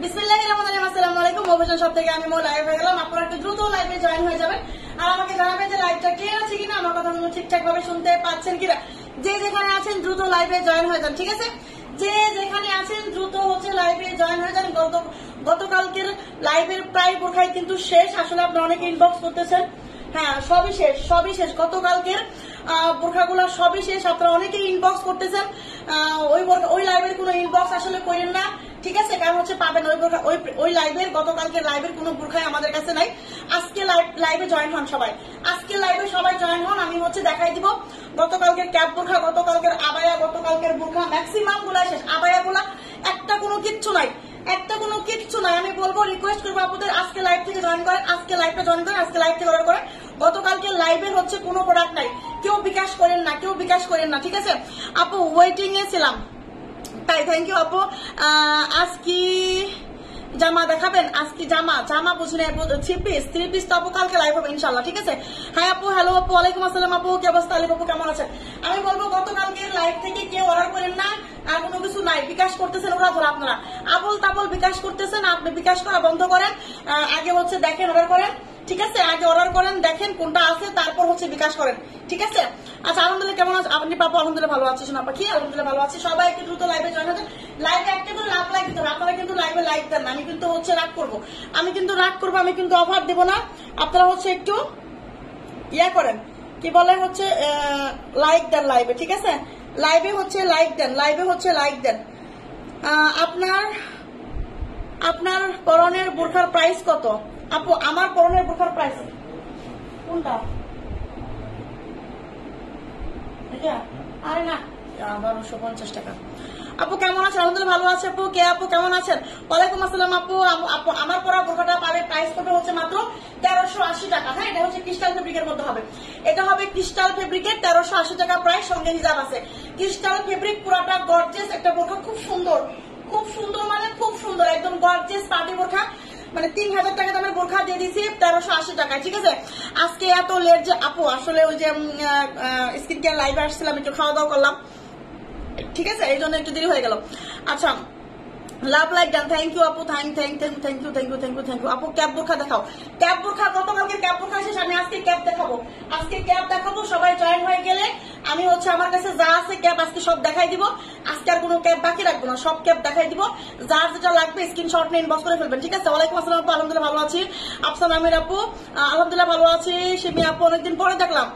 বিসমিল্লাহির আলাইকুম। থেকে আমি মো লাইভ হয়ে গেলাম। আপনারা একটু দ্রুত জয়েন হয়ে যাবেন। আর আমাকে জানাবেন যে আছে কিনা শুনতে পাচ্ছেন কিনা। যে যেখানে আছেন, দ্রুত জয়েন হয়ে যান, ঠিক আছে? যে যেখানে আছেন, দ্রুত হচ্ছে জয়েন হয়ে যান। গত, গতকালকের লাইভের প্রায় বোরখাই কিন্তু শেষ। আসলে আপনি অনেকে ইনবক্স করতেছেন। হ্যাঁ সবই শেষ সবই শেষ। গতকালকের বোরখাগুলো সবই শেষ। আপনারা অনেকেই ইনবক্স করতেছেন। ওই ওই লাইভের কোনো ইনবক্স আসলে করেন না। ঠিক আছে? কারণ হচ্ছে পাবেন ওই বোরখা ওই ওই লাইভের গতকালকে লাইভের কোনো বোরখাই আমাদের কাছে নাই। আজকে লাইভে জয়েন হন সবাই। আজকে লাইভে সবাই জয়েন হন, আমি হচ্ছে দেখাই দিব। গতকালকের ক্যাব বোরখা গতকালকের আবায়া, গতকালকের বোরখা ম্যাক্সিমামগুলা শেষ। আবায়া গুলা একটা কোনো কিচ্ছু নাই। একটা কোনো কিচ্ছু না আমি বলব রিকোয়েস্ট করব আপনাদের আজকে লাইভ থেকে জয়েন করেন, আজকে লাইভটা জয়েন করেন, আজকে লাইভ থেকে জয়েন করেন। গতকালকে লাইভের হচ্ছে কোনো প্রোডাক্ট নাই। কেউ বিকাশ করেন না, কেউ বিকাশ করেন না, ঠিক আছে? আপু ওয়েটিং এ ছিলাম। তাই থ্যাংক ইউ আপু। আজ কি জামা দেখাবেন? আজকে জামা জামা বুঝি না থ্রি পিস থ্রি পিস তো আপু কালকে লাইভ হবে ইনশাল্লাহ ঠিক আছে? হ্যাঁ আপু হ্যালো আপু, ওয়ালাইকুম আসসালাম আপু, কি অবস্থা? আলিফ আপু, কেমন আছেন? আমি বলব, গতকালকে লাইভ থেকে কেউ অর্ডার করেন না, আর কোনো কিছু নাই। বিকাশ করতেছেন ওরা, ধরো আপনারা। আবল তাবল বিকাশ করতেছেন, আপনি বিকাশ করা বন্ধ করেন। আগে হচ্ছে দেখেন অর্ডার করেন। ঠিক আছে? আগে অর্ডার করেন, দেখেন কোনটা আছে, তারপর হচ্ছে বিকাশ করেন। ঠিক আছে? আচ্ছা আলহামদুলিল্লাহ, কেমন আছে আপনি পাবো আলহামদুলিল্লাহ ভালো আছে শোনা পাখি আলহামদুলিল্লাহ ভালো আছে। সবাই একটু দ্রুত লাইভে জয়েন হতে লাইভে একটা করে লাভ লাইক দিতে আপনারা কিন্তু লাইভে লাইক দেন আমি কিন্তু হচ্ছে রাগ করব। আমি কিন্তু রাগ করব, আমি কিন্তু অফার দেবো না। আপনারা হচ্ছে একটু ইয়া করেন। কি বলে হচ্ছে লাইক দেন লাইভে ঠিক আছে? লাইভে হচ্ছে লাইক দেন লাইভে হচ্ছে লাইক দেন। আপনার আপনার করণের বোরখার প্রাইস কত? আপু, আমার পরনের বোরখার প্রাইস কোনটা? আপু ভালো আছে আপু। কে আপু, কেমন আছেন? আপু। আমার হচ্ছে মাত্র তেরোশো আশি টাকা। হ্যাঁ এটা হচ্ছে ফেব্রিকের মধ্যে হবে। এটা হবে ফেব্রিকের তেরোশো আশি টাকা প্রাইস সঙ্গে আছে। ফেব্রিক একটা খুব সুন্দর। খুব সুন্দর মানে খুব সুন্দর, একদম গর্জেস পার্টি বোরখা। মানে তিন হাজার টাকা দামের বোরখা দিয়ে দিয়েছি, তেরোশো আশি টাকা, ঠিক আছে? আজকে এত লেট যে আপু, আসলে ওই যে স্কিন কেয়ার লাইভে আসছিলাম, একটু খাওয়া দাওয়া করলাম, ঠিক আছে? এই জন্য একটু দেরি হয়ে গেল। আচ্ছা love like done. Thank you আপু। Thank thank thank thank you thank you thank you thank you আপু, ক্যাব বোরখা দেখাও। ক্যাব বোরখা, গতকালকে ক্যাব বোরখা শেষ। আমি আজকে ক্যাব দেখাবো। আজকে ক্যাব দেখাবো। সবাই জয়েন হয়ে গেলে আমি হচ্ছে আমার কাছে যা আছে ক্যাব আজকে সব দেখাই দিব। আজকে আর কোনো ক্যাব বাকি রাখব না। সব ক্যাব দেখাই দিব। যার যেটা লাগবে স্ক্রিনশট নিয়ে ইনবক্স করে ফেলবেন। ঠিক আছে? ওয়ালাইকুম আসসালাম আপু। আলহামদুলিল্লাহ ভালো আছি। আফসান আমির আপু। আলহামদুলিল্লাহ ভালো আছি। সিমি আপু, অনেকদিন পরে দেখলাম।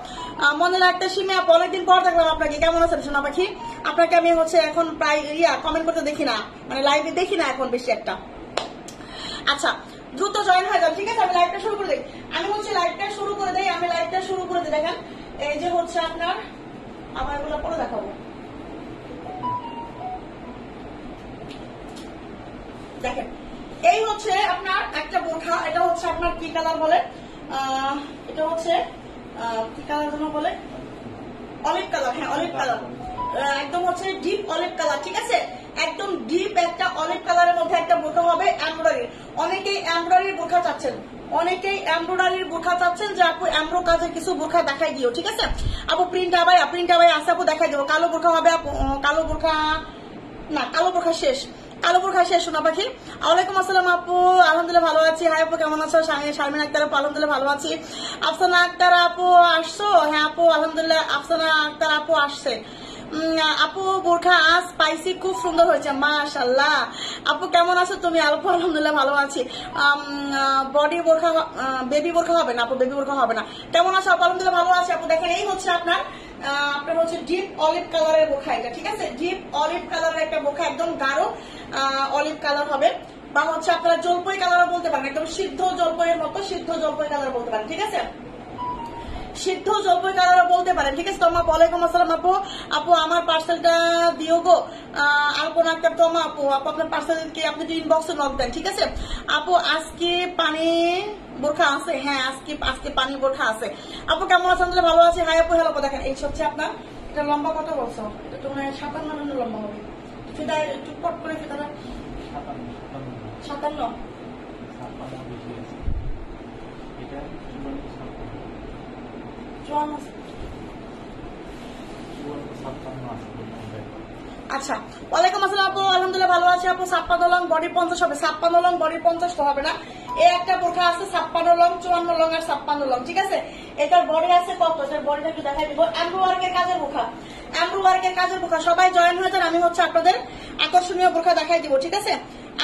মনে রাখতে সিমি অনেকদিন পর দেখলাম আপনাকে। কেমন আছেন সোনা পাখি? আপনাকে আমি হচ্ছে এখন প্রায় ইয়া কমেন্ট করতে দেখি না। মানে লাইভে দেখি না এখন বেশি একটা। আচ্ছা দ্রুত জয়েন হয়ে যান, ঠিক আছে? আমি লাইভটা শুরু করে দিই। আমি হচ্ছে লাইভটা শুরু করে দিই, আমি লাইভটা শুরু করে দিই, দেখেন। এই যে হচ্ছে আপনার আমার এগুলো পরে দেখাবো। দেখেন, এই হচ্ছে আপনার একটা বোরখা, এটা হচ্ছে আপনার কি কালার বলে? এটা হচ্ছে কি কালার যেন বলে? অলিভ কালার হ্যাঁ অলিভ কালার একদম হচ্ছে ডিপ অলিভ কালার ঠিক আছে? একদম ডিপ একটা অলিভ কালারের মধ্যে একটা বোরখা হবে এমব্রয়ডারি অনেকেই এমব্রয়ডারির বোরখা চাচ্ছেন। অনেকেই এমব্রয়ডারির বোরখা চাচ্ছেন যে আপু এমব্রো কাজের কিছু বোরখা দেখাই দিও, ঠিক আছে? আপু প্রিন্ট আবাই প্রিন্ট আবাই আসে আপু, দেখাই দিও। কালো বোরখা হবে আপু কালো বোরখা না, কালো বোরখা শেষ। কালো খাসিয়া সোনা পাখি। আলাইকুম আসসালাম আপু, আলহামদুলিল্লাহ ভালো আছি। হ্যাঁ আপু, কেমন আছো? শারমিন আক্তার আপু, আলহামদুলিল্লাহ ভালো আছি। আফসানা আক্তার আপু, আসছো? হ্যাঁ আপু, আলহামদুলিল্লাহ, আফসানা আক্তার আপু আসছে। আপু বোরখা আজ স্পাইসি খুব সুন্দর হয়েছে মাশাল্লাহ আপু কেমন আছো? তুমি আপু আলহামদুলিল্লাহ ভালো আছি। বডি বোরখা বেবি বোরখা হবে না, আপু বেবি বোরখা হবে না। কেমন আছো? আপু, আলহামদুলিল্লাহ ভালো আছি। আপু, দেখেন, এই হচ্ছে আপনার আপনার হচ্ছে ডিপ অলিভ কালারের বোখা এটা, ঠিক আছে? ডিপ অলিভ কালারের একটা বোখা একদম গাঢ় অলিভ কালার হবে। বা হচ্ছে আপনারা জলপই কালার বলতে পারেন, একদম সিদ্ধ জলপইয়ের মতো সিদ্ধ জলপই কালার বলতে পারেন, ঠিক আছে? সিদ্ধ জলপাই কালার বলতে পারেন। ঠিক আছে তোমা ওয়ালাইকুম আসসালাম আপু। আপু, আমার পার্সেলটা দিও গো। কোন একটা তোমা আপু আপু, আপনার পার্সেল কি আপনি ইনবক্সে নক দেন, ঠিক আছে? আপু, আজকে পানি বোরখা আছে? হ্যাঁ আজকে আজকে পানি বোরখা আছে। আপু, কেমন আছেন? তাহলে ভালো আছে। হাই, আপু হ্যালো দেখেন, এই হচ্ছে আপনার, এটা লম্বা কত বলছো? এটা তো মানে সাতান্ন লম্বা হবে। একটু পট করে ফিদাটা সাতান্ন। চুয়ান্ন আচ্ছা ওয়ালাইকুম আসসালাম আপু, আলহামদুলিল্লাহ ভালো আছি আপু, ছাপ্পান্ন লং বডি পঞ্চাশ হবে, ছাপ্পান্ন লং বডি পঞ্চাশ তো হবে না। এই একটা বোরখা আছে, ছাপ্পান্ন লং, চুয়ান্ন লং আর ছাপ্পান্ন লং, ঠিক আছে? এটার বডি আছে কত? এটার বডিটা একটু দেখাই দিব। অ্যাম্ব্রো ওয়ার্কের কাজের বোরখা। অ্যাম্ব্রো ওয়ার্কের কাজের বোরখা, সবাই জয়েন হয়ে যান, আমি হচ্ছে আপনাদের আকর্ষণীয় বোরখা দেখাই দিব, ঠিক আছে?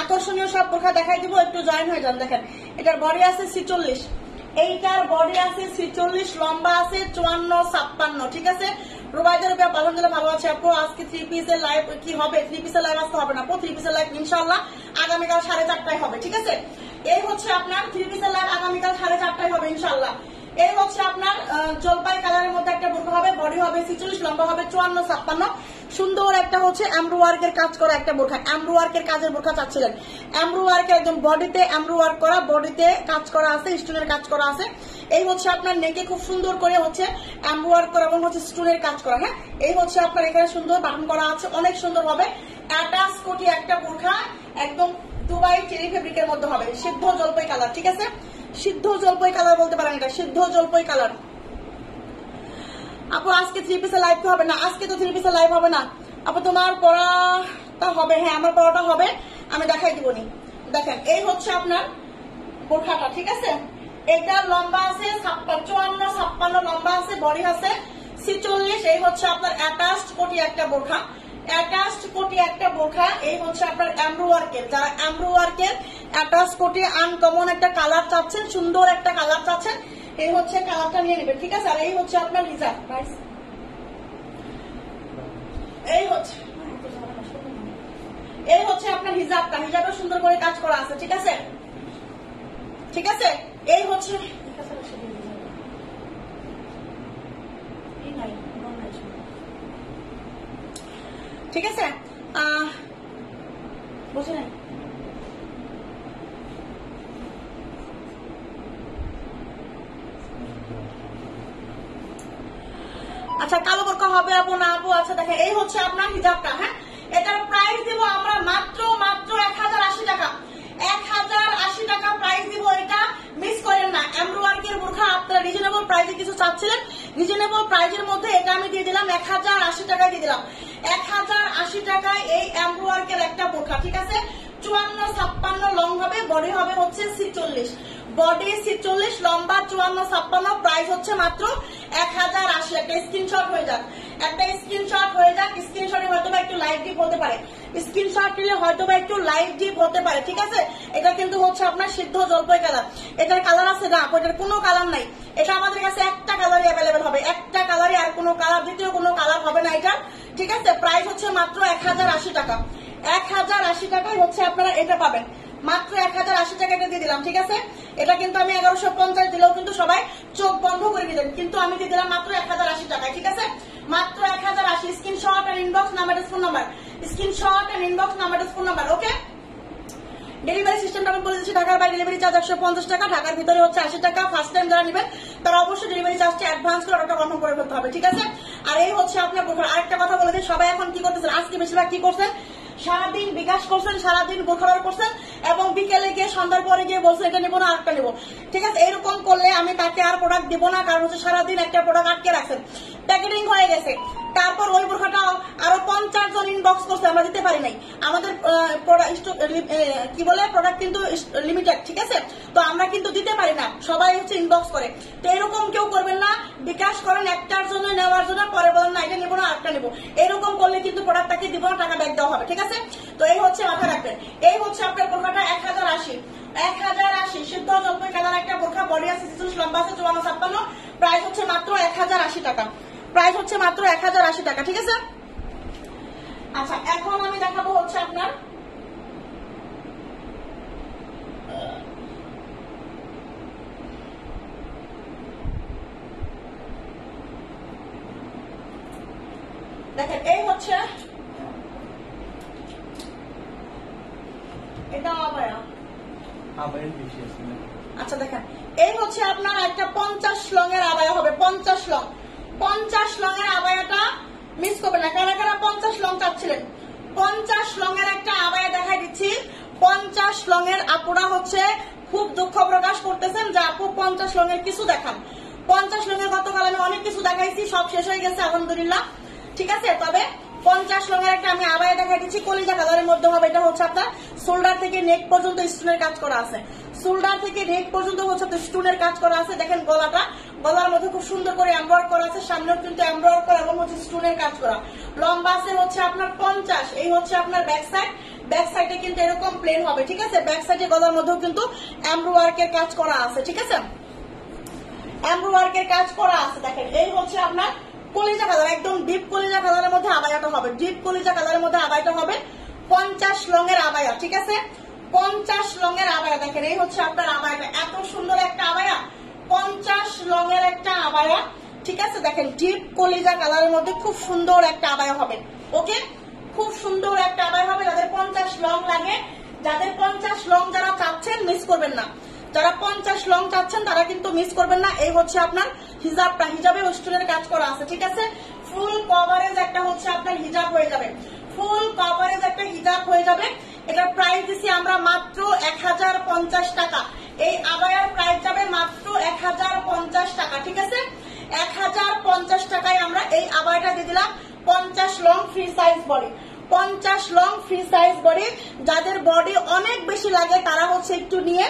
আকর্ষণীয় সব বোরখা দেখাই দিব, একটু জয়েন হয়ে যান, দেখেন। এটার বডি আছে ছিচল্লিশ। এইটার বডি আছে ছিচল্লিশ, লম্বা আছে চুয়ান্ন, ছাপ্পান্ন, ঠিক আছে? রুবাইদের উপর আলহামদুলিল্লাহ ভালো আছে আপু। আজকে থ্রি কি হবে? থ্রি আসতে হবে না ইনশাল্লাহ আগামীকাল সাড়ে চারটায় হবে, ঠিক আছে? এই হচ্ছে আপনার থ্রি পিসের লাইভ আগামীকাল সাড়ে চারটায় হবে ইনশাল্লাহ এই হচ্ছে আপনার জলপাই কালারের মধ্যে একটা বোরখা হবে বডি হবে ছিচল্লিশ, লম্বা হবে চুয়ান্ন, ছাপ্পান্ন। সুন্দর একটা হচ্ছে ওয়ার্কের কাজ করা একটা বোরখা। ওয়ার্কের কাজের বোরখা চাচ্ছিলেন। অ্যাম্ব্রো ওয়ার্কের একদম বডিতে অ্যাম্ব্রো ওয়ার্ক করা বডিতে কাজ করা আছে স্টোনের কাজ করা আছে। এই হচ্ছে আপনার নেকে খুব সুন্দর করে হচ্ছে অ্যাম্ব্রো ওয়ার্ক করা এবং হচ্ছে স্টোনের কাজ করা হ্যাঁ? এই হচ্ছে আপনার এখানে সুন্দর বাটন করা আছে, অনেক সুন্দর হবে। অ্যাটাচ কোটি একটা বোরখা, একদম দুবাই চেরি ফেব্রিকের মধ্যে হবে। সিদ্ধ জলপাই কালার ঠিক আছে? সিদ্ধ জলপাই কালার বলতে পারেন এটা, সিদ্ধ জলপাই কালার আপু, আজকে থ্রি পিসের লাইভ হবে না। আজকে তো থ্রি পিসের লাইভ হবে না। আপু, তোমার পড়াটা হবে। হ্যাঁ আমার পড়াটা হবে। আমি দেখাই দিবনি দেখেন, এই হচ্ছে আপনার বোরখাটা, ঠিক আছে? এটা লম্বা আছে চুয়ান্ন, ছাপ্পান্ন লম্বা আছে, বডি আছে, ছিচল্লিশ, এই হচ্ছে আপনার অ্যাটাচড কোটি একটা বোরখা। অ্যাটাচড কোটি একটা বোরখা, এই হচ্ছে আপনার অ্যাম্ব্রো ওয়ার্কের যারা অ্যাম্ব্রো ওয়ার্কের অ্যাটাচ কোটি আনকমন একটা কালার চাচ্ছেন, সুন্দর একটা কালার চাচ্ছেন এই হচ্ছে কালারটা নিয়ে নেবেন ঠিক আছে? আর এই হচ্ছে আপনার হিজাব প্রাইস এই হচ্ছে এই হচ্ছে আপনার হিজাবটা হিজাবটা সুন্দর করে কাজ করা আছে ঠিক আছে? ঠিক আছে? এই হচ্ছে ঠিক আছে? আহ, বসে আচ্ছা কালো বোরকা হবে আপু, না আপু? আচ্ছা দেখেন, এই হচ্ছে আপনার হিজাবটা হ্যাঁ? এটার প্রাইস দিব আমরা মাত্র মাত্র এক হাজার আশি টাকা। এক হাজার আশি টাকা প্রাইস দিব এটা। মিস করেন না এমব্রোয়ার্কের বোরখা আপনারা রিজনেবল প্রাইসে কিছু চাচ্ছিলেন। রিজনেবল প্রাইসের মধ্যে এটা আমি দিয়ে দিলাম এক হাজার আশি টাকায় দিয়ে দিলাম। এক হাজার আশি টাকায় এই এমব্রোয়ার্কের একটা বোরখা, ঠিক আছে? চুয়ান্ন ছাপ্পান্ন লং হবে বডি হবে হচ্ছে ছিচল্লিশ। বডি ছিচল্লিশ, লম্বা চুয়ান্ন ছাপ্পান্ন প্রাইস হচ্ছে মাত্র এক হাজার আশি একটা স্ক্রিনশট হয়ে যাক। একটা স্ক্রিনশট হয়ে যাক স্ক্রিনশটে হয়তো বা একটু লাইট ডিপ হতে পারে। স্ক্রিনশট নিলে হয়তো বা একটু লাইট ডিপ হতে পারে, ঠিক আছে? এটা কিন্তু হচ্ছে আপনার সিদ্ধ জলপাই কালার এটার কালার আছে না এটার কোনো কালার নাই। এটা আমাদের কাছে একটা কালারই অ্যাভেলেবেল হবে। একটা কালারই আর কোনো কালার দ্বিতীয় কোনো কালার হবে না এটা, ঠিক আছে? প্রাইস হচ্ছে মাত্র এক হাজার আশি টাকা। এক হাজার আশি টাকায় হচ্ছে আপনারা এটা পাবেন। মাত্র এক হাজার আশি টাকা এটা দিয়ে দিলাম, ঠিক আছে? এটা কিন্তু আমি এগারোশো পঞ্চাশ দিলেও কিন্তু সবাই চোখ বন্ধ করে দিলেন। কিন্তু আমি দিয়ে দিলাম মাত্র এক হাজার আশি টাকায়, ঠিক আছে? মাত্র এক হাজার আশি স্ক্রিনশট আর inbox number phone number screenshot আর inbox number phone number okay delivery সিস্টেমটা আমি বলে দিচ্ছি, ঢাকার বাইরে ডেলিভারি চার্জ একশো পঞ্চাশ টাকা, ঢাকার ভিতরে হচ্ছে আশি টাকা। ফার্স্ট টাইম যারা নেবেন, তারা অবশ্যই ডেলিভারি চার্জটা অ্যাডভান্স করে অর্ডারটা কনফার্ম করে ফেলতে হবে, ঠিক আছে? আর এই হচ্ছে আপনার আরেকটা কথা বলে দিই, সবাই এখন কি করতেছেন? আজকে বেশিরভাগ কি করছেন? সারাদিন বিকাশ করছেন, সারাদিন বোরখার করছেন এবং বিকেলে গিয়ে সন্ধ্যার পরে গিয়ে বলছে, এটা নেব না আরেকটা নেব। ঠিক আছে, এরকম করলে আমি তাকে আর প্রোডাক্ট দেবো না, কারণ হচ্ছে সারাদিন একটা প্রোডাক্ট আটকে রাখছেন। প্যাকেটিং হয়ে গেছে। তারপর ওই বোরখাটা আরও পঞ্চাশ জন ইনবক্স করছে, আমরা দিতে পারি নাই। আমাদের কি বলে প্রোডাক্ট কিন্তু লিমিটেড ঠিক আছে? তো আমরা কিন্তু দিতে পারি না, সবাই হচ্ছে ইনবক্স করে। তো এরকম কেউ করবেন না, বিকাশ করেন, একটার জন্য নেওয়ার জন্য পরে বলেন না এটা নেব না আরেকটা নেব। এরকম করলে কিন্তু প্রোডাক্টটাকে দিব না, টাকা ব্যাক দেওয়া হবে, ঠিক আছে? তো এই হচ্ছে মাথা রাখবেন এই হচ্ছে আপনার বোরখাটা এক হাজার আশি। এক হাজার আশি, সিদ্ধ জলপাই কালার একটা বোরখা বডি আছে লম্বা আছে, চুয়ান্ন, ছাপ্পান্ন। প্রাইস হচ্ছে মাত্র এক হাজার আশি টাকা। প্রাইস হচ্ছে মাত্র এক হাজার আশি টাকা ঠিক আছে? আচ্ছা এখন আমি দেখাবো হচ্ছে আপনার দেখেন এই হচ্ছে এটা আবার আচ্ছা দেখেন এই হচ্ছে আপনার একটা পঞ্চাশ লং এর আবায়া হবে পঞ্চাশ লং। পঞ্চাশ লং এর আবায়াটা মিস করবেন না। কারা কারা পঞ্চাশ লং চাচ্ছিলেন? পঞ্চাশ লং এর একটা আবায়া দেখাই দিচ্ছি। পঞ্চাশ লং এর আপুরা হচ্ছে খুব দুঃখ প্রকাশ করতেছেন যে আপু পঞ্চাশ লং এর কিছু দেখান। পঞ্চাশ লং এর গতকাল আমি অনেক কিছু দেখাইছি, সব শেষ হয়ে গেছে, আলহামদুলিল্লাহ। ঠিক আছে? তবে পঞ্চাশ লঙের একটা আমি আবায় দেখা দিচ্ছি। কলিজা কালারের মধ্যে হবে, এটা হচ্ছে আপনার শোল্ডার থেকে নেক পর্যন্ত স্টোনের কাজ করা আছে। শোল্ডার থেকে নেক পর্যন্ত হচ্ছে স্টোনের কাজ করা আছে। দেখেন গলাটা গলার মধ্যে খুব সুন্দর করে এমব্রয়েড করা আছে, সামনেও কিন্তু এমব্রয়েড করা এবং হচ্ছে স্টোনের কাজ করা। লম্বা আছে হচ্ছে আপনার পঞ্চাশ, এই হচ্ছে আপনার ব্যাক সাইড ব্যাক সাইডে কিন্তু এরকম প্লেন হবে, ঠিক আছে? ব্যাক সাইডে গলার মধ্যেও কিন্তু এমব্রো ওয়ার্কের কাজ করা আছে, ঠিক আছে? এমব্রো ওয়ার্কের কাজ করা আছে, দেখেন, এই হচ্ছে আপনার কলিজা কালার একদম ডিপ কলিজা কালারের মধ্যে আবায়াটা হবে। ডিপ কলিজা কালারের মধ্যে আবায়াটা হবে পঞ্চাশ লঙের আবায়া, ঠিক আছে? পঞ্চাশ লঙের আবায়া, দেখেন, এই হচ্ছে আপনার আবায়াটা। এত সুন্দর একটা আবায়া পঞ্চাশ লঙের একটা আবায়া, ঠিক আছে? দেখেন ডিপ কলিজা কালারের মধ্যে খুব সুন্দর একটা আবায়া হবে। ওকে? খুব সুন্দর একটা আবায়া হবে। যাদের পঞ্চাশ লং লাগে, যাদের পঞ্চাশ লং যারা চাচ্ছেন মিস করবেন না। যারা পঞ্চাশ লং চাচ্ছেন, তারা কিন্তু মিস করবেন না। এই হচ্ছে আপনার হিজাবটা হিজাবে স্টোনের কাজ করা আছে, ঠিক আছে? ফুল কভারেজ একটা হচ্ছে আপনার হিজাব হয়ে যাবে। ফুল কভারেজ একটা হিজাব হয়ে যাবে। এটার প্রাইস দিছি আমরা মাত্র এক হাজার পঞ্চাশ টাকা। এই আবায়ার প্রাইস যাবে মাত্র এক হাজার পঞ্চাশ টাকা, ঠিক আছে? এক হাজার পঞ্চাশ টাকায় আমরা এই আবায়টা দিয়ে দিলাম পঞ্চাশ লং ফ্রি সাইজ বডি পঞ্চাশ লং ফ্রি সাইজ বডি যাদের বডি অনেক বেশি লাগে, তারা হচ্ছে একটু নিয়ে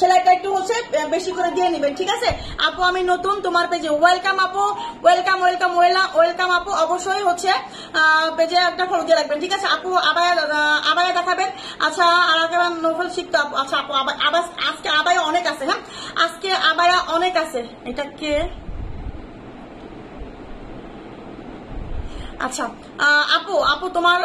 সেলাইটা একটু হচ্ছে বেশি করে দিয়ে নেবেন, ঠিক আছে? আপু, আমি নতুন তোমার পেজে ওয়েলকাম আপু ওয়েলকাম ওয়েলকাম ওয়েলকাম আপু, অবশ্যই হচ্ছে পেজে একটা ফলো দিয়ে রাখবেন, ঠিক আছে? আপু, আবায়া আবায় দেখাবেন। আচ্ছা আর আগে নোভেল শিখতে আপু আচ্ছা আপু আবার আজকে আবায়া অনেক আছে হ্যাঁ? আজকে আবায়া অনেক আছে। এটা কে? আচ্ছা আপু আপু, তোমার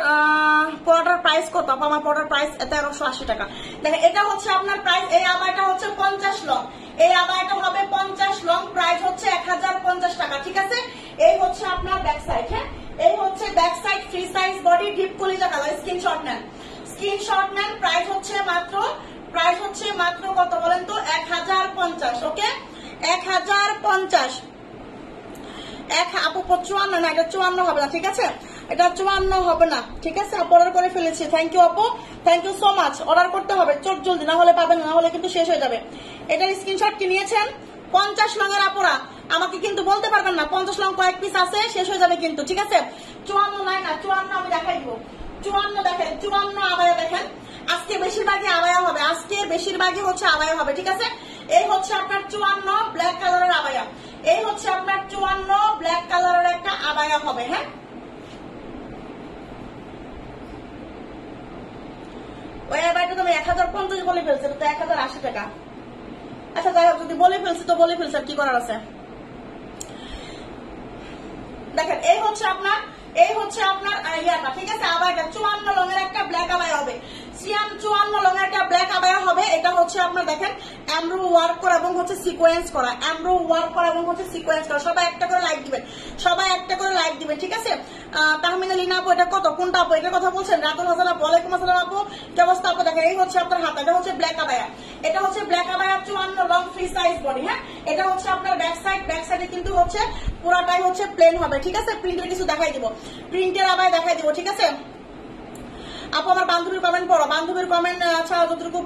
পরোটার প্রাইস কত? আপু, আমার পরোটার প্রাইস তেরোশো আশি টাকা। দেখেন, এটা হচ্ছে আপনার প্রাইস এই আবাইটা হচ্ছে পঞ্চাশ লং এই আবাইটা হবে পঞ্চাশ লং প্রাইস হচ্ছে এক হাজার পঞ্চাশ টাকা, ঠিক আছে? এই হচ্ছে আপনার ব্যাক সাইড হ্যাঁ? এই হচ্ছে back side free size body deep কলিজা কালার স্ক্রিনশট নেন। স্ক্রিনশট নেন প্রাইস হচ্ছে মাত্র প্রাইস হচ্ছে মাত্র কত বলেন তো? এক হাজার পঞ্চাশ ওকে এক হাজার পঞ্চাশ। এক আপু চুয়ান্ন না এটা চুয়ান্ন হবে না ঠিক আছে? এটা চুয়ান্ন হবে না ঠিক আছে? আপু অর্ডার করে ফেলেছি। থ্যাংক ইউ আপু। Thank you so much order করতে হবে চট জলদি না হলে পাবেন না, হলে কিন্তু শেষ হয়ে যাবে। এটার স্ক্রিনশট কি নিয়েছেন? পঞ্চাশ লঙের আপুরা আমাকে কিন্তু বলতে পারবেন না পঞ্চাশ লং কয়েক পিস আছে শেষ হয়ে যাবে কিন্তু ঠিক আছে? চুয়ান্ন নয় না চুয়ান্ন আমি দেখাই দিব। চুয়ান্ন দেখেন চুয়ান্ন আবায়া দেখেন। আজকে বেশিরভাগই আবায়া হবে আজকে বেশিরভাগই হচ্ছে আবায়া হবে ঠিক আছে? এই হচ্ছে আপনার চুয়ান্ন ব্ল্যাক কালারের আবায়া। আবায়া হবে হ্যাঁ? ওই আবায়াটা তুমি এক হাজার পঞ্চাশ বলে ফেলছে তো এক হাজার আশি টাকা। আচ্ছা যাই হোক, যদি বলে ফেলছি তো বলে ফেলছে কি করার আছে? দেখেন, এই হচ্ছে আপনার, এই হচ্ছে আপনার ইয়াটা, ঠিক আছে? আবাইটা চুয়ান্ন লঙের একটা ব্ল্যাক আবাই হবে। সিয়াম চুয়ান্ন লঙের একটা ব্ল্যাক আবায়া হবে। এটা হচ্ছে আপনার দেখেন অ্যামব্রো ওয়ার্ক করা এবং হচ্ছে সিকোয়েন্স করা। অ্যামব্রো ওয়ার্ক করা এবং হচ্ছে সিকোয়েন্স করা। সবাই একটা করে লাইক দিবেন। সবাই একটা করে লাইক দিবেন, ঠিক আছে? তাহমিনা লিনা আপু, এটা কত? কোনটা আপু? এটার কথা বলছেন? রাতুল হাসান আপু, ওয়ালাইকুম আসসালাম আপু। কি অবস্থা আপু? দেখেন, এই হচ্ছে আপনার হাত, এটা হচ্ছে ব্ল্যাক আবায়া এটা হচ্ছে ব্ল্যাক আবায়া চুয়ান্ন লং ফ্রি সাইজ বডি হ্যাঁ? এটা হচ্ছে আপনার ব্যাক সাইড ব্যাক সাইডে কিন্তু হচ্ছে পুরাটাই হচ্ছে প্লেন হবে, ঠিক আছে? প্রিন্টের কিছু দেখাই দিব। প্রিন্টের আবায় দেখাই দিব, ঠিক আছে? আপু, আমার বান্ধবীর কমেন্ট পড়ো। বান্ধবীর কমেন্ট আচ্ছা যতটুকু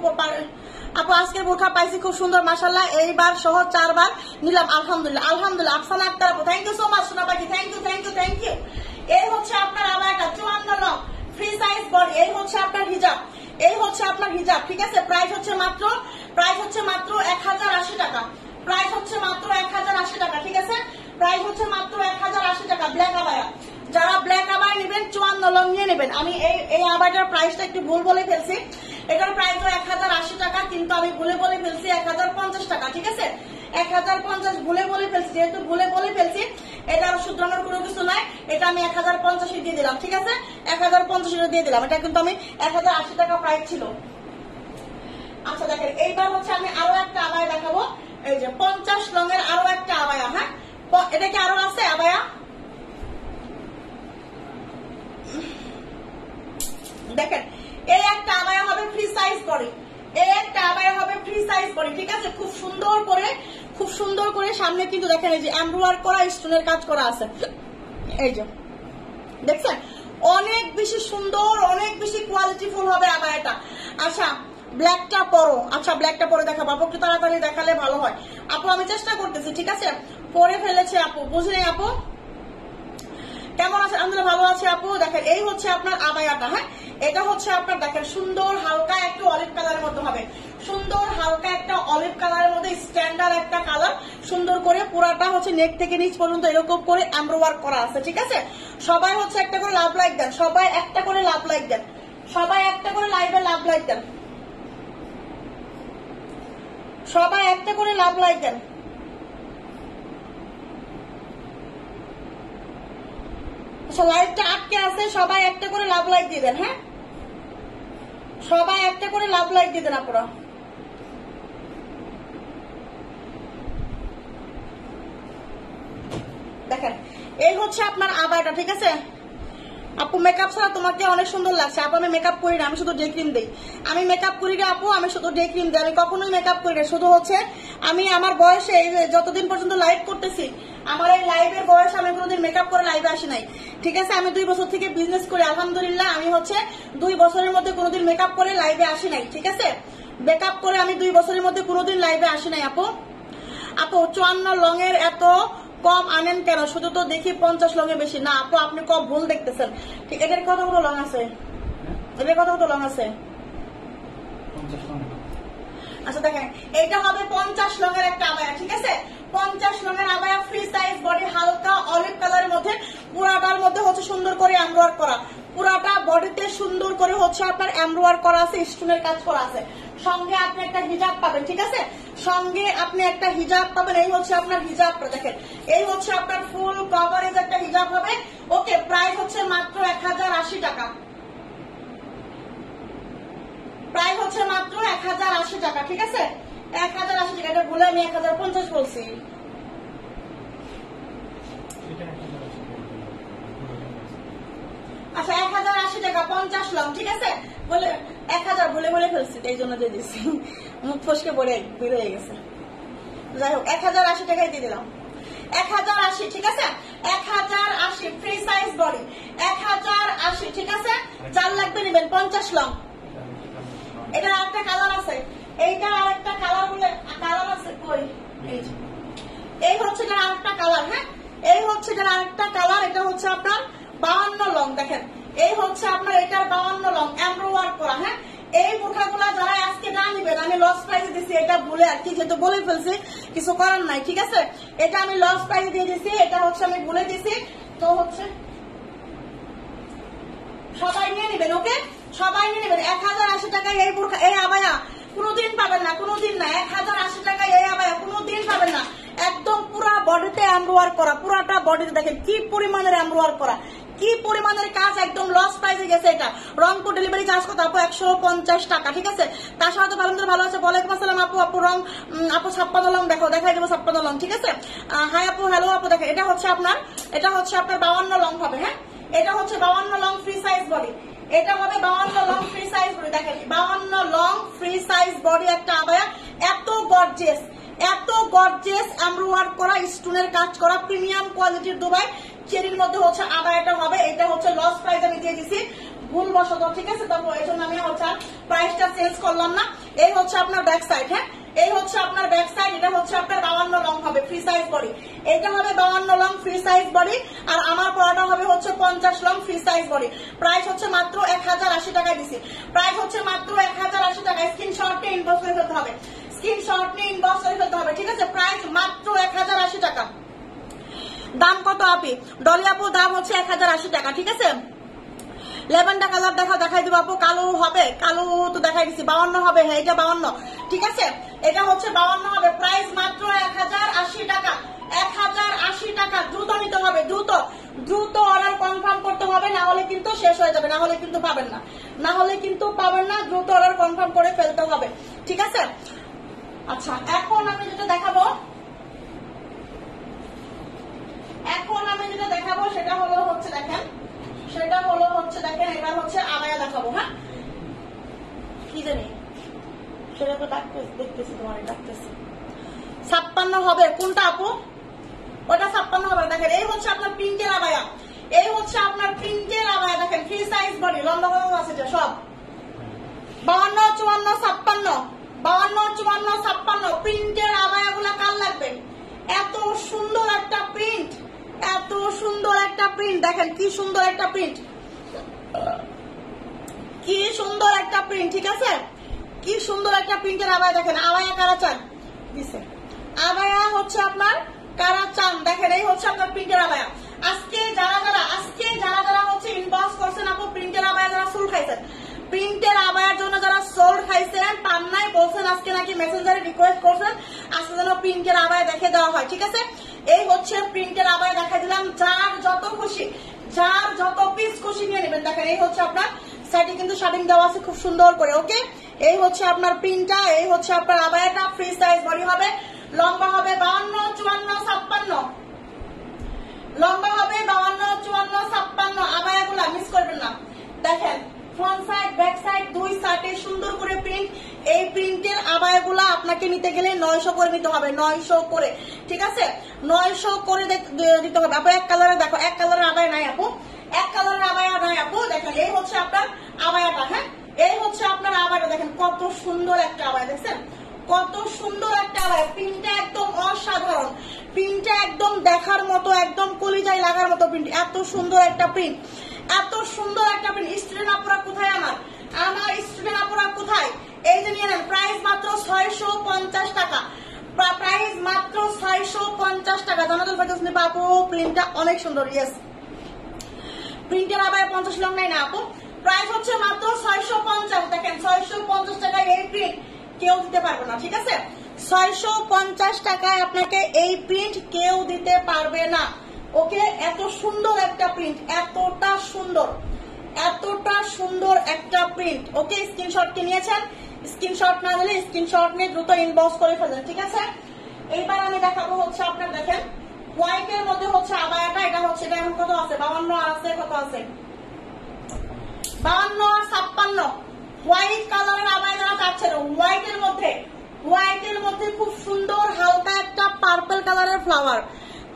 আপু আজকে বোরখা পাইছি খুব সুন্দর মাসাল্লাহ এইবার সহ চারবার নিলাম, আলহামদুলিল্লাহ। আলহামদুলিল্লাহ, আফসানা আক্তার আপু থ্যাংক ইউ সো মাচ সোনা পাখি। Thank you thank you thank you এই হচ্ছে আপনার আবায়টা চুয়ান্ন লং ফ্রি সাইজ বডি এই হচ্ছে আপনার হিজাব এই হচ্ছে আপনার হিজাব ঠিক আছে? প্রাইস হচ্ছে মাত্র প্রাইস হচ্ছে মাত্র এক হাজার আশি টাকা। প্রাইস হচ্ছে মাত্র এক হাজার আশি টাকা, ঠিক আছে? প্রাইস হচ্ছে মাত্র এক হাজার আশি টাকা ব্ল্যাক আবায়া যারা ব্ল্যাক আবাই নেবেন, চুয়ান্ন লং নিয়ে নেবেন। আমি এই এই আবাইটার প্রাইসটা একটু ভুল বলে ফেলছি। এটার প্রাইস এক হাজার আশি টাকা, কিন্তু আমি ভুলে বলে ফেলছি এক হাজার পঞ্চাশ টাকা, ঠিক আছে? এক হাজার পঞ্চাশ ভুলে বলে ফেলছি, যেহেতু ভুলে বলে ফেলছি, এটা শুধরানোর কোনো কিছু নাই। এটা আমি এক হাজার পঞ্চাশে দিয়ে দিলাম, ঠিক আছে? এক হাজার পঞ্চাশে দিয়ে দিলাম। এটা কিন্তু আমি এক হাজার আশি টাকা প্রাইস ছিল। আচ্ছা দেখেন, এইবার হচ্ছে আমি আরও একটা আবায় দেখাবো। এই যে পঞ্চাশ রঙের আরও একটা আবায়া হ্যাঁ? এটা কি আরও আছে, আবায়া? দেখেন এই একটা আবায়া হবে ফ্রি সাইজ করে এই একটা আবায়া হবে ফ্রি সাইজ করে ঠিক আছে? খুব সুন্দর করে, খুব সুন্দর করে সামনে কিন্তু দেখেন, এই যে এমব্রোয়ার করা স্টোনের কাজ করা আছে। এই যে, দেখছেন? অনেক বেশি সুন্দর, অনেক বেশি কোয়ালিটিফুল হবে আবায়াটা। আচ্ছা ব্ল্যাকটা পরো। আচ্ছা ব্ল্যাকটা পরে দেখাবো। আপু, একটু তাড়াতাড়ি দেখালে ভালো হয়। আপু, আমি চেষ্টা করতেছি, ঠিক আছে? পরে ফেলেছে আপু। বুঝলেন আপু? কেমন আছে? আলহামদুলিল্লাহ, ভালো আছে আপু। দেখেন, এই হচ্ছে আপনার আবায়াটা হ্যাঁ? এটা হচ্ছে আপনার, দেখেন, সুন্দর হালকা একটু অলিভ কালারের মধ্যে হবে। সুন্দর হালকা একটা অলিভ কালারের মধ্যে স্ট্যান্ডার্ড একটা কালার সুন্দর করে পুরাটা হচ্ছে নেক থেকে নিচ পর্যন্ত এরকম করে এমব্রোয়ার করা আছে, ঠিক আছে? সবাই হচ্ছে একটা করে লাভ লাইক দেন। সবাই একটা করে লাভ লাইক দেন। সবাই একটা করে লাইভে লাভ লাইক দেন। সবাই একটা করে লাভ লাইক দেন। আচ্ছা লাইভটা আটকে আছে, সবাই একটা করে লাভ লাইক দিয়ে দেন হ্যাঁ? সবাই একটা করে লাভ লাইক দিয়ে দেন আপনারা। দেখেন, এই হচ্ছে আপনার আবারটা, ঠিক আছে? আপু মেকআপ ছাড়া তোমাকে অনেক সুন্দর লাগছে। আপু, আমি মেকআপ করি না, আমি শুধু ডে ক্রিম দিই। আমি মেকআপ করি না আপু, আমি শুধু ডে ক্রিম দিই। আমি কখনোই মেকআপ করি না। শুধু হচ্ছে, আমি আমার বয়সে যতদিন পর্যন্ত লাইভ করতেছি, আমার এই লাইভের বয়সে আমি কোনোদিন মেকআপ করে লাইভে আসি নাই। ঠিক আছে, আমি দুই বছর থেকে বিজনেস করি, আলহামদুলিল্লাহ। আমি হচ্ছে দুই বছরের মধ্যে কোনোদিন মেকআপ করে লাইভে আসি নাই, ঠিক আছে? মেকআপ করে আমি দুই বছরের মধ্যে কোনোদিন লাইভে আসি নাই, আপু। আপু, চুয়ান্ন লং এর এত কম আনেন কেন? শুধু তো দেখি পঞ্চাশ লং এ বেশি। না, আপু, আপনি কম ভুল দেখতেছেন। ঠিক এটার কতগুলো লং আছে। এটার কতগুলো লং আছে। আচ্ছা দেখেন, এইটা হবে পঞ্চাশ এর একটা আবায়া, ঠিক আছে? পঞ্চাশ এর আবায়া ফ্রি সাইজ বডি হালকা অলিভ কালারের মধ্যে, পুরাটার মধ্যে হচ্ছে সুন্দর করে এমব্রয়েড করা। পুরাটা বডিতে সুন্দর করে হচ্ছে আপনার এমব্রয়েড করা আছে স্টোনের কাজ করা আছে। সঙ্গে আপনি একটা হিজাব পাবেন, ঠিক আছে? সঙ্গে আপনি একটা হিজাব পাবেন, এই হচ্ছে আপনার হিজাবটা দেখেন। এই হচ্ছে আপনার ফুল কভারেজ একটা হিজাব হবে। ওকে প্রাইস হচ্ছে মাত্র এক হাজার আশি টাকা। প্রায় হচ্ছে মাত্র এক হাজার আশি টাকা, ঠিক আছে? এক হাজার আশি টাকা, এটা বলে আমি এক হাজার পঞ্চাশ বলছি। আচ্ছা এক হাজার আশি টাকা, পঞ্চাশ লং, ঠিক আছে? বলে, এক হাজার বলে বলে ফেলছি এই জন্য দিয়ে দিচ্ছি মুখ ফসকে বের হয়ে গেছে। যাই হোক, এক হাজার আশি টাকাই দিয়ে দিলাম। এক হাজার আশি, ঠিক আছে? এক হাজার আশি ফ্রি সাইজ বডি এক হাজার আশি, ঠিক আছে? চার লাগবে নেবেন পঞ্চাশ লং। এটা একটা কালার আছে। এইটা আর একটা কালার বলে কালার আছে কই? এই। এই হচ্ছে যার আরেকটা কালার হ্যাঁ? এই হচ্ছে যার আরেকটা কালার এটা হচ্ছে আপনার বাউান্ন লং দেখেন। এই হচ্ছে আপনার এটার বাউান্ন লং এমব্রোয়ার করা হ্যাঁ? এই বোরখাগুলা যারা আজকে না নিবেন, আমি লস প্রাইসে দিছি, এটা বলে আর কি, যেহেতু বলে ফেলছি, কিছু করার নাই, ঠিক আছে? এটা আমি লস প্রাইসে দিয়ে দিছি, এটা হচ্ছে আমি বলে দিছি, তো হচ্ছে সবাই নিয়ে নেবেন ওকে সবাই নিয়ে নেবেন এক হাজার আশি টাকায় এই বোরখা, এই আবায়া কোনোদিন পাবেন না, কোনোদিন না এক হাজার আশি টাকায় এই আবায়া কোনোদিন পাবেন না। একদম পুরা বডিতে এমব্রোয়ার করা, পুরাটা বডিতে দেখেন কি পরিমাণের এমব্রোয়ার করা, কি পরিমাণের কাজ একদম লস প্রাইসে গেছে এটা। রংপুর ডেলিভারি চার্জ কত আপু? একশো পঞ্চাশ টাকা, ঠিক আছে? তার সাথে ভালো ভালো আছে। ওয়ালাইকুম আসসালাম আপু আপু রং আপু ছাপ্পান্ন লং দেখো, দেখাই দেবো ছাপ্পান্ন লং ঠিক আছে? হাই আপু হ্যালো আপু দেখেন এটা হচ্ছে আপনার, এটা হচ্ছে আপনার বাউান্ন লং হবে হ্যাঁ? এটা হচ্ছে বাউান্ন লং ফ্রি সাইজ বডি এটা হবে বাউান্ন লং ফ্রি সাইজ বডি দেখেন, বাউান্ন লং ফ্রি সাইজ বডি একটা আবায়া, এত গর্জেস এত গর্জেস ওয়ার্ক করা স্টোনের কাজ করা প্রিমিয়াম কোয়ালিটির দুবাই। চেরির মধ্যে হচ্ছে আবায়াটা হবে, এটা হচ্ছে লস প্রাইস আমি দিয়ে দিছি। ভুল বসত ঠিক আছে? তারপর এই জন্য আমি হচ্ছে প্রাইসটা চেঞ্জ করলাম না। এই হচ্ছে আপনার ব্যাক সাইড হ্যাঁ? এই হচ্ছে আপনার ব্যাক সাইড এটা হচ্ছে আপনার বাউান্ন লং হবে ফ্রি সাইজ বডি এটা হবে বাউান্ন লং ফ্রি সাইজ বডি আর আমার পড়াটা হবে হচ্ছে পঞ্চাশ long free size body price হচ্ছে মাত্র এক হাজার আশি টাকায় দিছি। প্রাইস হচ্ছে মাত্র এক হাজার আশি টাকা স্ক্রিনশট নিয়ে ইনবক্স করে ফেলতে হবে। স্ক্রিনশট নিয়ে ইনবক্স করে ফেলতে হবে, ঠিক আছে? প্রাইস মাত্র এক হাজার আশি টাকা। দাম কত আপি? ডলিয়াপুর দাম হচ্ছে এক হাজার আশি টাকা, ঠিক আছে? লেভেনটা কালার দেখা দেখাই দিব আপু, কালো হবে, কালো তো দেখাই দিচ্ছি বাউন্ন হবে হ্যাঁ এটা বাউন্ন। ঠিক আছে? এটা হচ্ছে বাউন্ন হবে প্রাইস মাত্র এক হাজার আশি টাকা এক হাজার আশি টাকা, দ্রুত নিতে হবে, দ্রুত দ্রুত অর্ডার কনফার্ম করতে হবে, না হলে কিন্তু শেষ হয়ে যাবে, না হলে কিন্তু পাবেন না। না হলে কিন্তু পাবেন না, দ্রুত অর্ডার কনফার্ম করে ফেলতে হবে। ঠিক আছে? আচ্ছা এখন আমি যেটা দেখাবো, এখন আমি যেটা দেখাবো সেটা হলো হচ্ছে দেখেন সেটা হলো হচ্ছে দেখেন, এবার হচ্ছে আবায়া দেখাবো হ্যাঁ? কি জানি? সেটা তো ডাকতে- দেখতেছি তোমার ডাকতেছি ছাপ্পান্ন হবে, কোনটা আপু? ওটা ছাপ্পান্ন হবে, দেখেন, এই হচ্ছে আপনার পিঙ্কের আবায়া এই হচ্ছে আপনার পিঙ্কের আবায়া দেখেন ফ্রি সাইজ বডি লম্বা কত আছে এটা? সব। বাউন্ন, চুয়ান্ন, ছাপ্পান্ন। বাউন্ন, চুয়ান্ন, ছাপ্পান্ন। প্রিন্টের আবায়া গুলা কার লাগবে? এত সুন্দর একটা প্রিন্ট এত সুন্দর একটা প্রিন্ট দেখেন কি সুন্দর একটা প্রিন্ট কি সুন্দর একটা প্রিন্ট ঠিক আছে? কি সুন্দর একটা প্রিন্টের আবায় দেখেন আবায়া কারা চান? দিছে। আবায়া হচ্ছে আপনার কারা চান? দেখেন, এই হচ্ছে আপনার প্রিন্টের আবায়া আজকে যারা যারা, আজকে যারা যারা হচ্ছে ইনবক্স করছেন আপু প্রিন্টের আবায়া যারা ফুল খাইছেন প্রিন্টের আবায়ের জন্য যারা সোল খাইছেন পান নাই বলছেন আজকে নাকি মেসেঞ্জারে রিকোয়েস্ট করছেন, আজকে যেন প্রিন্টের আবায় দেখে দেওয়া হয়, ঠিক আছে? এই হচ্ছে প্রিন্টের আবায়া দেখা দিলাম। যার যত খুশি, যার যত পিস খুশি নিয়ে নেবেন। দেখেন, এই হচ্ছে আপনার সাইডে কিন্তু শার্টিং দেওয়া আছে খুব সুন্দর করে ওকে এই হচ্ছে আপনার প্রিন্টটা এই হচ্ছে আপনার আবায়াটা ফ্রি সাইজ বডি হবে। লম্বা হবে বাউন্ন, চুয়ান্ন, ছাপ্পান্ন। লম্বা হবে বাউন্ন, চুয়ান্ন, ছাপ্পান্ন। আবায়াগুলা মিস করবেন না। দেখেন ফ্রন্ট সাইড ব্যাক সাইড দুই সাইডে সুন্দর করে প্রিন্ট এই প্রিন্টের আবায়াগুলা আপনাকে নিতে গেলে নয়শো করে নিতে হবে, নয়শো করে, ঠিক আছে? নয়শো করে দিতে হবে। আপু, এক কালারে দেখো, এক কালারের আবায় নাই আপু। এক কালারের আবায়া নাই আপু। দেখেন, এই হচ্ছে আপনার আবায়াটা হ্যাঁ? এই হচ্ছে আপনার আবায়া দেখেন, কত সুন্দর একটা আবায়া, দেখছেন? কত সুন্দর একটা আবায়া। প্রিন্টটা একদম অসাধারণ। প্রিন্টটা একদম দেখার মতো, একদম কলিজায় লাগার মতো প্রিন্ট। এত সুন্দর একটা প্রিন্ট। এত সুন্দর একটা প্রিন্ট। স্টুডেন্ট আপুরা কোথায় আমার? আমার স্টুডেন্ট আপুরা কোথায়? এই যে নিয়ে নেন প্রাইস মাত্র ছয়শো পঞ্চাশ টাকা। প্রাইস মাত্র ছয়শো পঞ্চাশ টাকা। জানাতুল ফেরদৌস নেবা আপু প্রিন্টটা অনেক সুন্দর ইয়েস প্রিন্টের আবার পঞ্চাশ লং নাই না আপু। প্রাইস হচ্ছে মাত্র ছয়শো পঞ্চাশ, দেখেন, ছয়শো পঞ্চাশ টাকায় এই প্রিন্ট কেউ দিতে পারবে না, ঠিক আছে? ছয়শো পঞ্চাশ টাকায় আপনাকে এই প্রিন্ট কেউ দিতে পারবে না। ওকে, এত সুন্দর একটা প্রিন্ট এতটা সুন্দর এতটা সুন্দর একটা প্রিন্ট ওকে স্ক্রিনশট কে নিয়েছেন? স্ক্রিনশট না দিলে স্ক্রিনশট নিয়ে দ্রুত ইনবক্স করে ফেলেন ঠিক আছে? এইবার আমি দেখাবো হচ্ছে আপনার দেখেন হোয়াইটের মধ্যে হচ্ছে আবায়াটা, এটা হচ্ছে এটা এখন কত আছে? বাউন্ন আর আছে, কত আছে? বাউন্ন আর ছাপ্পান্ন। হোয়াইট কালারের আবায় যারা চাচ্ছেন হোয়াইটের মধ্যে হোয়াইটের মধ্যে খুব সুন্দর হালকা একটা পার্পল কালারের ফ্লাওয়ার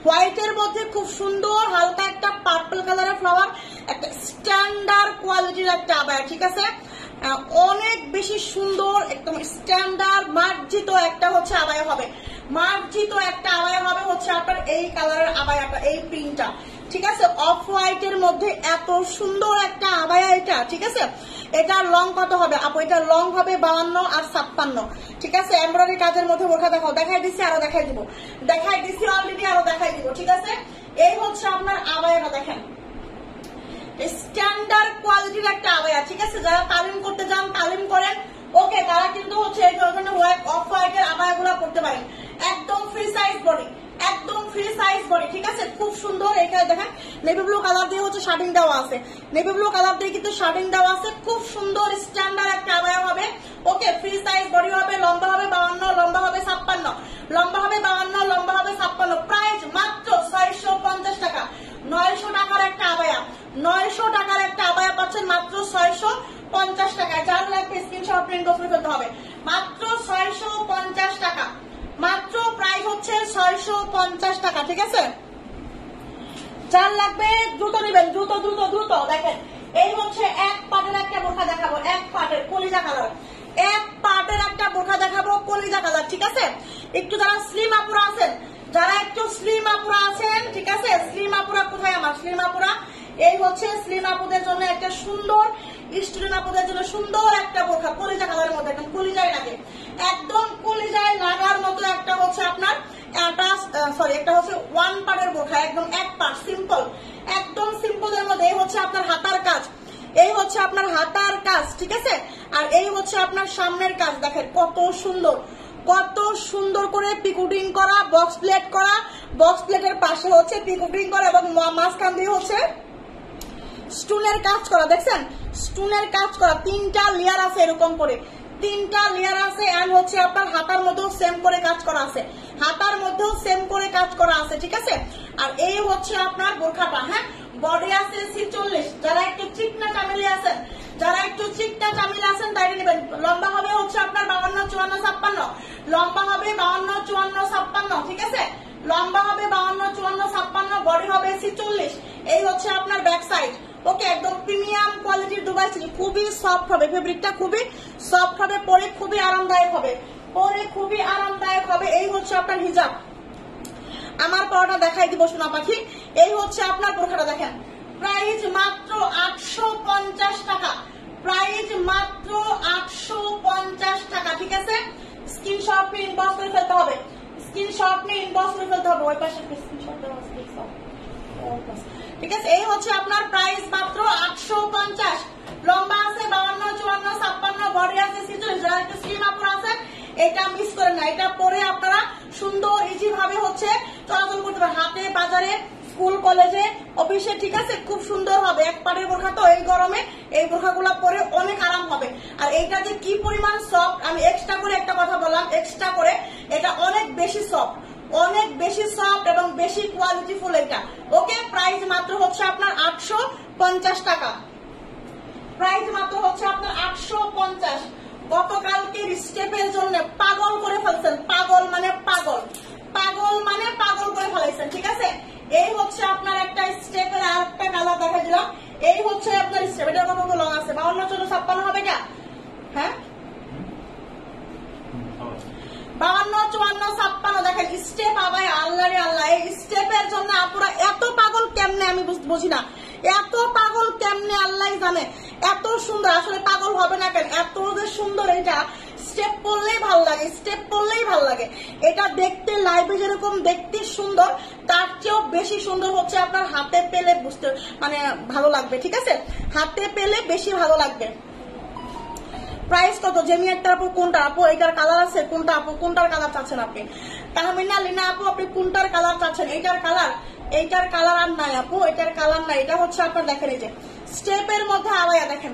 হোয়াইটের মধ্যে খুব সুন্দর হালকা একটা পার্পল কালারের ফ্লাওয়ার একটা স্ট্যান্ডার্ড কোয়ালিটির একটা আবায়া, ঠিক আছে? অনেক বেশি সুন্দর, একদম স্ট্যান্ডার্ড মার্জিত একটা হচ্ছে আবায়া হবে। মার্জিত একটা আবায়া হবে হচ্ছে আপনার এই কালারের আবায়াটা, এই প্রিন্টটা ঠিক আছে? অফ হোয়াইটের মধ্যে এত সুন্দর একটা আবায়া এটা, ঠিক আছে? এটার লং কত হবে? আপু, এটা লং হবে বাউন্ন আর ছাপ্পান্ন। ঠিক আছে? এমব্রয়ডারি কাজের মধ্যে বোরখা দেখাও। দেখাই দিছি, আরও দেখাই দিব। দেখাই দিছি অলরেডি আরও দেখাই দিব, ঠিক আছে? এই হচ্ছে আপনার আবায়াটা, দেখেন। স্ট্যান্ডার্ড কোয়ালিটির একটা আবায়া, ঠিক আছে? যারা তালিম তালিম করেন, ওকে তারা কিন্তু হচ্ছে এই ধরনের হোয়াইট অফ হোয়াইটের আবায়াগুলো করতে পারেন। একদম ফ্রি সাইজ বডি একদম ফ্রি সাইজ বডি ঠিক আছে? খুব সুন্দর এখানে দেখেন নেভি ব্লু কালার দিয়ে হচ্ছে শার্টিং দেওয়া আছে। নেভি ব্লু কালার দিয়ে কিন্তু শার্টিং দেওয়া আছে, খুব সুন্দর স্ট্যান্ডার্ড একটা আবায়া হবে। ওকে ফ্রি সাইজ বডি হবে, লম্বা হবে বাউন্ন, লম্বা হবে ছাপ্পান্ন, লম্বা হবে বাউন্ন, লম্বা হবে ছাপ্পান্ন প্রাইস মাত্র ছয়শো পঞ্চাশ টাকা। নয়শো টাকার একটা আবায়া নয়শো টাকার একটা আবায়া পাচ্ছেন মাত্র ছয়শো পঞ্চাশ টাকায়। যার লাগবে স্ক্রিনশট প্রিন্ট করে ফেলতে হবে। মাত্র ছয়শো পঞ্চাশ টাকা। মাত্র প্রাইস হচ্ছে ছয়শো পঞ্চাশ টাকা, ঠিক আছে? যার লাগবে দ্রুত নেবেন, দ্রুত দ্রুত দ্রুত। দেখেন, এই হচ্ছে এক পাটের একটা বোরখা দেখাবো, এক পাটের কলিজা কালার। এক পাটের একটা বোরখা দেখাবো, কলিজা কালার, ঠিক আছে? একটু যারা স্লিম আপুরা আছেন, যারা একটু স্লিম আপুরা আছেন, ঠিক আছে? স্লিম আপুরা কোথায় আমার? স্লিম আপুরা, এই হচ্ছে স্লিম আপুদের জন্য একটা সুন্দর স্টুডেন্ট আপুদের জন্য সুন্দর একটা বোরখা, কলিজা কালারের মধ্যে একদম কলিজায় লাগে। একদম কলিজায় লাগার মতো একটা হচ্ছে আপনার সরি একটা হচ্ছে ওয়ান পার্টের বোরখা, একদম এক পার্ট সিম্পল একদম সিম্পলের মধ্যে এই হচ্ছে আপনার হাতার কাজ। এই হচ্ছে আপনার হাতার কাজ, ঠিক আছে? আর এই হচ্ছে আপনার সামনের কাজ, দেখেন কত সুন্দর কত সুন্দর করে পিকুটিং করা বক্স প্লেট করা বক্স প্লেটের পাশে হচ্ছে পিকুটিং করা এবং মাঝখান দিয়ে হচ্ছে স্টুনের কাজ করা, দেখছেন? স্টুনের কাজ করা, তিনটা লেয়ার আছে এরকম করে। তিনটা লেয়ার আছে এন্ড হচ্ছে আপনার হাতার মধ্যেও সেম করে কাজ করা আছে। হাতার মধ্যেও সেম করে কাজ করা আছে, ঠিক আছে? আর এই হচ্ছে আপনার বোরখাটা হ্যাঁ? বডি আছে ছিচল্লিশ। যারা একটু চিকনা চামেলি আছেন, যারা একটু চিকনা চামিল আছেন তাই নেবেন। লম্বা হবে হচ্ছে আপনার বাউন্ন, চুয়ান্ন, ছাপ্পান্ন। লম্বা হবে বাউন্ন, চুয়ান্ন, ছাপ্পান্ন, ঠিক আছে? লম্বা হবে বাউন্ন, চুয়ান্ন, ছাপ্পান্ন বডি হবে ছিচল্লিশ। এই হচ্ছে আপনার ব্যাক সাইড ওকে, একদম প্রিমিয়াম কোয়ালিটির দুবাই সিল্ক খুবই সফট হবে ফেব্রিকটা খুবই সফট হবে, পরে খুবই আরামদায়ক হবে, পরে খুবই আরামদায়ক হবে, এই হচ্ছে আপনার হিজাব। আমার পরোটা দেখাই দিব সোনা পাখি, এই হচ্ছে আপনার বোরখাটা দেখেন। প্রাইস মাত্র আটশো পঞ্চাশ টাকা প্রাইস মাত্র আটশো পঞ্চাশ টাকা, ঠিক আছে? স্ক্রিনশট নিয়ে ইনবক্স করে ফেলতে হবে স্ক্রিনশট নিয়ে ইনবক্স করে ফেলতে হবে, ওই পাশে স্ক্রিনশট দেওয়া। ঠিক আছে? এই হচ্ছে আপনার প্রাইস মাত্র আটশো পঞ্চাশ। লম্বা আছে বাউন্ন, চুয়ান্ন, ছাপ্পান্ন, বডি আছে ছিচল্লিশ। যারা আপনার আছে, এটা মিস করেন না। এটা পরে আপনারা সুন্দর ইজি ভাবে হচ্ছে চলাচল করতে পারেন। হাটে, বাজারে স্কুল কলেজে অফিসে ঠিক আছে? খুব সুন্দর হবে। এক পাড়ের বোরখা তো এই গরমে, এই বোরখাগুলো পরে অনেক আরাম হবে। আর এইটা যে কি পরিমাণ সফট আমি এক্সট্রা করে একটা কথা বললাম এক্সট্রা করে। এটা অনেক বেশি সফট অনেক বেশি সফট এবং বেশি কোয়ালিটিফুল এটা। ওকে প্রাইস মাত্র হচ্ছে আপনার আটশো পঞ্চাশ টাকা। প্রাইস মাত্র হচ্ছে আপনার আটশো পঞ্চাশ। গতকালকের স্টেপের জন্য পাগল করে ফেলছেন, পাগল মানে পাগল। পাগল মানে পাগল করে ফেলাইছেন, ঠিক আছে? এই হচ্ছে আপনার একটা স্টেপের আর একটা কালার দেখা দিলাম। এই হচ্ছে আপনার স্টেপ এটা কত লং আছে। বাউন্ন চল্ল ছাপ্পান্ন হবে এটা? হ্যাঁ। বাউন্ন চুয়ান্ন, ছাপ্পান্ন, দেখেন স্টেপ আবাই আল্লাহ রে আল্লাহ। এই স্টেপের জন্য আপুরা এত পাগল কেমনে আমি বুঝি না। এত পাগল কেমনে আল্লাহ জানে। এত সুন্দর, আসলে পাগল হবে না কেন? এত যে সুন্দর এটা। স্টেপ পড়লেই ভালো লাগে স্টেপ পড়লেই ভালো লাগে। এটা দেখতে লাইভে যেরকম দেখতে সুন্দর, তার চেয়েও বেশি সুন্দর হচ্ছে আপনার হাতে পেলে বুঝতে মানে ভালো লাগবে, ঠিক আছে? হাতে পেলে বেশি ভালো লাগবে। প্রাইস কত? জেমি একটা আপু কোনটা আপু? এটার কালার আছে, কোনটা আপু? কোনটার কালার চাচ্ছেন আপনি? তাহমিনা লিনা আপু, আপনি কোনটার কালার চাচ্ছেন? এইটার কালার এইটার কালার আর নাই আপু এটার কালার নাই। এটা হচ্ছে আপনার দেখেন এই যে স্টেপের মধ্যে আবায়া দেখেন।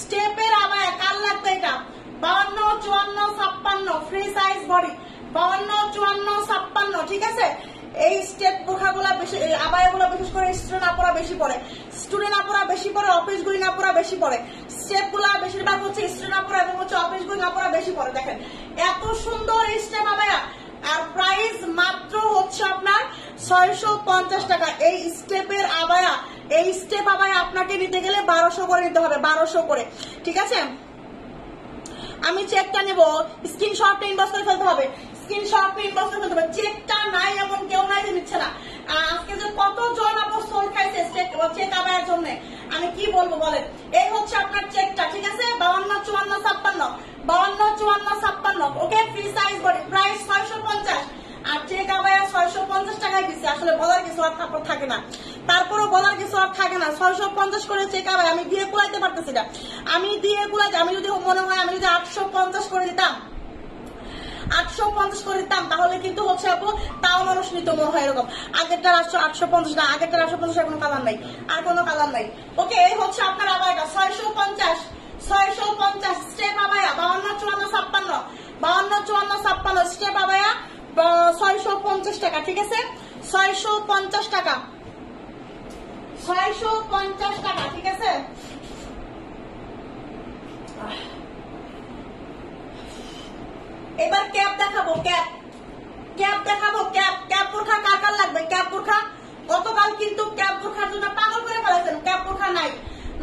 স্টেপের আবায়া, কার লাগবে এটা? বাউন্ন চুয়ান্ন, ছাপ্পান্ন ফ্রি সাইজ বডি বাউন্ন চুয়ান্ন, ছাপ্পান্ন, ঠিক আছে? এই স্টেপ বোরখাগুলা বেশি আবায়াগুলো বিশেষ করে স্টুডেন্ট আপুরা বেশি পড়ে। স্টুডেন্ট আপুরা বেশি পড়ে অফিস গুইন আপুরা বেশি পড়ে। স্টেপগুলা বেশিরভাগ হচ্ছে স্টুডেন্ট আপুরা এবং হচ্ছে অফিস গুইন আপুরা বেশি পড়ে, দেখেন। এত সুন্দর এই স্টেপ আবায়া। আর প্রাইস মাত্র হচ্ছে আপনার ছয়শো পঞ্চাশ টাকা। এই স্টেপের আবায়া, এই স্টেপ আবায়া আপনাকে নিতে গেলে বারোশো করে নিতে হবে, বারোশো করে। ঠিক আছে? আমি চেকটা নেব স্ক্রিনশটটা ইনবক্স করে ফেলতে হবে। স্ক্রিনশট ইনবক্স করে ফেলতে হবে চেকটা নাই এমন কেউ নাই যে নিচ্ছে না। আজকে যে কতজন আপনার সোল খাইছে চেক আবার জন্য। আমি কি বলব বলেন? এই হচ্ছে আপনার চেকটা ঠিক আছে? বাউন্ন, চুয়ান্ন, ছাপ্পান্ন। বাউন্ন, চুয়ান্ন, ছাপ্পান্ন। Okay free size body price ছয়শো পঞ্চাশ। আর চেক আবার ছয়শো পঞ্চাশ টাকায় দিচ্ছে আসলে বলার কিছু আর তারপর থাকে না। তারপরও বলার কিছু আর থাকে না। ছয়শো পঞ্চাশ করে চেক আবার আমি দিয়ে কুলাইতে পারতেছি না। আমি দিয়ে কুলাইতে আমি যদি মনে হয় আমি যদি আটশো পঞ্চাশ করে দিতাম আটশো পঞ্চাশ করে তাহলে কিন্তু হচ্ছে আপু, তাও মানুষ নিত মনে হয় এরকম। আগেরটার আটশো আটশো পঞ্চাশ না, আগেরটার আটশো পঞ্চাশ কোনো কালার নাই, আর কোনো কালার নাই। ওকে, এই হচ্ছে আপনার আবায়টা ছয়শো পঞ্চাশ ছয়শো পঞ্চাশ, স্টেপ আবায়া, বাউন্ন, চুয়ান্ন, ছাপ্পান্ন, বাউন্ন, চুয়ান্ন, ছাপ্পান্ন, স্টেপ আবায়া ছয়শো পঞ্চাশ টাকা, ঠিক আছে? ছয়শো পঞ্চাশ টাকা। ছয়শো পঞ্চাশ টাকা, ঠিক আছে? এবার ক্যাপ দেখাবো ক্যাপ ক্যাপ দেখাবো ক্যাপ ক্যাপ বোরখা কার কার লাগবে? ক্যাপ বোরখা গতকাল কিন্তু ক্যাপ বোরখার জন্য পাগল করে ফেলেছেন। ক্যাপ বোরখা নাই।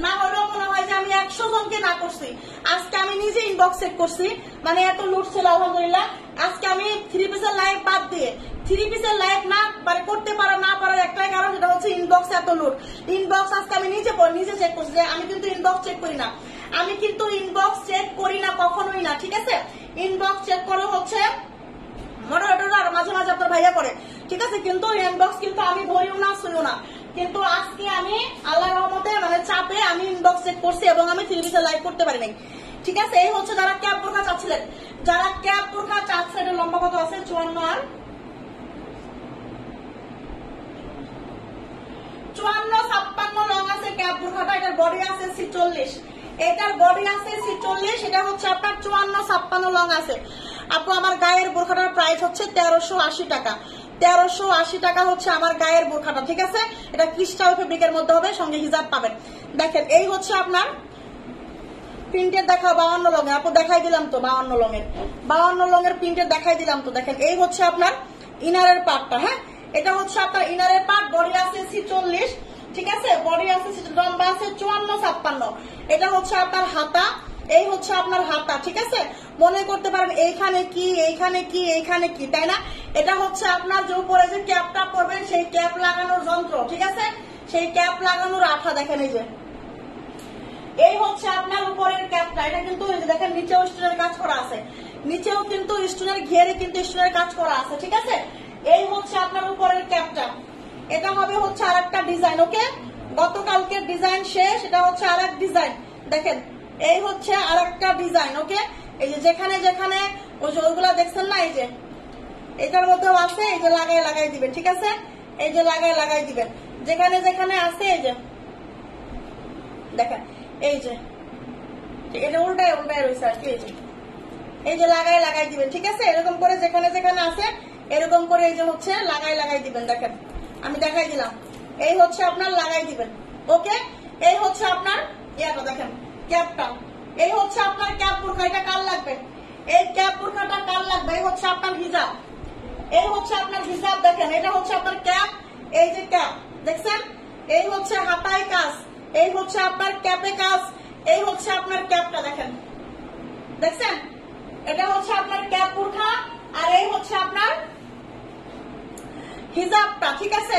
না হলেও মনে হয় যে আমি একশো জনকে না করছি। আজকে আমি নিজে ইনবক্স চেক করছি। মানে এত লুট ছিল, আলহামদুলিল্লাহ। আজকে আমি থ্রি পিসের লাইভ বাদ দিয়ে থ্রি পিসের লাইভ না মানে করতে পারা, না পারার একটাই কারণ, সেটা হচ্ছে ইনবক্স এত লুট ইনবক্স আজকে আমি নিজে নিজে চেক করছি আমি কিন্তু ইনবক্স চেক করি না। আমি কিন্তু ইনবক্স চেক করি না, কখনোই না, ঠিক আছে? ইনবক্স চেক করে হচ্ছে মডারেটররা মাঝে মাঝে আপনার ভাইয়া করে, ঠিক আছে? কিন্তু ইনবক্স কিন্তু আমি ধরিও না শুনিও না। কিন্তু আজকে আমি আল্লাহ রহমতে মানে চাপে আমি ইনবক্স চেক করছি এবং আমি টিভিতে লাইভ করতে পারি নাই। ঠিক আছে? এই হচ্ছে যারা ক্যাব বোরখা চাচ্ছিলেন। যারা ক্যাব বোরখা চাচ্ছে, এটা লম্বা কত আছে, চুয়ান্ন আর চুয়ান্ন ছাপ্পান্ন লং আছে ক্যাব বোরখাটা এটার বডি আছে ছিচল্লিশ। এটার বডি আছে ছিচল্লিশ, এটা হচ্ছে আপনার চুয়ান্ন, ছাপ্পান্ন লং আছে। আপু, আমার গায়ের বোরখাটার প্রাইস হচ্ছে তেরোশো আশি টাকা। তেরোশো আশি টাকা হচ্ছে আমার গায়ের বোরখাটা, ঠিক আছে? এটা ক্রিস্টাল ফেব্রিকের মধ্যে হবে, সঙ্গে হিজাব পাবেন। দেখেন, এই হচ্ছে আপনার প্রিন্টের দেখা বাউন্ন লঙে আপু, দেখাই দিলাম তো বাউন্ন লঙের বাউন্ন লঙের প্রিন্টের দেখাই দিলাম তো। দেখেন, এই হচ্ছে আপনার ইনারের পার্টটা হ্যাঁ? এটা হচ্ছে আপনার ইনারের পার্ট বডি আছে ছিচল্লিশ। ঠিক আছে? বডি আছে লম্বা আছে, চুয়ান্ন, ছাপ্পান্ন। এটা হচ্ছে আপনার হাতা, এই হচ্ছে আপনার হাতা, ঠিক আছে? মনে করতে পারেন, এইখানে কি এইখানে কি এইখানে কি, তাই না? এটা হচ্ছে আপনার যে উপরে যে ক্যাপটা পরবেন সেই ক্যাপ লাগানোর যন্ত্র, ঠিক আছে? সেই ক্যাপ লাগানোর আঠা দেখেন এই যে। এই হচ্ছে আপনার উপরের ক্যাপটা, এটা কিন্তু দেখেন, নিচেও স্টোনের কাজ করা আছে। নিচেও কিন্তু স্টোনের ঘেরে কিন্তু স্টোনের কাজ করা আছে, ঠিক আছে? এই হচ্ছে আপনার উপরের ক্যাপটা। এটা হবে হচ্ছে আর একটা ডিজাইন ওকে? গতকালকের ডিজাইন শেষ, এটা হচ্ছে আর এক ডিজাইন দেখেন, এই হচ্ছে আর একটা ডিজাইন ওকে? এই যে যেখানে যেখানে, ওই যে ওইগুলা দেখছেন না, এই যে? এটার মধ্যেও আছে, এই যে লাগাই লাগাই দিবেন, ঠিক আছে? এই যে লাগাই লাগাই দিবেন। যেখানে যেখানে আছে, এই যে। দেখেন, এই যে। এটা উল্টায় উল্টায় রয়েছে আর কি, এই যে। এই যে লাগাই লাগাই দিবেন, ঠিক আছে? এরকম করে যেখানে যেখানে আছে, এরকম করে এই যে হচ্ছে লাগাই লাগাই দিবেন, দেখেন। আমি দেখাই দিলাম। এই হচ্ছে আপনার লাগাই দিবেন। ওকে? এই হচ্ছে আপনার ইয়াটা দেখেন, ক্যাপটা। এই হচ্ছে আপনার ক্যাপ বুরখা এটা কার লাগবে? এই ক্যাপ বুরখাটা কার লাগবে? এই হচ্ছে আপনার হিজাব। এই হচ্ছে আপনার হিসাব দেখেন, এটা হচ্ছে আপনার ক্যাপ, এই যে ক্যাপ, দেখছেন? এই হচ্ছে হাতায় কাজ, এই হচ্ছে আপনার ক্যাপে কাজ, এই হচ্ছে আপনার ক্যাপটা, দেখেন। দেখছেন? এটা হচ্ছে আপনার ক্যাপ বুরখা আর এই হচ্ছে আপনার হিজাবটা ঠিক আছে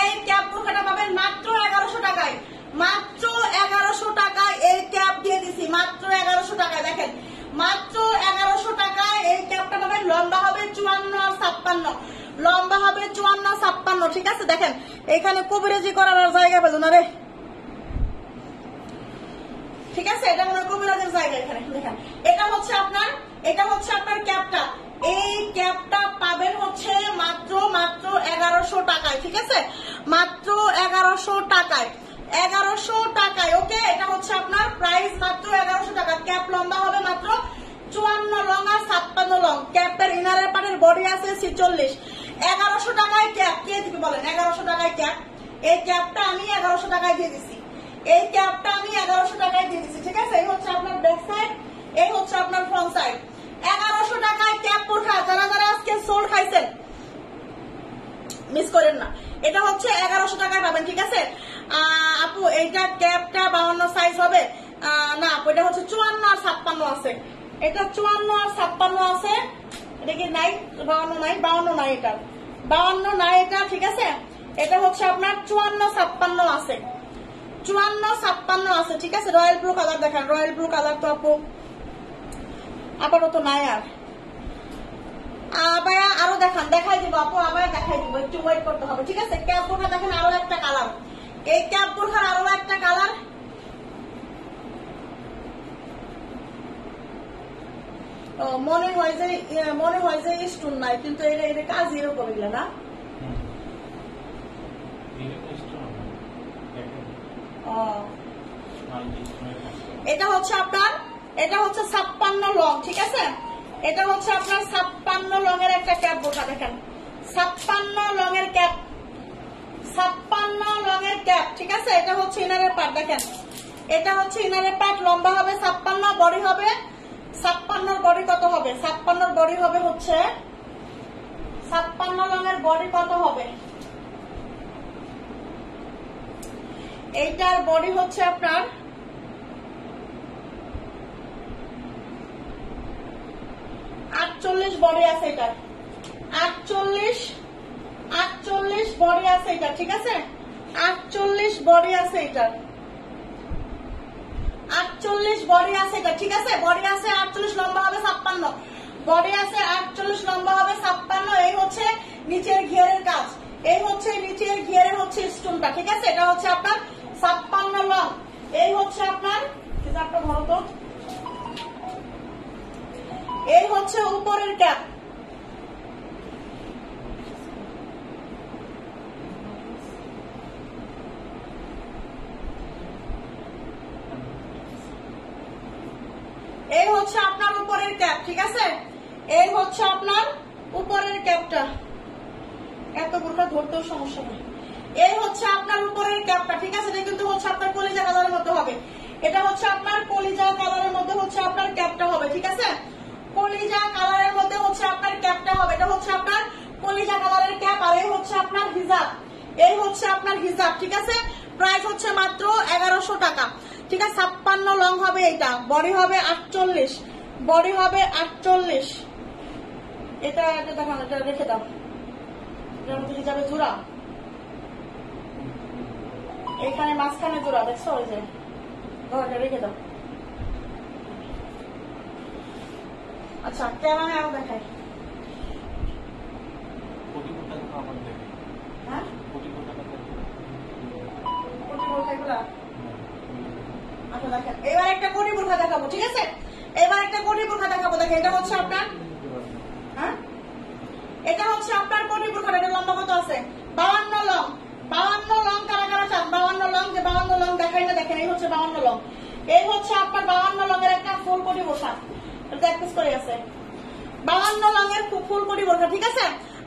এই ক্যাপ বুরখাটা পাবেন মাত্র এগারোশো টাকায়। মাত্র এগারোশো টাকায় এই ক্যাপ দিয়ে দিছি। মাত্র এগারোশো টাকায়, দেখেন। মাত্র এগারোশো টাকায় এই ক্যাপটা পাবেন লম্বা হবে চুয়ান্ন আর ছাপ্পান্ন। লম্বা হবে চুয়ান্ন ছাপ্পান্ন, ঠিক আছে? দেখেন, এখানে কবিরাজি করার জায়গা পেল না রে। ঠিক আছে? এটা মনে হয় কবিরাজের জায়গা এখানে, দেখেন। এটা হচ্ছে আপনার এটা হচ্ছে আপনার ক্যাপটা এই ক্যাপটা পাবেন হচ্ছে মাত্র মাত্র এগারোশো টাকায়, ঠিক আছে? মাত্র এগারোশো টাকায় এগারোশো টাকায়, ওকে? এটা হচ্ছে আপনার প্রাইস মাত্র এগারোশো টাকা। ক্যাপ লম্বা হবে মাত্র চুয়ান্ন লং আর ছাপ্পান্ন লং ক্যাপের ইনারের পাটের বডি আছে ছিচল্লিশ। এগারোশো টাকায় ক্যাপ কে দিবে বলেন? এগারোশো টাকায় ক্যাপ এই ক্যাপটা আমি এগারোশো টাকায় দিয়ে দিছি। এই ক্যাপটা আমি এগারোশো টাকায় দিয়ে দিচ্ছি ঠিক আছে? এই হচ্ছে আপনার ব্যাক সাইড এই হচ্ছে আপনার ফ্রন্ট সাইড এগারোশো টাকায় ক্যাপ পোঠা যারা যারা আজকে সোল খাইছেন মিস করেন না। এটা হচ্ছে এগারোশো টাকায় পাবেন, ঠিক আছে? আপু, এইটা ক্যাপটা বাউন্ন সাইজ হবে? না, আপু, এটা হচ্ছে চুয়ান্ন আর ছাপ্পান্ন আছে। এটা চুয়ান্ন আর ছাপ্পান্ন আছে। এটা কি নাই? বাউন্ন নাই? বাউন্ন নাই এটা। বাউন্ন নাই এটা, ঠিক আছে? এটা হচ্ছে আপনার চুয়ান্ন ছাপ্পান্ন আছে। চুয়ান্ন ছাপ্পান্ন আছে, ঠিক আছে? রয়্যাল ব্লু কালার দেখান, রয়্যাল ব্লু কালার তো আপু। আপাতত নাই আর। আবার আরও দেখান দেখাই দিব আপু আবার দেখাই দিব একটু ওয়েট করতে হবে ঠিক আছে? ক্যাপ বোরখা দেখেন আরও একটা কালার এই ক্যাপ বোরখার আরও একটা কালার মনে হয় যে মনে হয় যে স্টোন নাই কিন্তু এটা এটা কাজ এরকম এগুলো না? এটা হচ্ছে আপনার এটা হচ্ছে ছাপ্পান্ন লং ঠিক আছে? এটা হচ্ছে আপনার ছাপ্পান্ন লং এর একটা ক্যাপ বোটা দেখেন। ছাপ্পান্ন লং এর ক্যাপ। ছাপ্পান্ন লং এর ক্যাপ, ঠিক আছে? এটা হচ্ছে ইনারের পাট, দেখেন। এটা হচ্ছে ইনারের পাট, লম্বা হবে ছাপ্পান্ন, বডি হবে ছাপ্পান্নর বডি কত হবে? ছাপ্পান্নর বডি হবে হচ্ছে, ছাপ্পান্ন লং এর বডি কত হবে? এইটার বডি হচ্ছে আপনার আটচল্লিশ বডি আছে এটার আটচল্লিশ আটচল্লিশ বডি আছে এটা, ঠিক আছে? আটচল্লিশ বডি আছে এটা। আটচল্লিশ বডি আছে এটা, ঠিক আছে? বডি আছে আটচল্লিশ, লম্বা হবে ছাপ্পান্ন। বডি আছে আটচল্লিশ, লম্বা হবে ছাপ্পান্ন। এই হচ্ছে নিচের ঘিয়ারের কাজ। এই হচ্ছে নিচের ঘিয়ারের হচ্ছে স্টোনটা, ঠিক আছে? এটা হচ্ছে আপনার ছাপ্পান্ন লং এই হচ্ছে আপনার হিসাবটা ধরো তো এই হচ্ছে উপরের ক্যাপ। আপনার এত ধরতেও সমস্যা নেই। এই হচ্ছে আপনার উপরের ঠিক আছে? কিন্তু হচ্ছে আপনার মধ্যে হবে। এটা হচ্ছে আপনার কালারের মধ্যে হচ্ছে আপনার ক্যাপটা হবে, ঠিক আছে? কলিজা কালারের মধ্যে হচ্ছে আপনার ক্যাপটা হবে। এটা হচ্ছে আপনার কলিজা কালারের ক্যাপ আর এই হচ্ছে আপনার হিজাব। এই হচ্ছে আপনার হিজাব, ঠিক আছে? প্রাইস হচ্ছে মাত্র এগারোশো টাকা। ঠিক আছে? ছাপ্পান্ন লং হবে এটা বডি হবে আটচল্লিশ। বডি হবে আটচল্লিশ। এটা এটা দেখো এটা রেখে দাও। এটার মধ্যে হিজাবে জোড়া। এখানে মাঝখানে জোড়া, দেখছ? ওই যে। রেখে দাও। আচ্ছা কেমন আরও দেখাই। কোটি টাকা হ্যাঁ? কোটি কোটি টাকা দেবে কোটি বোরখা আচ্ছা দেখেন। এবার একটা কোটি বোরখা দেখাবো ঠিক আছে? এবার একটা কোটি বোরখা দেখাবো দেখেন এটা হচ্ছে আপনার হ্যাঁ? এটা হচ্ছে আপনার কোটি বোরখা এটা লম্বা কত আছে? বাউান্ন লং। বাউান্ন লং কারা কারা চান? বাউান্ন লং যে বাউান্ন লং দেখাই না দেখেন এই হচ্ছে বাউান্ন লং। এই হচ্ছে আপনার বাউান্ন লং এর একটা ফুল কোটি বোরখা।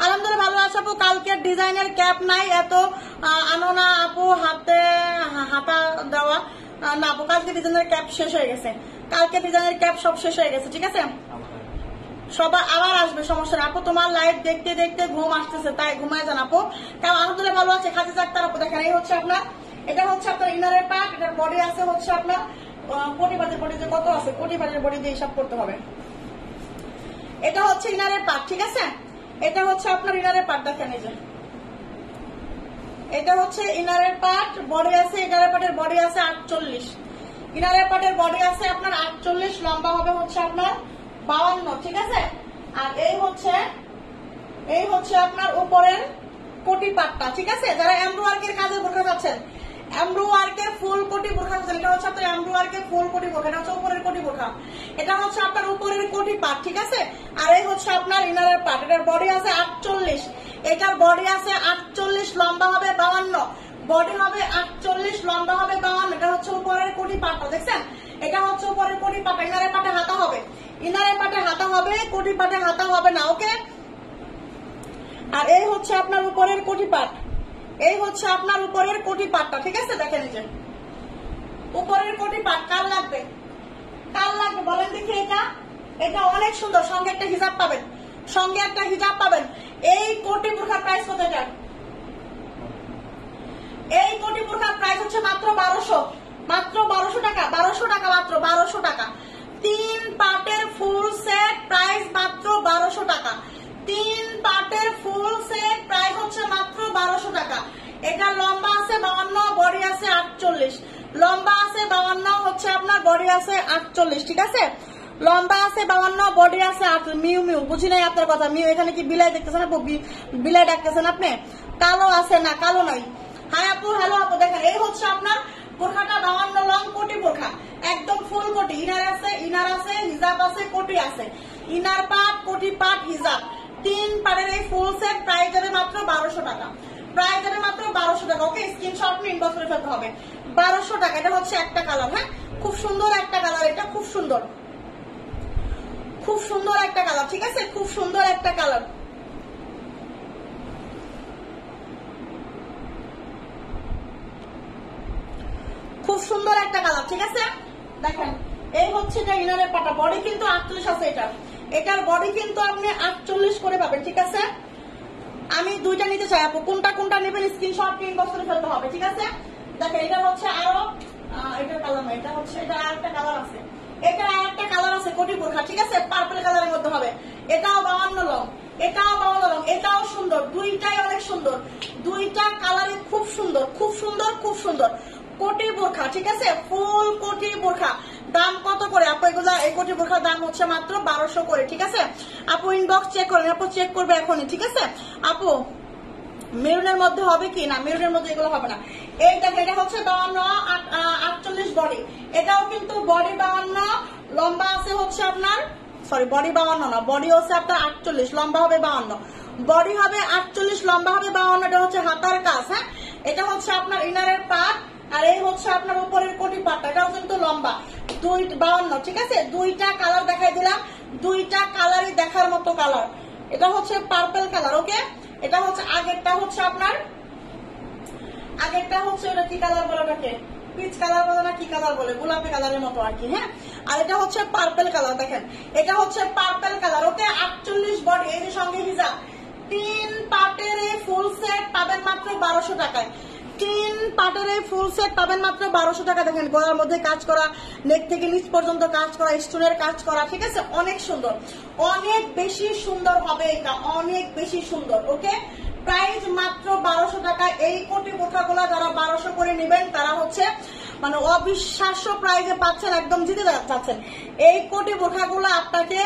আলহামদুলিল্লাহ আপু কালকের ডিজাইনের ক্যাপ নাই, এত আনো না আপু হাতে হাতা দেওয়া। না আপু, কালকে ডিজাইনের ক্যাপ শেষ গেছে। কালকে ডিজাইনের ক্যাপ সব শেষ গেছে, ঠিক আছে? সবাই আবার আসবে, সমস্যা আপু, তোমার লাইভ দেখতে দেখতে ঘুম আসতেছে, তাই ঘুমায় যান আপু। কারণ আলহামদুলিল্লাহ ভালো আছে খাতে চাকতার আপু দেখেন, এই হচ্ছে আপনার, এটা হচ্ছে আপনার ইনারের পার্ট এটার বডি আছে হচ্ছে আপনার আহ, কোটি বাজের বডি যে কত আছে কোটি বাজের বডি দিয়ে হিসাব করতে হবে। এটা হচ্ছে ইনারের পার্ট ঠিক আছে? এটা হচ্ছে আপনার ইনারের পার্ট দেখেন এই যে। এটা হচ্ছে ইনারের পার্ট বডি আছে ইনারের পার্টের বডি আছে আটচল্লিশ। ইনারের পার্টের বডি আছে আপনার আটচল্লিশ লম্বা হবে হচ্ছে আপনার বাউান্ন ঠিক আছে? আর এই হচ্ছে এই হচ্ছে আপনার উপরের কোটি পাটটা ঠিক আছে? যারা এমব্রোয়ার্কের কাজে বোরখা যাচ্ছেন এমব্রো ওয়ার্কের ফুল কোটি বোরখা এটা হচ্ছে আপনার এমব্রো ফুল কোটি বোরখা। এটা হচ্ছে উপরের কোটি বোরখা। এটা হচ্ছে আপনার উপরের কোটি পাট, ঠিক আছে? আর এই হচ্ছে আপনার ইনারের পাট। এটার বডি আছে আটচল্লিশ। এটার বডি আছে আটচল্লিশ, লম্বা হবে বাউান্ন। বডি হবে আটচল্লিশ, লম্বা হবে বাউান্ন। এটা হচ্ছে উপরের কোটি পাটটা দেখছেন? এটা হচ্ছে উপরের কোটি পাটা। ইনারের পাটে হাতা হবে। ইনারের পাটে হাতা হবে, কোটি পাটে হাতা হবে না, ওকে? আর এই হচ্ছে আপনার উপরের কোটি পাট। এই হচ্ছে আপনার উপরের কোটি পাটটা, ঠিক আছে? দেখেন এই যে। উপরের কোটি পাট কার লাগবে? কার লাগবে? বলেন দেখি এটা। এটা অনেক সুন্দর। সঙ্গে একটা হিজাব পাবেন। সঙ্গে একটা হিজাব পাবেন। এই কোটি বোরখার প্রাইস কত এটা এই কোটি বোরখার প্রাইস হচ্ছে মাত্র বারোশো। মাত্র বারোশো টাকা। বারোশো টাকা মাত্র, বারোশো টাকা। তিন পার্টের ফুল সেট প্রাইস মাত্র বারোশো টাকা। তিন পার্টের ফুল সেট প্রায় হচ্ছে মাত্র বারোশো টাকা। এটা লম্বা আছে বাউান্ন, বডি আছে আটচল্লিশ। লম্বা আছে বাউান্ন হচ্ছে আপনার বডি আছে আটচল্লিশ, ঠিক আছে? লম্বা আছে বাউান্ন, বডি আছে আট, মিউ মিউ। বুঝি নাই আপনার কথা? মিউ, এখানে কি বিলাই দেখতেছেন আপু? বিলাই ডাকতেছেন আপনি? কালো আছে না, কালো নাই। হাই আপু হ্যালো আপু, দেখেন, এই হচ্ছে আপনার বোরখাটা বাউান্ন লং কোটি বোরখা একদম ফুল কোটি। ইনার আছে ইনার আছে, হিজাব আছে, কোটি আছে। ইনার পাট, কোটি পাট, হিজাব। তিন পাড়ের এই ফুল সেট প্রাইস যাবে মাত্র বারোশো টাকা। প্রাইস যাবে মাত্র বারোশো টাকা ওকে স্ক্রিনশট নিয়ে ইনবক্স করে ফেলতে হবে। বারোশো টাকা, এটা হচ্ছে একটা কালার হ্যাঁ? খুব সুন্দর একটা কালার এটা খুব সুন্দর। খুব সুন্দর একটা কালার ঠিক আছে? খুব সুন্দর একটা কালার খুব সুন্দর একটা কালার ঠিক আছে? দেখেন, এই হচ্ছে এটা ইনারের পাটা বডি কিন্তু আটচল্লিশ আছে এটা এটার বডি কিন্তু আপনি আটচল্লিশ করে পাবেন, ঠিক আছে? আমি দুইটা নিতে চাই, আপু। কোনটা কোনটা নেবেন স্ক্রিনশট ইনবক্স করে ফেলতে হবে, ঠিক আছে? দেখেন, এটা হচ্ছে আরও এটাও এটাও এটাও সুন্দর, দুইটাই অনেক সুন্দর। দুইটা খুব সুন্দর খুব সুন্দর খুব সুন্দর। কোটি বোরখা, ঠিক আছে? ফুল কোটি বোরখা। দাম কত করে? আপু, এগুলা এই কোটি বোরখার দাম হচ্ছে মাত্র বারোশো করে, ঠিক আছে? আপু ইনবক্স চেক করেন, আপু চেক করবে এখনই, ঠিক আছে? আপু, মেরুনের মধ্যে হবে কি? না, মেরুনের মধ্যে এগুলো হবে না। এইটা, এটা হচ্ছে বাউান্ন আটচল্লিশ বডি এটাও কিন্তু বডি বাউান্ন, লম্বা আছে হচ্ছে আপনার সরি বডি বাউান্ন না বডি হচ্ছে আপনার আটচল্লিশ, লম্বা হবে বাউান্ন। বডি হবে আটচল্লিশ, লম্বা হবে বাউান্ন এটা হচ্ছে হাতার কাজ হ্যাঁ? এটা হচ্ছে আপনার ইনারের পাট আর এই হচ্ছে আপনার উপরের কোটি পাটটা এটাও কিন্তু লম্বা। দুই, বাউান্ন, ঠিক আছে? দুইটা কালার দেখাই দিলাম। দুইটা কালারই দেখার মতো কালার এটা হচ্ছে পার্পল কালার ওকে এটা হচ্ছে, আগেরটা হচ্ছে আপনার, আগেরটা হচ্ছে ওটা কি কালার বলে ওটাকে? পিচ কালার বলে না কি কালার বলে? গোলাপি কালারের মতো আর কি হ্যাঁ? আর এটা হচ্ছে পার্পল কালার দেখেন। এটা হচ্ছে পার্পল কালার ওকে আটচল্লিশ বডি এই যে সঙ্গে হিজাব। তিন পাটের এই ফুল সেট পাবেন মাত্র বারোশো টাকায়। তিন পাটের ফুল সেট পাবেন মাত্র বারোশো টাকা। দেখেন, গলার মধ্যে কাজ করা নেক থেকে নিচ পর্যন্ত কাজ করা স্টোনের কাজ করা, ঠিক আছে? অনেক সুন্দর। অনেক বেশি সুন্দর হবে এটা, অনেক বেশি সুন্দর ওকে প্রাইস মাত্র বারোশো টাকা। এই কোটি বোঠাগুলা যারা বারোশো করে নেবেন, তারা হচ্ছে মানে অবিশ্বাস্য প্রাইজে পাচ্ছেন, একদম জিতে যাচ্ছেন। এই কোটি বোঠাগুলো আপনাকে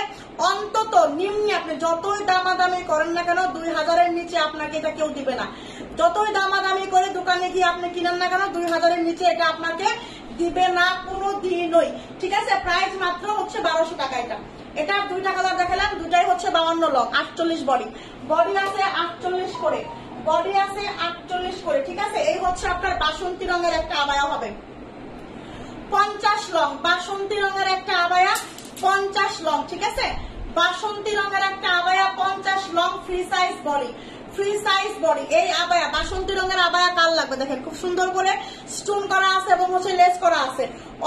অন্তত নিম্নে আপনি যতই দামাদামি করেন না কেন, দুই হাজারের নিচে আপনাকে এটা কেউ দিবে না। যতই দামাদামি করে দোকানে গিয়ে আপনি কিনেন না কেন, দুই হাজারের নিচে এটা আপনাকে দিবে না কোনো দিনই ঠিক আছে? প্রাইস মাত্র হচ্ছে বারোশো টাকা এটা। এটা দুইটা কালার দেখালাম, দুটাই হচ্ছে বাউন্ন লং আটচল্লিশ বডি। বডি আছে আটচল্লিশ করে। বডি আছে আটচল্লিশ করে, ঠিক আছে? এই হচ্ছে আপনার বাসন্তী রঙের একটা আবায়া হবে। পঞ্চাশ লং, বাসন্তী রঙের একটা আবায়া, পঞ্চাশ লং, ঠিক আছে? বাসন্তী রঙের একটা আবায়া, পঞ্চাশ long free size body. Free size body এই আবায়া, বাসন্তী রঙের আবায়া কাল লাগবে। দেখেন, খুব সুন্দর করে স্টোন করা আছে এবং হচ্ছে লেস করা আছে।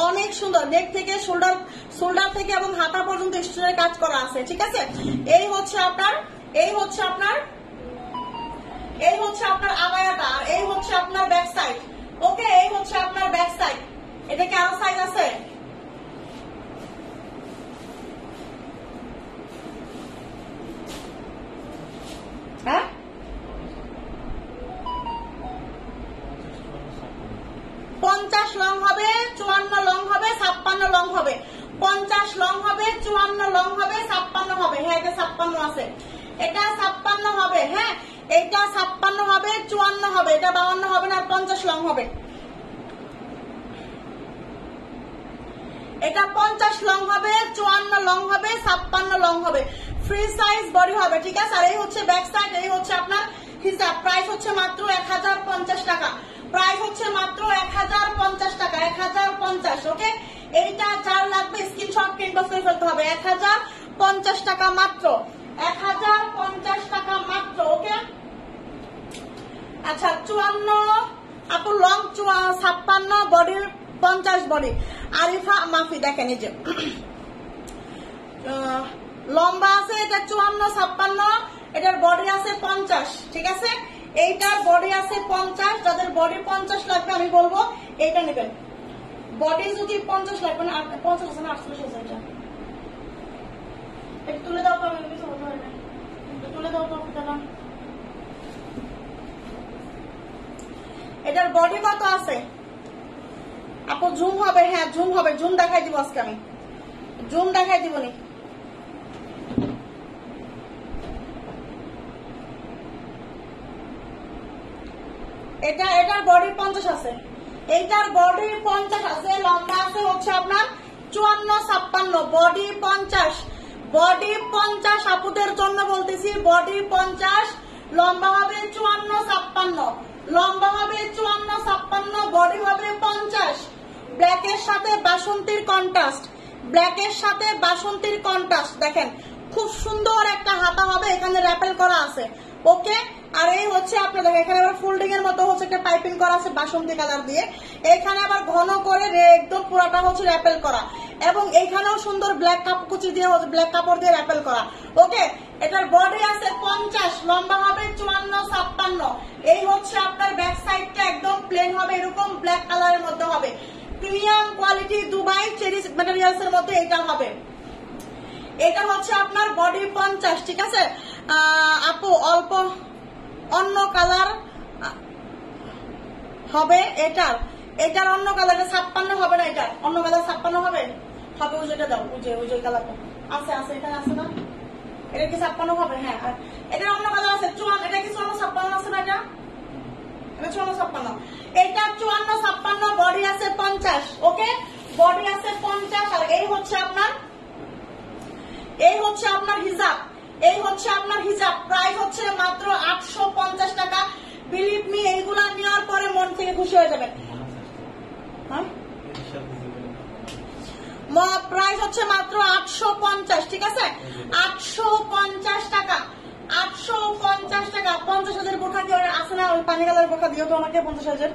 অনেক সুন্দর। নেক থেকে শোল্ডার শোল্ডার থেকে এবং হাতা পর্যন্ত স্টোনের কাজ করা আছে, ঠিক আছে? এই হচ্ছে আপনার, এই হচ্ছে আপনার, এই হচ্ছে আপনার আবায়াটা আর এই হচ্ছে আপনার ব্যাক সাইড ওকে এই হচ্ছে আপনার ব্যাক সাইড এটা কি আরও সাইজ আছে? হবে, ছাপ্পান্ন লং হবে। পঞ্চাশ লং হবে, চুয়ান্ন লং হবে, ছাপ্পান্ন হবে। হ্যাঁ এটা ছাপ্পান্ন আছে। এটা ছাপ্পান্ন হবে হ্যাঁ? এটা ছাপ্পান্ন হবে, চুয়ান্ন হবে। এটা বাউন্ন হবে না, পঞ্চাশ লং হবে। এটা পঞ্চাশ লং হবে, চুয়ান্ন লং হবে, ছাপ্পান্ন লং হবে। ফ্রি সাইজ বডি হবে, ঠিক আছে? আর এই হচ্ছে ব্যাক সাইড এই হচ্ছে আপনার হিসাব। প্রাইস হচ্ছে মাত্র এক হাজার পঞ্চাশ টাকা। প্রাইস হচ্ছে মাত্র এক হাজার পঞ্চাশ টাকা, এক হাজার পঞ্চাশ ওকে এইটা যার লাগবে স্ক্রিনশট প্রিন্ট করে ফেলতে হবে, এক হাজার পঞ্চাশ টাকা মাত্র, এক হাজার পঞ্চাশ টাকা মাত্র ওকে আচ্ছা চুয়ান্ন, আপু লং ছাপ্পান্ন বডির পঞ্চাশ বডি আরিফা মাফি, দেখেন এই যে। লম্বা আছে, এটা চুয়ান্ন, ছাপ্পান্ন, এটার বডি আছে পঞ্চাশ, ঠিক আছে? এইটার বডি আছে পঞ্চাশ, যাদের বডি পঞ্চাশ লাগবে আমি বলব, এইটা নেবেন। বডি যদি পঞ্চাশ লাগবে না পঞ্চাশ আছে না, আটচল্লিশ আছে এটা তুলে দাও কিছু না। তুলে দাও। এটার বডি কত আছে? আপু জুম হবে হ্যাঁ জুম হবে। জুম দেখাই দিব আজকে আমি। জুম দেখাই দিব নি এটা, এটার বডি পঞ্চাশ আছে। এইটার বডি পঞ্চাশ আছে, লম্বা আছে হচ্ছে আপনার চুয়ান্ন, ছাপ্পান্ন। বডি পঞ্চাশ। বডি পঞ্চাশ আপুদের জন্য বলতেছি বডি পঞ্চাশ, লম্বা হবে চুয়ান্ন, ছাপ্পান্ন। লম্বা হবে চুয়ান্ন, ছাপ্পান্ন বডি হবে পঞ্চাশ। ব্ল্যাকের সাথে বাসন্তীর কন্ট্রাস্ট ব্ল্যাকের সাথে বাসন্তীর কন্ট্রাস্ট দেখেন, খুব সুন্দর একটা হাতা হবে, এখানে র্যাপেল করা আছে। ওকে আর এই হচ্ছে আপনার দেখেন, এখানে আবার ফোল্ডিং এর মতো হচ্ছে একটা পাইপিং করা আছে বাসন্তী কালার দিয়ে। এখানে আবার ঘন করে একদম পুরাটা হচ্ছে র্যাপেল করা। এবং এইখানেও সুন্দর ব্ল্যাক কাপকুচি দিয়ে ব্ল্যাক কাপড় দিয়ে র্যাপেল করা। ওকে, এটার বডি আছে পঞ্চাশ, লম্বা হবে চুয়ান্ন, ছাপ্পান্ন। এই হচ্ছে আপনার ব্যাক সাইডটা একদম প্লেন হবে, এরকম ব্ল্যাক কালারের মধ্যে হবে। প্রিমিয়াম কোয়ালিটি দুবাই চেরিস ম্যাটেরিয়ালস এর মধ্যে এটা হবে। এটা হচ্ছে আপনার বডি পঞ্চাশ, ঠিক আছে? আপু, অল্প অন্য কালার, হবে এটার। এটার অন্য কালার ছাপ্পান্ন হবে না এটা অন্য কালার ছাপ্পান্ন হবে? হবে ওই যেটা দাও ওই যে ওই যে কালারটা আছে আছে, এখানে আছে না? এটা কি ছাপ্পান্ন হবে? হ্যাঁ এটার অন্য কালার আছে, চুয়ান্ন, এটা কি চুয়ান্ন, ছাপ্পান্ন আছে না এটা? এটা চুয়ান্ন, ছাপ্পান্ন। এটা চুয়ান্ন, ছাপ্পান্ন বডি পঞ্চাশ ওকে বডি পঞ্চাশ, আর এই হচ্ছে আপনার, এই হচ্ছে আপনার হিজাব এই হচ্ছে আপনার হিজাব প্রাইস হচ্ছে মাত্র আটশো পঞ্চাশ টাকা। বিলিভ মি এইগুলা নেওয়ার পরে মন থেকে খুশি হয়ে যাবেন। হ্যাঁ? প্রাইস হচ্ছে মাত্র আটশো পঞ্চাশ, ঠিক আছে? আটশো পঞ্চাশ টাকা। আটশো পঞ্চাশ টাকা। পঞ্চাশ হাজার বোখা দিয়ে আছে না? ওই পানি কালার বোখা দিও তো আমাকে পঞ্চাশ হাজার।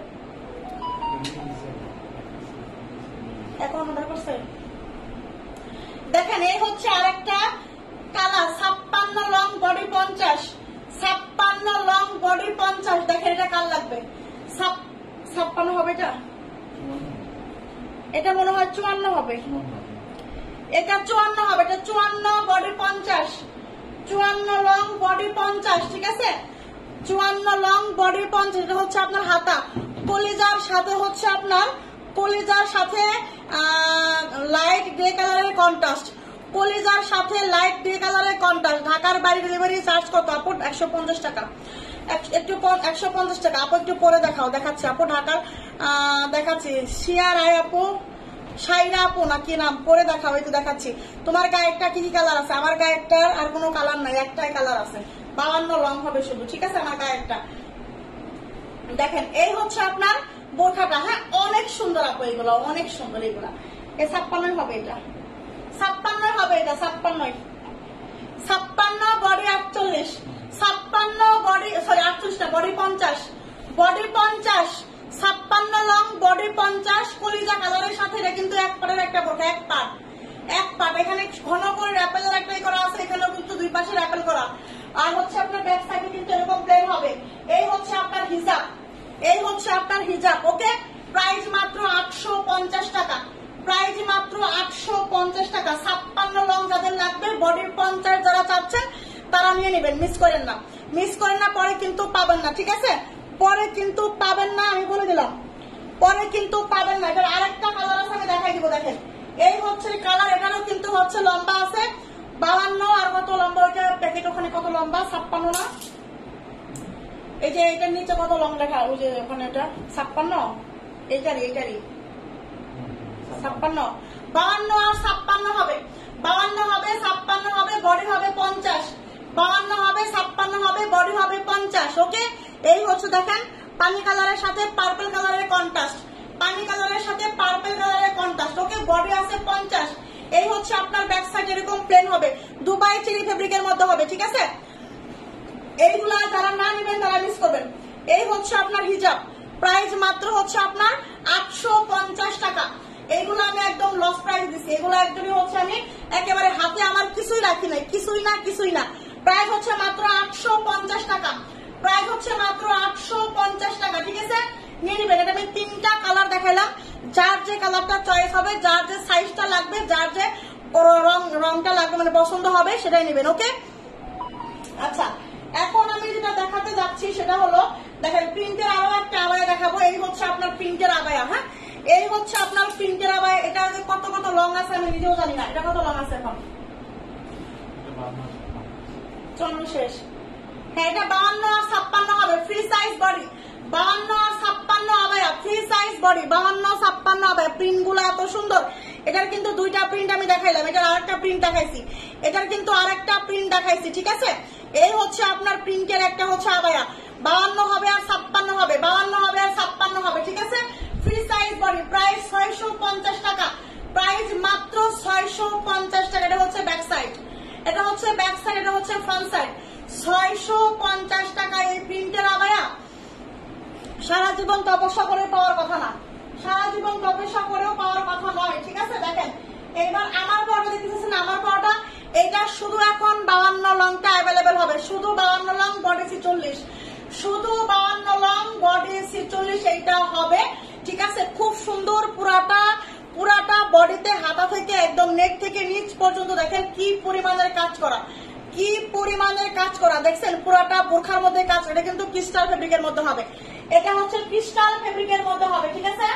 এখন অর্ডার দেখেন, এই হচ্ছে আরেকটা কালার ছাপ্পান্ন লং বডি পঞ্চাশ। ছাপ্পান্ন লং বডি পঞ্চাশ। দেখেন এটা কাল লাগবে? ছাপ্পান্ন হবে এটা? এটা মনে হয় চুয়ান্ন হবে। এটা চুয়ান্ন হবে। এটা চুয়ান্ন বডি পঞ্চাশ। চুয়ান্ন লং বডি পঞ্চাশ, ঠিক আছে? চুয়ান্ন লং বডি পঞ্চাশ, এটা হচ্ছে আপনার হাতা। কলিজার সাথে হচ্ছে আপনার কলিজার সাথে লাইট গ্রে কালারের কন্ট্রাস্ট কলিজার সাথে লাইট গ্রে কালারের কন্ট্রাস্ট ঢাকার বাড়ি ডেলিভারি চার্জ কত? আপু, একশো পঞ্চাশ টাকা। এক- একটু একশো পঞ্চাশ টাকা। আপু, একটু পরে দেখাও, দেখাচ্ছি। আপু, ঢাকার দেখাচ্ছি। শিয়ার আয় আপু সাইরা আপু না কি নাম? পরে দেখাও তো দেখাচ্ছি। তোমার গায়ে একটা কি কি কালার আছে? আমার গায়ে একটা আর কোনো কালার নাই, একটাই কালার আছে। বাউান্ন লং হবে শুধু, ঠিক আছে? আমার গায়ে একটা দেখেন, এই হচ্ছে আপনার বোরখাটা। হ্যাঁ অনেক সুন্দর আপু এগুলো, অনেক সুন্দর এগুলা। এ ছাপ্পান্নই হবে এটা। ছাপ্পান্নই হবে এটা ছাপ্পান্নই ছাপ্পান্ন বডি আটচল্লিশ। ছাপ্পান্ন বডি সরি আটচল্লিশ না বডি পঞ্চাশ। বডি পঞ্চাশ, ছাপ্পান্ন লং বডি পঞ্চাশ, কলিজা কালারের সাথে এটা কিন্তু এক পাটের একটা বোরখা এক পাট। এক পাট, এখানে ঘন করে র্যাপেলের একটাই করা আছে, এখানেও কিন্তু দুই পাশে র্যাপেল করা। আর হচ্ছে আপনার ব্যাক সাইডে কিন্তু এরকম প্লেন হবে। এই হচ্ছে আপনার হিজাব এই হচ্ছে আপনার হিজাব ওকে প্রাইস মাত্র আটশো পঞ্চাশ টাকা। প্রাইস মাত্র আটশো পঞ্চাশ টাকা। ছাপ্পান্ন লং যাদের লাগবে, বডির পঞ্চাশ যারা চাচ্ছেন, তারা নিয়ে নেবেন। মিস করেন না। মিস করেন না, পরে কিন্তু পাবেন না, ঠিক আছে? পরে কিন্তু পাবেন না, আমি বলে দিলাম। পরে কিন্তু পাবেন না। এটার আরেকটা কালার আছে, আমি দেখাই দিব, দেখেন। এই হচ্ছে কালার এটারও কিন্তু হচ্ছে লম্বা আছে। বাউান্ন আর কত লম্বা? ওইটা প্যাকেট ওখানে কত লম্বা? ছাপ্পান্ন না? এই যে এটার নিচে কত লং লেখা? ওই যে ওখানে এটা ছাপ্পান্ন? এইটারই এইটারই। পানি কালারের সাথে পার্পল কালারের কন্ট্রাস্ট পানি কালারের সাথে পার্পল কালারের কন্ট্রাস্ট ওকে? বডি আছে পঞ্চাশ। এই হচ্ছে আপনার ব্যাক সাইড এরকম প্লেন হবে। দুবাই চিলি ফেব্রিকের মধ্যে হবে, ঠিক আছে? এইগুলা যারা না নেবেন, তারা মিস করবেন। এই হচ্ছে আপনার হিজাব। প্রাইস মাত্র হচ্ছে আপনার আটশো পঞ্চাশ টাকা। এইগুলো আমি একদম লস প্রাইস দিচ্ছি এগুলো একদমই হচ্ছে আমি একেবারে হাতে আমার কিছুই রাখি নাই। কিছুই না কিছুই না। প্রাইস হচ্ছে মাত্র আটশো পঞ্চাশ টাকা। প্রাইস হচ্ছে মাত্র আটশো পঞ্চাশ টাকা, ঠিক আছে? নিয়ে নেবেন। এটা আমি তিনটা কালার দেখাইলাম। যার যে কালারটা চয়েস হবে, যার যে সাইজটা লাগবে, যার যে রং রংটা লাগবে মানে পছন্দ হবে, সেটাই নেবেন, ওকে? আচ্ছা এখন আমি যেটা দেখাতে যাচ্ছি সেটা হলো, দেখেন প্রিন্টের আরও একটা আবায়া দেখাবো। এই হচ্ছে আপনার প্রিন্টের আবায়া হ্যাঁ? এই হচ্ছে আপনার প্রিন্টের আবায়া এটা কত কত লং আছে আমি নিজেও জানি না। এটা কত লং আছে এখন? হ্যাঁ এটার কিন্তু দুইটা প্রিন্ট আমি দেখাইলাম। আরেকটা প্রিন্ট দেখাইছি। এটার কিন্তু আরেকটা প্রিন্ট দেখাইছি, ঠিক আছে? এই হচ্ছে আপনার প্রিন্টের একটা হচ্ছে আবায়া। বাউান্ন হবে আর ছাপ্পান্ন হবে। বাউান্ন হবে আর ছাপ্পান্ন হবে, ঠিক আছে? ফ্রি সাইজ বডি, প্রাইস ছয়শো পঞ্চাশ টাকা। প্রাইস মাত্র ছয়শো পঞ্চাশ টাকা। এটা হচ্ছে ব্যাক সাইড। এটা হচ্ছে ব্যাক সাইড, এটা হচ্ছে ফ্রন্ট সাইড। ছয়শো পঞ্চাশ টাকা এই প্রিন্টের আবায়া সারা জীবন তপস্যা করে পাওয়ার কথা না। সারা জীবন তপস্যা করেও পাওয়ার কথা নয়, ঠিক আছে? দেখেন এবার আমার পরটা দেখতেছেন আমার পরটা এটা শুধু এখন বাউান্ন লংটা অ্যাভেলেবেল হবে। শুধু বাউান্ন লং বডি চল্লিশ। শুধু বাউান্ন লং বডি চল্লিশ, এইটা হবে ঠিক আছে? খুব সুন্দর পুরাটা পুরাটা বডিতে হাতা থেকে একদম নেক থেকে নিচ পর্যন্ত দেখেন কি পরিমাণের কাজ করা। কি পরিমাণের কাজ করা। দেখছেন? পুরাটা বোরখার মধ্যে কাজ, এটা কিন্তু ক্রিস্টাল ফেব্রিকের মধ্যে হবে। এটা হচ্ছে ক্রিস্টাল ফেব্রিকের মধ্যে হবে, ঠিক আছে?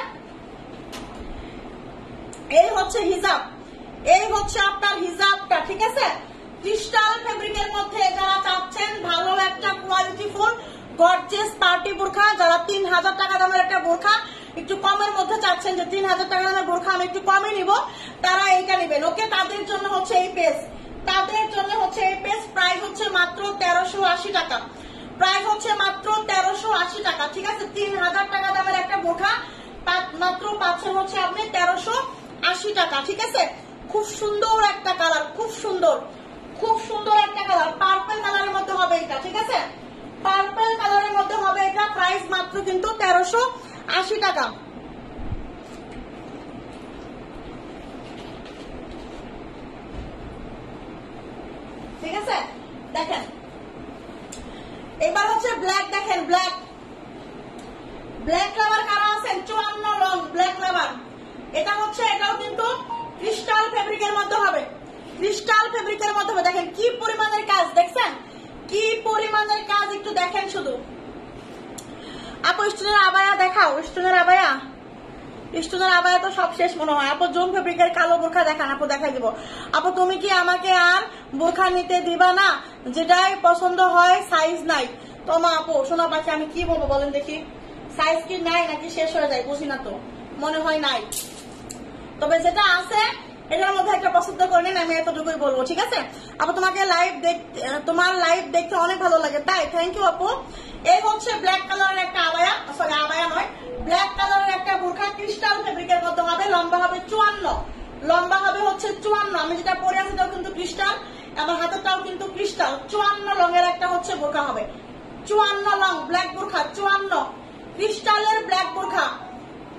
এই হচ্ছে হিজাব। এই হচ্ছে আপনার হিজাবটা, ঠিক আছে? ক্রিস্টাল ফেব্রিকের মধ্যে যারা চাচ্ছেন ভালো একটা কোয়ালিটি ফুল গর্জেস পার্টি বোরখা যারা তিন হাজার টাকা দামের একটা বোরখা একটু কমের মধ্যে চাচ্ছেন যে তিন হাজার টাকা দামের বোরখা আমি একটু কমে নিব, তারা এইটা নেবেন। ওকে, তাদের জন্য হচ্ছে এই পেজ। তাদের জন্য হচ্ছে এই পেজ, প্রাইস হচ্ছে মাত্র তেরোশো আশি টাকা। প্রাইস হচ্ছে মাত্র তেরোশো আশি টাকা, ঠিক আছে? তিন হাজার টাকা দামের একটা বোরখা মাত্র পাচ্ছেন হচ্ছে আপনি তেরোশো আশি টাকা, ঠিক আছে? খুব সুন্দর একটা কালার খুব সুন্দর। খুব সুন্দর একটা কালার পার্পল কালারের মধ্যে হবে এটা ঠিক আছে? পার্পল কালারের মধ্যে হবে এটা প্রাইস মাত্র কিন্তু তেরোশো আশি টাকা। ঠিক আছে? দেখেন। এবার হচ্ছে ব্ল্যাক দেখেন ব্ল্যাক ব্ল্যাক লাভার কারা আছেন? চুয়ান্ন ব্ল্যাক লাভার এটা হচ্ছে, এটাও কিন্তু ক্রিস্টাল ফেব্রিকের মধ্যে হবে। ক্রিস্টাল ফেব্রিকের মধ্যে হবে। দেখেন কি পরিমাণের কাজ, দেখছেন? কি পরিমাণের কাজ একটু দেখেন শুধু। আপু স্টুডেন্ট আবায়া দেখাও স্টুডেন্ট আবায়া। স্টুডেন্ট আবায়া তো সব শেষ মনে হয়। আপু জোন ফেব্রিকের কালো বোরখা দেখান, আপু, দেখাই দিব। আপু, তুমি কি আমাকে আর বোরখা নিতে দিবা না? যেটাই পছন্দ হয় সাইজ নাই। তোমা, আপু, শোনা পাখি আমি কি বলব বলেন দেখি। সাইজ কি নাই নাকি শেষ হয়ে যায় বুঝি না তো। মনে হয় নাই। তবে যেটা আছে এটার মধ্যে একটা পছন্দ করে নিন, আমি এতটুকুই বলব, ঠিক আছে? আপু, তোমাকে লাইভ দেখতে তোমার লাইভ দেখতে অনেক ভালো লাগে, তাই? থ্যাংক ইউ আপু। এই হচ্ছে ব্ল্যাক কালারের একটা আবায়া সরি আবায়া নয় ব্ল্যাক কালারের একটা বোরখা ক্রিস্টাল ফেব্রিকের মধ্যে হবে লম্বা হবে চুয়ান্ন। লম্বা হবে হচ্ছে চুয়ান্ন, আমি যেটা পরে আছি সেটাও কিন্তু ক্রিস্টাল আমার হাতেরটাও কিন্তু ক্রিস্টাল চুয়ান্ন রঙের একটা হচ্ছে বোরখা হবে। চুয়ান্ন লং ব্ল্যাক বোরখা, চুয়ান্ন। ক্রিস্টালের ব্ল্যাক বোরখা,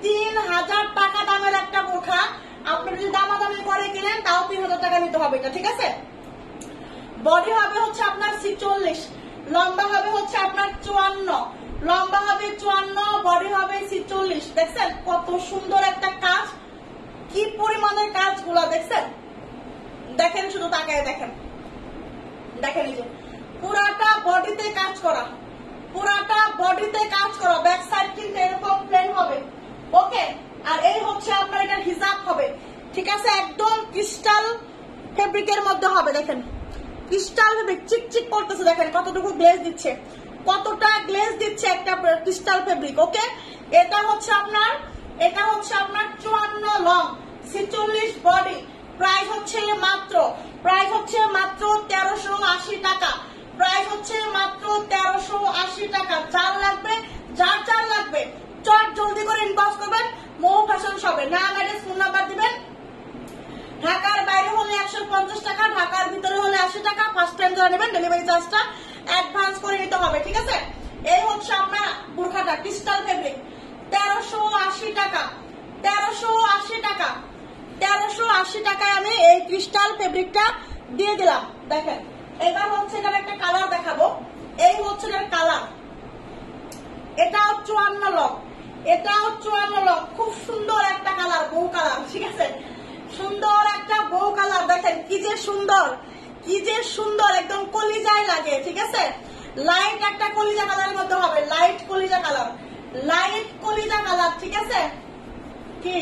তিন হাজার টাকা দামের একটা বোরখা। আপনি যদি দামাদামি করে কিনেন, তাও তিন হাজার টাকা নিতে হবে এটা, ঠিক আছে? বডি হবে হচ্ছে আপনার ছিচল্লিশ, লম্বা হবে হচ্ছে আপনার চুয়ান্ন, লম্বা হবে চুয়ান্ন বডি হবে ছিচল্লিশ, দেখছেন? কত সুন্দর একটা কাজ। কি পরিমাণের কাজগুলা, দেখছেন? দেখেন, শুধু তাকায় দেখেন। দেখেন এই যে, পুরাটা বডিতে কাজ করা, পুরাটা বডিতে কাজ করা ব্যাক সাইড কিন্তু এরকম প্লেন হবে। ওকে আর এই হচ্ছে আপনার এটা হিজাব হবে। ঠিক আছে? একদম ক্রিস্টাল ফেব্রিকের মধ্যে হবে, দেখেন। ক্রিস্টাল ফেব্রিক চিকচিক করতেছে, দেখেন, কতটুকু গ্লেজ দিচ্ছে। কতটা গ্লেজ দিচ্ছে একটা ক্রিস্টাল ফেব্রিক ওকে এটা হচ্ছে আপনার, এটা হচ্ছে আপনার চুয়ান্ন লং ছিচল্লিশ বডি প্রাইস হচ্ছে মাত্র প্রাইস হচ্ছে মাত্র তেরোশো আশি টাকা। প্রাইস হচ্ছে মাত্র তেরোশো আশি টাকা। যার লাগবে, যার যার লাগবে চট জলদি করে ইনবক্স করবেন, মৌ ফ্যাশন শপে নাম অ্যাড্রেস ফোন নাম্বার দিবেন। ঢাকার বাইরে হলে একশো পঞ্চাশ টাকা, ঢাকার ভিতরে হলে আশি টাকা ফার্স্ট টাইম যারা নেবেন ডেলিভারি চার্জটা অ্যাডভান্স করে নিতে হবে, ঠিক আছে? এই হচ্ছে আপনার বুরখাটা ক্রিস্টাল ফেব্রিক তেরোশো আশি টাকা, তেরোশো আশি টাকা, তেরোশো আশি টাকায় আমি এই ক্রিস্টাল ফেব্রিকটা দিয়ে দিলাম। দেখেন, এবার হচ্ছে এটার একটা কালার দেখাবো। এই হচ্ছে এটার কালার এটাও চুয়ান্ন লক এটাও চুয়ান্ন লক খুব সুন্দর একটা কালার, বউ কালার, ঠিক আছে? সুন্দর একটা বউ কালার, দেখেন কি যে সুন্দর, কি যে সুন্দর, একদম কলিজায় লাগে, ঠিক আছে? লাইট একটা কলিজা কালারের মধ্যে হবে লাইট কলিজা কালার। লাইট কলিজা কালার, ঠিক আছে? কি?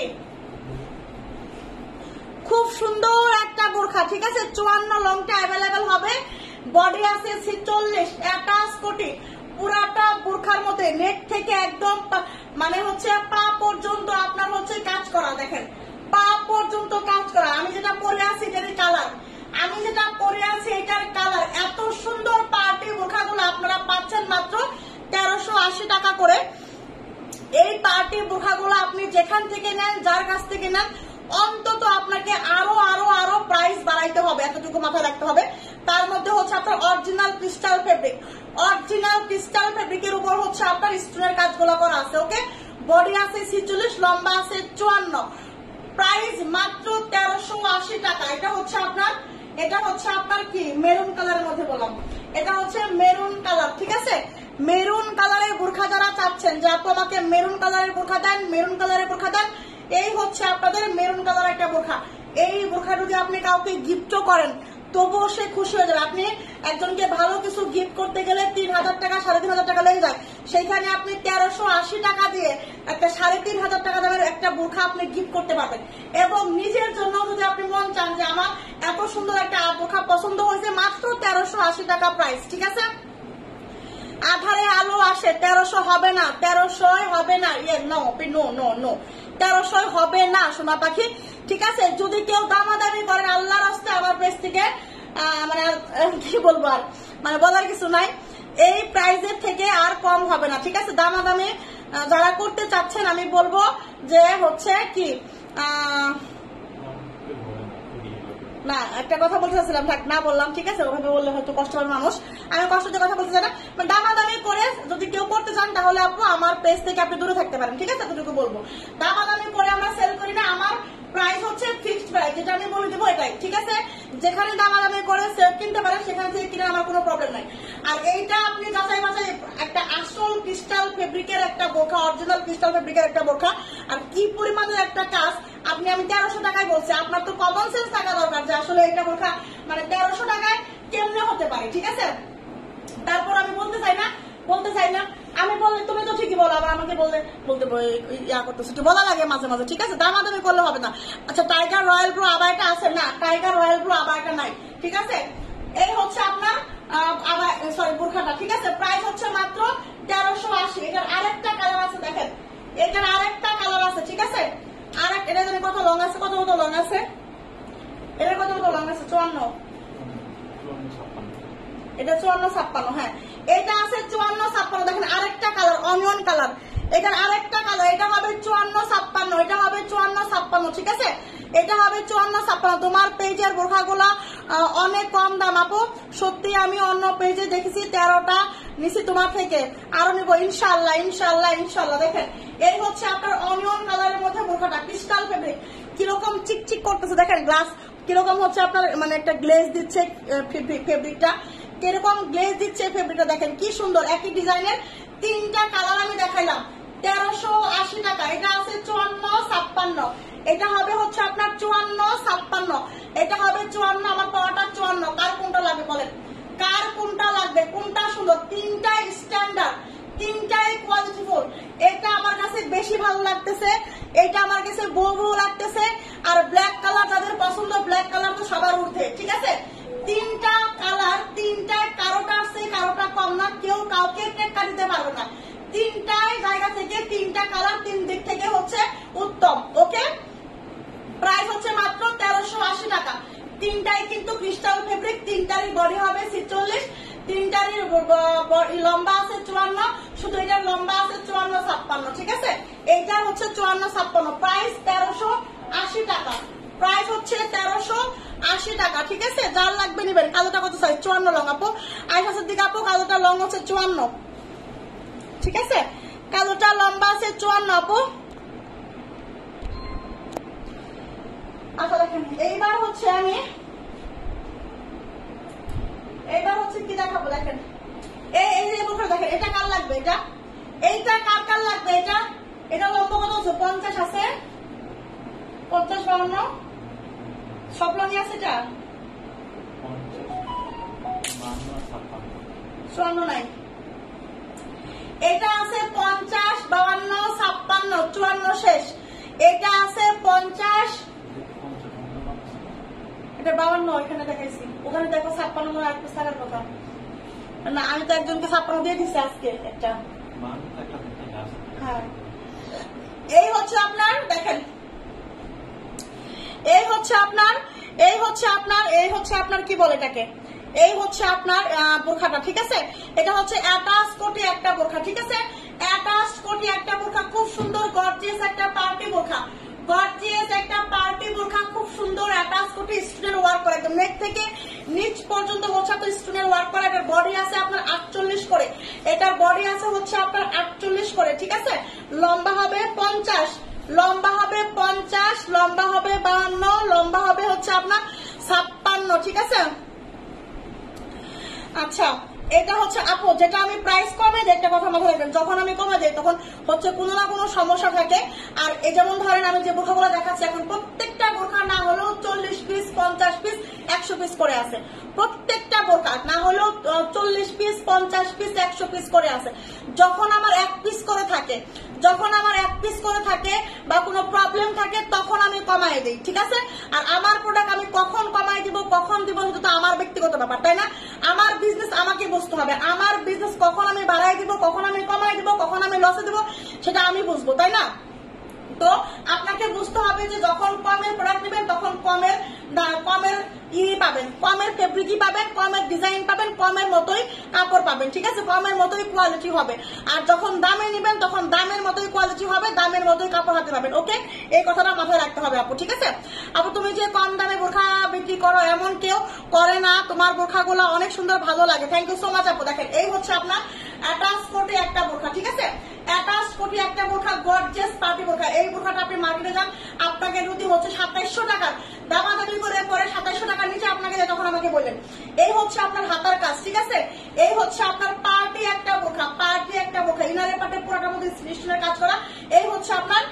খুব সুন্দর একটা গোর্খা, ঠিক আছে? চুয়ান্ন লংটা অ্যাভেলেবেল হবে। বডি আছে ছিচল্লিশ অ্যাটাচ কোটি পুরাটা বোরখার মধ্যে, নেট থেকে একদম মানে হচ্ছে পা পর্যন্ত আপনার হচ্ছে কাজ করা, দেখেন। পা পর্যন্ত কাজ করা। আমি যেটা পরে আছি এটার কালার আমি যেটা পরে আছি এটার কালার এত সুন্দর পার্টি বোরখাগুলো আপনারা পাচ্ছেন মাত্র তেরোশো আশি টাকা করে। এই পার্টি বোরখাগুলো আপনি যেখান থেকে নেন, যার কাছ থেকে নেন, অন্তত আপনাকে আরও আরও আরও প্রাইস বাড়াইতে হবে, এতটুকু মাথায় রাখতে হবে। তার মধ্যে হচ্ছে আপনার original crystal fabric original crystal ফেব্রিকের উপর হচ্ছে আপনার স্টোনের কাজগুলো করা আছে ওকে বডি আছে ছিচল্লিশ, লম্বা আছে চুয়ান্ন। প্রাইস মাত্র তেরোশো আশি টাকা। এটা হচ্ছে আপনার, এটা হচ্ছে আপনার কি? মেরুন কালারের মধ্যে বললাম। এটা হচ্ছে মেরুন কালার ঠিক আছে? মেরুন কালারের বোরখা যারা চাচ্ছেন, যে আপু আমাকে মেরুন কালারের বোরখা দেন মেরুন কালারের বোরখা দেন, এই হচ্ছে আপনাদের মেরুন কালার একটা বোরখা। এই বোরখা যদি আপনি কাউকে গিফটও করেন। তবুও সে খুশি হয়ে যাবে। আপনি একজনকে ভালো কিছু গিফট করতে গেলে তিন হাজার টাকা, সাড়ে তিন হাজার টাকা লেগে যায়। সেইখানে আপনি তেরোশো আশি টাকা দিয়ে একটা সাড়ে তিন হাজার টাকা দামের একটা বোরখা আপনি গিফট করতে পারবেন। এবং নিজের জন্য যদি আপনি মন চান যে আমার এত সুন্দর একটা বোরখা পছন্দ হয়েছে, মাত্র তেরোশো আশি টাকা প্রাইস ঠিক আছে? আধারে আলো আসে, তেরোশো হবে না তেরোশো হবে না। ইয়ে নো নো নো নো তেরোশো হবে না, সোনা পাখি। ঠিক আছে? যদি কেউ দামাদামি করেন আল্লাহর রাস্তায় আমার প্রেস থেকে মানে কি বলব আর? মানে বলার কিছু নাই। এই প্রাইজের থেকে আর কম হবে না, ঠিক আছে? দামাদামি যারা করতে চাচ্ছেন, আমি বলব যে হচ্ছে কি, আহ না, একটা কথা বলতে চাচ্ছিলাম থাক, না বললাম, ঠিক আছে? ওভাবে বললে হয়তো কষ্ট পাবে মানুষ। আমি কষ্ট দিয়ে কথা বলতে চাই না মানে দামাদামি করে যদি কেউ করতে চান, তাহলে আপু, আমার পেজ থেকে আপনি দূরে থাকতে পারেন, ঠিক আছে? এতটুকু বলব। দামাদামি করে আমরা সেল করি না, আমার প্রাইস হচ্ছে ফিক্সড প্রাইস যেটা আমি বলে দেবো এটাই, ঠিক আছে? যেখানে দামাদামি করে সেফ কিনতে পারেন, সেখান থেকে কিনে আমার কোনো প্রবলেম নাই। আর এইটা আপনি যাচাই বাছাই, একটা আসল ক্রিস্টাল ফেব্রিকের একটা বোরখা অরিজিনাল ক্রিস্টাল ফেব্রিকের একটা বোরখা, আর কি পরিমাণের একটা কাজ, আপনি আমি তেরোশো টাকায় বলছি, আপনার তো কমন সেন্স থাকা দরকার যে আসলে এটা বোরখা মানে তেরোশো টাকায় কেমনে হতে পারে, ঠিক আছে? তারপর আমি বলতে চাই না বলতে চাই না। আমি বললে তুমি তো ঠিকই বলো আবার আমাকে বলতে বলতে ইয়া করতেছে একটু বলা লাগে মাঝে মাঝে ঠিক আছে? দামাদামি করলে হবে না। আচ্ছা টাইগার রয়্যাল প্রো আবারটা আছে? না টাইগার রয়্যাল প্রো আবারটা নাই ঠিক আছে? এই হচ্ছে আপনার আবার সরি বোরখাটা ঠিক আছে? প্রাইস হচ্ছে মাত্র তেরোশো আশি। এটার আরেকটা কালার আছে দেখেন। এটার আরেকটা কালার আছে ঠিক আছে? আরেক এটা জানি কত লং আছে কত কত লং আছে? এটার কত কত লং আছে? চুয়ান্ন। এটা চুয়ান্ন ছাপ্পান্ন হ্যাঁ। এটা আছে চুয়ান্ন ছাপ্পান্ন, দেখেন আরেকটা কালার অনিয়ন কালার এটার আরেকটা কালার এটা হবে চুয়ান্ন ছাপ্পান্ন, এটা হবে চুয়ান্ন ছাপ্পান্ন, ঠিক আছে? এটা হবে চুয়ান্ন ছাপ্পান্ন। তোমার পেজের বোরখাগুলো অনেক কম দাম, আপু। সত্যি আমি অন্য পেজে দেখেছি তেরোটা, নিছি তোমার থেকে। আরও নিবো ইনশাল্লাহ ইনশাল্লাহ ইনশাল্লাহ দেখেন, এই হচ্ছে আপনার অনিয়ন কালারের মধ্যে বোরখাটা ক্রিস্টাল ফেব্রিক কীরকম চিকচিক করতেছে, দেখেন গ্লাস কীরকম হচ্ছে আপনার মানে একটা গ্লেজ দিচ্ছে ফেব্রিকটা কীরকম গ্লেজ দিচ্ছে ফেব্রিকটা দেখেন, কি সুন্দর, একই ডিজাইনের তিনটা কালার আমি দেখাইলাম। তেরোশো আশি টাকা, এটা আছে চুয়ান্ন ছাপ্পান্ন। এটা হবে হচ্ছে আপনার চুয়ান্ন ছাপ্পান্ন। এটা হবে চুয়ান্ন, আমার পাওয়াটা চুয়ান্ন। কার কোনটা লাগবে বলেন? কার কোনটা লাগবে? কোনটা সুন্দর? তিনটাই স্ট্যান্ডার্ড তিনটাই কোয়ালিটিফুল এটা আমার কাছে বেশি ভালো লাগতেছে, এটা আমার কাছে বউ বউ লাগতেছে। আর ব্ল্যাক কালার যাদের পছন্দ ব্ল্যাক কালার তো সবার ঊর্ধ্বে, ঠিক আছে? তিনটা কালার তিনটা কারোটা আছে, কারোটা কম না, কেউ কাউকে টেক্কা দিতে পারবে না। তিনটাই জায়গা থেকে তিনটা কালার তিন দিক থেকে হচ্ছে উত্তম ওকে প্রাইস হচ্ছে মাত্র তেরোশো আশি টাকা। তিনটাই কিন্তু ক্রিস্টাল ফেব্রিক তিনটারই বডি হবে ছিচল্লিশ, তিনটারই লম্বা আছে চুয়ান্ন, শুধু এটার লম্বা আছে চুয়ান্ন ছাপ্পান্ন, ঠিক আছে? এইটা হচ্ছে চুয়ান্ন ছাপ্পান্ন। প্রাইস তেরোশো আশি টাকা। প্রাইস হচ্ছে তেরোশো আশি টাকা, ঠিক আছে? যার লাগবে নিবেন। কালোটা কত চাই চুয়ান্ন লং, আপু। আইসাসের দিকে, আপু, কালোটা লং হচ্ছে চুয়ান্ন। ঠিক আছে? কালোটা লম্বা আছে চুয়ান্ন, আপু। আচ্ছা দেখেন, এইবার হচ্ছে আমি, এইবার হচ্ছে কি দেখাবো, দেখেন। এই যে দেখেন, এটা কার লাগবে এটা? এইটা কার কার লাগবে এটা? এটা লম্ব আছে পঞ্চাশ আছে। পঞ্চাশ বাউন্ন। সব আছে এটা পঞ্চাশ বান্ন চুয়ান্ন নাই। এটা আছে পঞ্চাশ বাউন্ন ছাপ্পান্ন চুয়ান্ন শেষ। এটা আছে পঞ্চাশ। এটা বাউন্ন এখানে দেখাইছি। ওখানে দেখো ছাপ্পান্ন মনে স্যারের কথা। না আমি তো একজনকে ছাপ্পান্ন দিয়ে দিচ্ছি আজকে একটা হ্যাঁ। এই হচ্ছে আপনার দেখেন। এই হচ্ছে আপনার, এই হচ্ছে আপনার, এই হচ্ছে আপনার, কি বলে এটাকে? এই হচ্ছে আপনার বোরখাটা, ঠিক আছে? এটা হচ্ছে অ্যাটাচ কোটি একটা বোরখা, ঠিক আছে? অ্যাটাচ কোটি একটা বোরখা, খুব সুন্দর গর্জিয়াস একটা পার্টি বোরখা। গর্জিয়াস একটা পার্টি বোরখা, খুব সুন্দর অ্যাটাচ কোটি স্টুডেন্ট ওয়ার্ক করে। একদম নেক থেকে নিচ পর্যন্ত হচ্ছে আপনার স্টুডেন্ট ওয়ার্ক করে। এটার বডি আছে আপনার আটচল্লিশ করে। এটার বডি আছে হচ্ছে আপনার আটচল্লিশ করে, ঠিক আছে? লম্বা হবে পঞ্চাশ। লম্বা হবে পঞ্চাশ, লম্বা হবে বাহান্ন, লম্বা হবে হচ্ছে আপনার ছাপ্পান্ন, ঠিক আছে? আচ্ছা এটা হচ্ছে আপু, যেটা আমি প্রাইস কমে দিই, একটা কথা মাথায় রাখবেন, যখন আমি কমে দিই, তখন হচ্ছে কোনো না কোনো সমস্যা থাকে। আর এই যেমন ধরেন আমি যে বোরখাগুলো দেখাচ্ছি, এখন প্রত্যেকটা বোরখা না হলেও চল্লিশ পিস পঞ্চাশ পিস একশো পিস করে আছে। প্রত্যেকটা বোরখা না হলেও চল্লিশ পিস পঞ্চাশ পিস একশো পিস করে আছে। যখন আমার এক পিস করে থাকে, যখন আমার এক পিস করে থাকে বা কোনো প্রবলেম থাকে, তখন আমি কমাই দিই, ঠিক আছে? আর আমার প্রোডাক্ট আমি কখন কমাই দিব, কখন দিব সেটা তো আমার ব্যক্তিগত ব্যাপার, তাই না? আমার বিজনেস আমাকে বুঝতে হবে। আমার বিজনেস কখন আমি বাড়াই দিব, কখন আমি কমাই দিব, কখন আমি লসে দিব, সেটা আমি বুঝব, তাই না? তো আপনাকে বুঝতে হবে যে যখন কমের প্রোডাক্ট নেবেন তখন কমের কমের ই পাবেন, কমের ফেব্রিকই পাবেন, কমের ডিজাইন পাবেন, কমের মতোই কাপড় পাবেন, ঠিক আছে? কমের মতোই কোয়ালিটি হবে। আর যখন দামে নেবেন, তখন দামের মতোই কোয়ালিটি হবে, দামের মতোই কাপড় হাতে পাবেন, ওকে? এই কথাটা মাথায় রাখতে হবে আপু, ঠিক আছে? আপু, তুমি যে কম দামে বোরখা বিক্রি করো, এমন কেউ করে না, তোমার বোরখাগুলো অনেক সুন্দর, ভালো লাগে। থ্যাংক ইউ সো মাচ আপু, দেখেন, এই হচ্ছে আপনার অ্যাটাচ কোটি একটা বোরখা, ঠিক আছে? অ্যাটাচ কোটি একটা বোরখা গর্জেস পার্টি বোরখা। এই বোরখাটা আপনি মার্কেটে যান, আপনাকে যদি হচ্ছে সাতাইশশো টাকার দামাদামি করে, পরে সাতাইশশো টাকার নিচে আপনাকে তখন আমাকে বললেন, এই হচ্ছে আপনার হাতার কাজ, ঠিক আছে? এই হচ্ছে আপনার পার্টি একটা বোরখা পার্টি একটা বোরখা ইনারের পার্টে পুরোটার মধ্যে স্টেশনের কাজ করা, এই হচ্ছে আপনার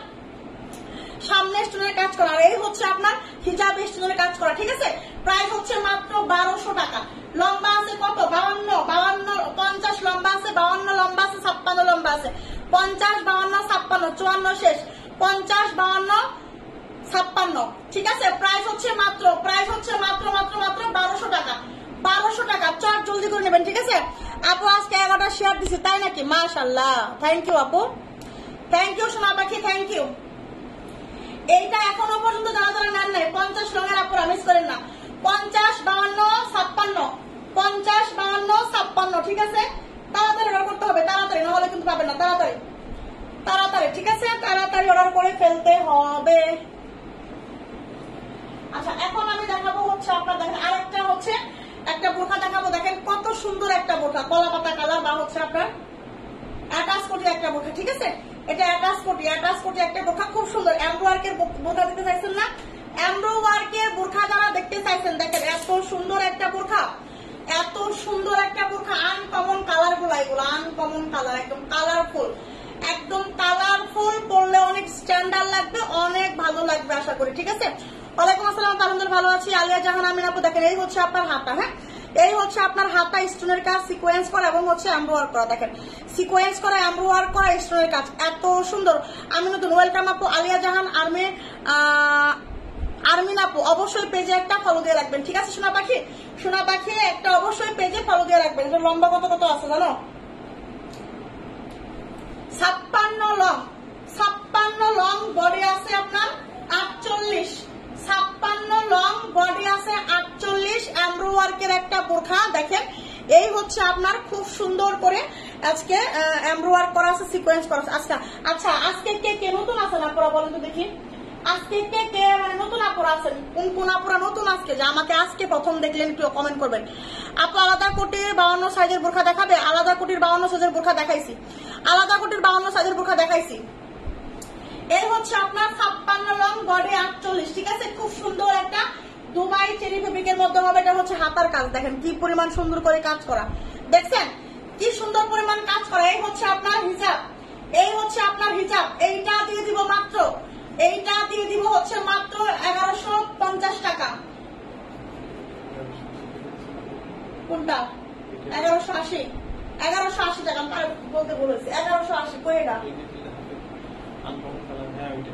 সামনে স্টোনের কাজ করা, আর এই হচ্ছে আপনার হিজাব স্টোনের কাজ করা, ঠিক আছে? প্রাইস হচ্ছে মাত্র বারোশো টাকা। লম্বা আছে কত? বাউন্ন বাউন্ন, পঞ্চাশ লম্বা আছে, বাউন্ন লম্বা আছে, ছাপ্পান্ন লম্বা আছে। পঞ্চাশ, বাউন্ন, ছাপ্পান্ন, চুয়ান্ন শেষ। পঞ্চাশ, বাউন্ন ছাপ্পান্ন। ঠিক আছে? প্রাইস হচ্ছে মাত্র প্রাইস হচ্ছে মাত্র মাত্র মাত্র বারোশো টাকা। বারোশো টাকা। চট, জলদি করে নেবেন, ঠিক আছে? আপু, আজকে এগারোটা শেয়ার দিছি, তাই নাকি? মাশাল্লাহ থ্যাংক ইউ আপু। থ্যাংক ইউ সোনা পাখি থ্যাংক ইউ এইটা এখনও পর্যন্ত যারা যারা নেন নাই, পঞ্চাশ রঙের আপুরা মিস করেন না। পঞ্চাশ, বাউন্ন, ছাপ্পান্ন। পঞ্চাশ, বাউন্ন, ছাপ্পান্ন, ঠিক আছে? তাড়াতাড়ি অর্ডার করতে হবে, তাড়াতাড়ি, নাহলে কিন্তু পাবেন না, তাড়াতাড়ি। তাড়াতাড়ি, ঠিক আছে? তাড়াতাড়ি অর্ডার করে ফেলতে হবে। আচ্ছা এখন আমি দেখাবো হচ্ছে আপনার, দেখেন আরেকটা হচ্ছে, একটা বোরখা দেখাবো, দেখেন কত সুন্দর একটা বোরখা কলা পাতা কালার বা হচ্ছে আপনার অ্যাটাচ কোটি একটা বোরখা ঠিক আছে? এটা অ্যাটাচ কোটি অ্যাটাচ কোটি একটা বোরখা খুব সুন্দর এমব্রোয়ার্কের বোরখা দেখতে চাইছেন না? এমব্রোয়ার্কের বোরখা যারা দেখতে চাইছেন, দেখেন এত সুন্দর একটা বোরখা এত সুন্দর একটা বোরখা আনকমন কালারগুলো, এগুলো আনকমন কালার একদম কালারফুল একদম কালারফুল পরলে অনেক স্ট্যান্ডার্ড লাগবে, অনেক ভালো লাগবে, আশা করি, ঠিক আছে? ওয়ালাইকুম আসসালাম, আলহামদুলিল্লাহ ভালো আছি। আলিয়া জাহান, আমিন আপু, দেখেন, এই হচ্ছে আপনার হাতা হ্যাঁ? এই হচ্ছে আপনার হাতা স্টোনের কাজ সিকোয়েন্স করা এবং হচ্ছে এমব্রোয়ার করা। দেখেন সিকোয়েন্স করা এমব্রোয়ার করা স্টোনের কাজ। এত সুন্দর। আমি নতুন ওয়েলকাম আপু, আলিয়া জাহান, আর্মি আর্মিন আপু, অবশ্যই পেজে একটা ফলো দিয়ে রাখবেন, ঠিক আছে, সোনা পাখি? সোনা পাখি, একটা অবশ্যই পেজে ফলো দিয়ে রাখবেন। লম্বা কত কত আছে, জানো? ছাপ্পান্ন লং ছাপ্পান্ন লং বডি আছে আপনার আটচল্লিশ। ছাপ্পান্ন লং বডি আছে আটচল্লিশ এমব্রোয়ার্কের একটা বোরখা, দেখেন। এই হচ্ছে আপনার খুব সুন্দর করে আজকে এমব্রোয়ার্ক করা আছে সিকোয়েন্স করা আচ্ছা আচ্ছা আজকে কে কে নতুন আছেন আপনারা বলেন তো দেখি। আজকে কে কে মানে নতুন আপুরা আছেন? কোন কোন আপুরা নতুন আজকে? যে আমাকে আজকে প্রথম দেখলেন, একটু কমেন্ট করবেন। আপু, আলাদা কোটির বাউন্ন সাইজের বোরখা দেখাবে? আলাদা কোটির বাউন্ন সাইজের বোরখা দেখাইছি। আলাদা কোটির বাউন্ন সাইজের বোরখা দেখাইছি। এই হচ্ছে আপনার ছাপ্পান্ন লং বডি আটচল্লিশ। ঠিক আছে? খুব সুন্দর একটা দুবাই চেরি ফেব্রিকের মধ্যে হবে। এটা হচ্ছে হাতার কাজ। দেখেন কি পরিমাণ সুন্দর করে কাজ করা। দেখছেন? কি সুন্দর পরিমাণ কাজ করা। এই হচ্ছে আপনার হিজাব এই হচ্ছে আপনার হিজাব এইটা দিয়ে দিব মাত্র। এইটা দিয়ে দিব হচ্ছে মাত্র এগারোশো পঞ্চাশ টাকা। কোনটা? এগারোশো আশি। এগারোশো আশি টাকা। বলতে বলেছি এগারোশো আশি। এটা আনকমন কালার হ্যাঁ ওইটা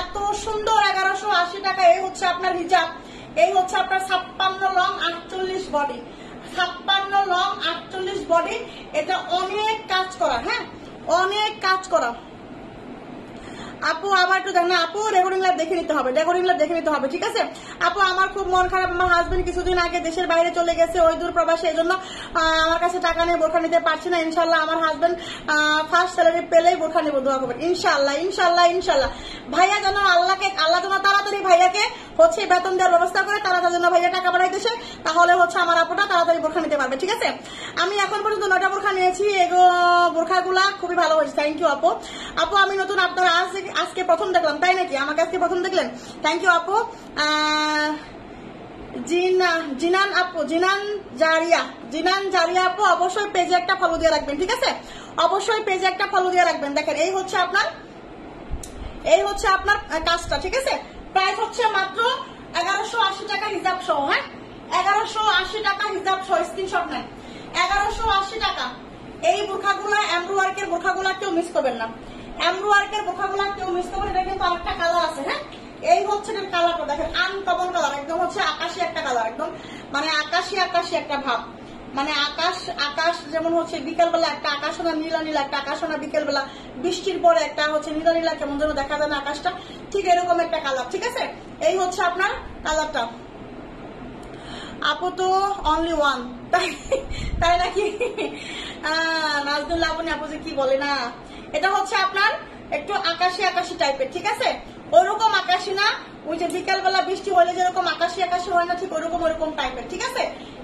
এত সুন্দর এগারোশো আশি টাকা, এই হচ্ছে আপনার হিজাব। এই হচ্ছে আপনার ছাপ্পান্ন লং আটচল্লিশ বডি। ছাপ্পান্ন লং আটচল্লিশ বডি, এটা অনেক কাজ করা হ্যাঁ? অনেক কাজ করা। আপু আমার একটু দেখেন আপু রেকর্ডিং লাইভ দেখে নিতে হবে রেকর্ডিং লাইভ দেখে নিতে হবে, ঠিক আছে? আপু, আমার খুব মন খারাপ, আমার হাজবেন্ড কিছুদিন আগে দেশের বাইরে চলে গেছে, ওই দূর প্রবাসে, এই জন্য আমার কাছে টাকা নিয়ে বোরখা নিতে পারছি না। ইনশাল্লাহ আমার হাজবেন্ড ফার্স্ট স্যালারি পেলেই বোরখা নেব, দোয়া করবেন। ইনশাল্লাহ ইনশাল্লাহ ইনশাল্লাহ ভাইয়া যেন আল্লাহকে, আল্লাহ যেন তাড়াতাড়ি ভাইয়াকে হচ্ছে বেতন দেওয়ার ব্যবস্থা করে তাড়াতাড়ি যেন ভাইয়া টাকা বাড়াইতেছে তাহলে হচ্ছে আমার আপুটা তাড়াতাড়ি বোরখা নিতে পারবে, ঠিক আছে? আমি এখন পর্যন্ত নয়টা বোরখা নিয়েছি এগো বোরখাগুলা খুবই ভালো হয়েছে থ্যাংক ইউ আপু। আপু, আমি নতুন আপনার আজ আজকে প্রথম দেখলাম, তাই নাকি? আমাকে আজকে প্রথম দেখলেন? থ্যাংক ইউ আপু। জিনান আপু, জিনান জারিয়া জিনান জারিয়া আপু, অবশ্যই পেজে একটা ফলো দিয়ে রাখবেন, ঠিক আছে? অবশ্যই পেজে একটা ফলো দিয়ে রাখবেন, দেখেন, এই হচ্ছে আপনার, এই হচ্ছে আপনার কাজটা, ঠিক আছে? প্রাইস হচ্ছে মাত্র এগারোশো আশি টাকা হিসাব সহ হ্যাঁ? এগারোশো আশি টাকা হিসাব সহ স্ক্রিনশট নেন। এগারোশো আশি টাকা। এই বোরখাগুলা এমব্রোয়ার্কের বোরখাগুলা কেউ মিস করবেন না। এমব্রোয়ার্কের বোরখাগুলা কেউ মিস করবেন এটা কিন্তু আরেকটা কালার আছে হ্যাঁ? এই হচ্ছে কালারটা দেখেন আনকমন কালার একদম হচ্ছে আকাশি একটা কালার একদম মানে আকাশি আকাশি একটা ভাব। মানে আকাশ আকাশ যেমন হচ্ছে বিকেলবেলা একটা আকাশনা নীলা নীলা, একটা আকাশনা বিকেলবেলা, বৃষ্টির পরে একটা হচ্ছে নীলা নীলা, কেমন যেন দেখা যায় না আকাশটা, ঠিক এরকম একটা কালার ঠিক আছে? এই হচ্ছে আপনার কালারটা আপু তো অনলি ওয়ান তাই তাই নাকি? নাজদুল্লাহ আপনি আপু যে কি বলে না? এটা হচ্ছে আপনার একটু আকাশি আকাশি টাইপের ঠিক আছে? ওরকম আকাশি না। ওই যে বিকালবেলা বৃষ্টি হলে যেরকম আকাশি আকাশি হয় না, ঠিক ওরকম ওরকম টাইপের ঠিক আছে?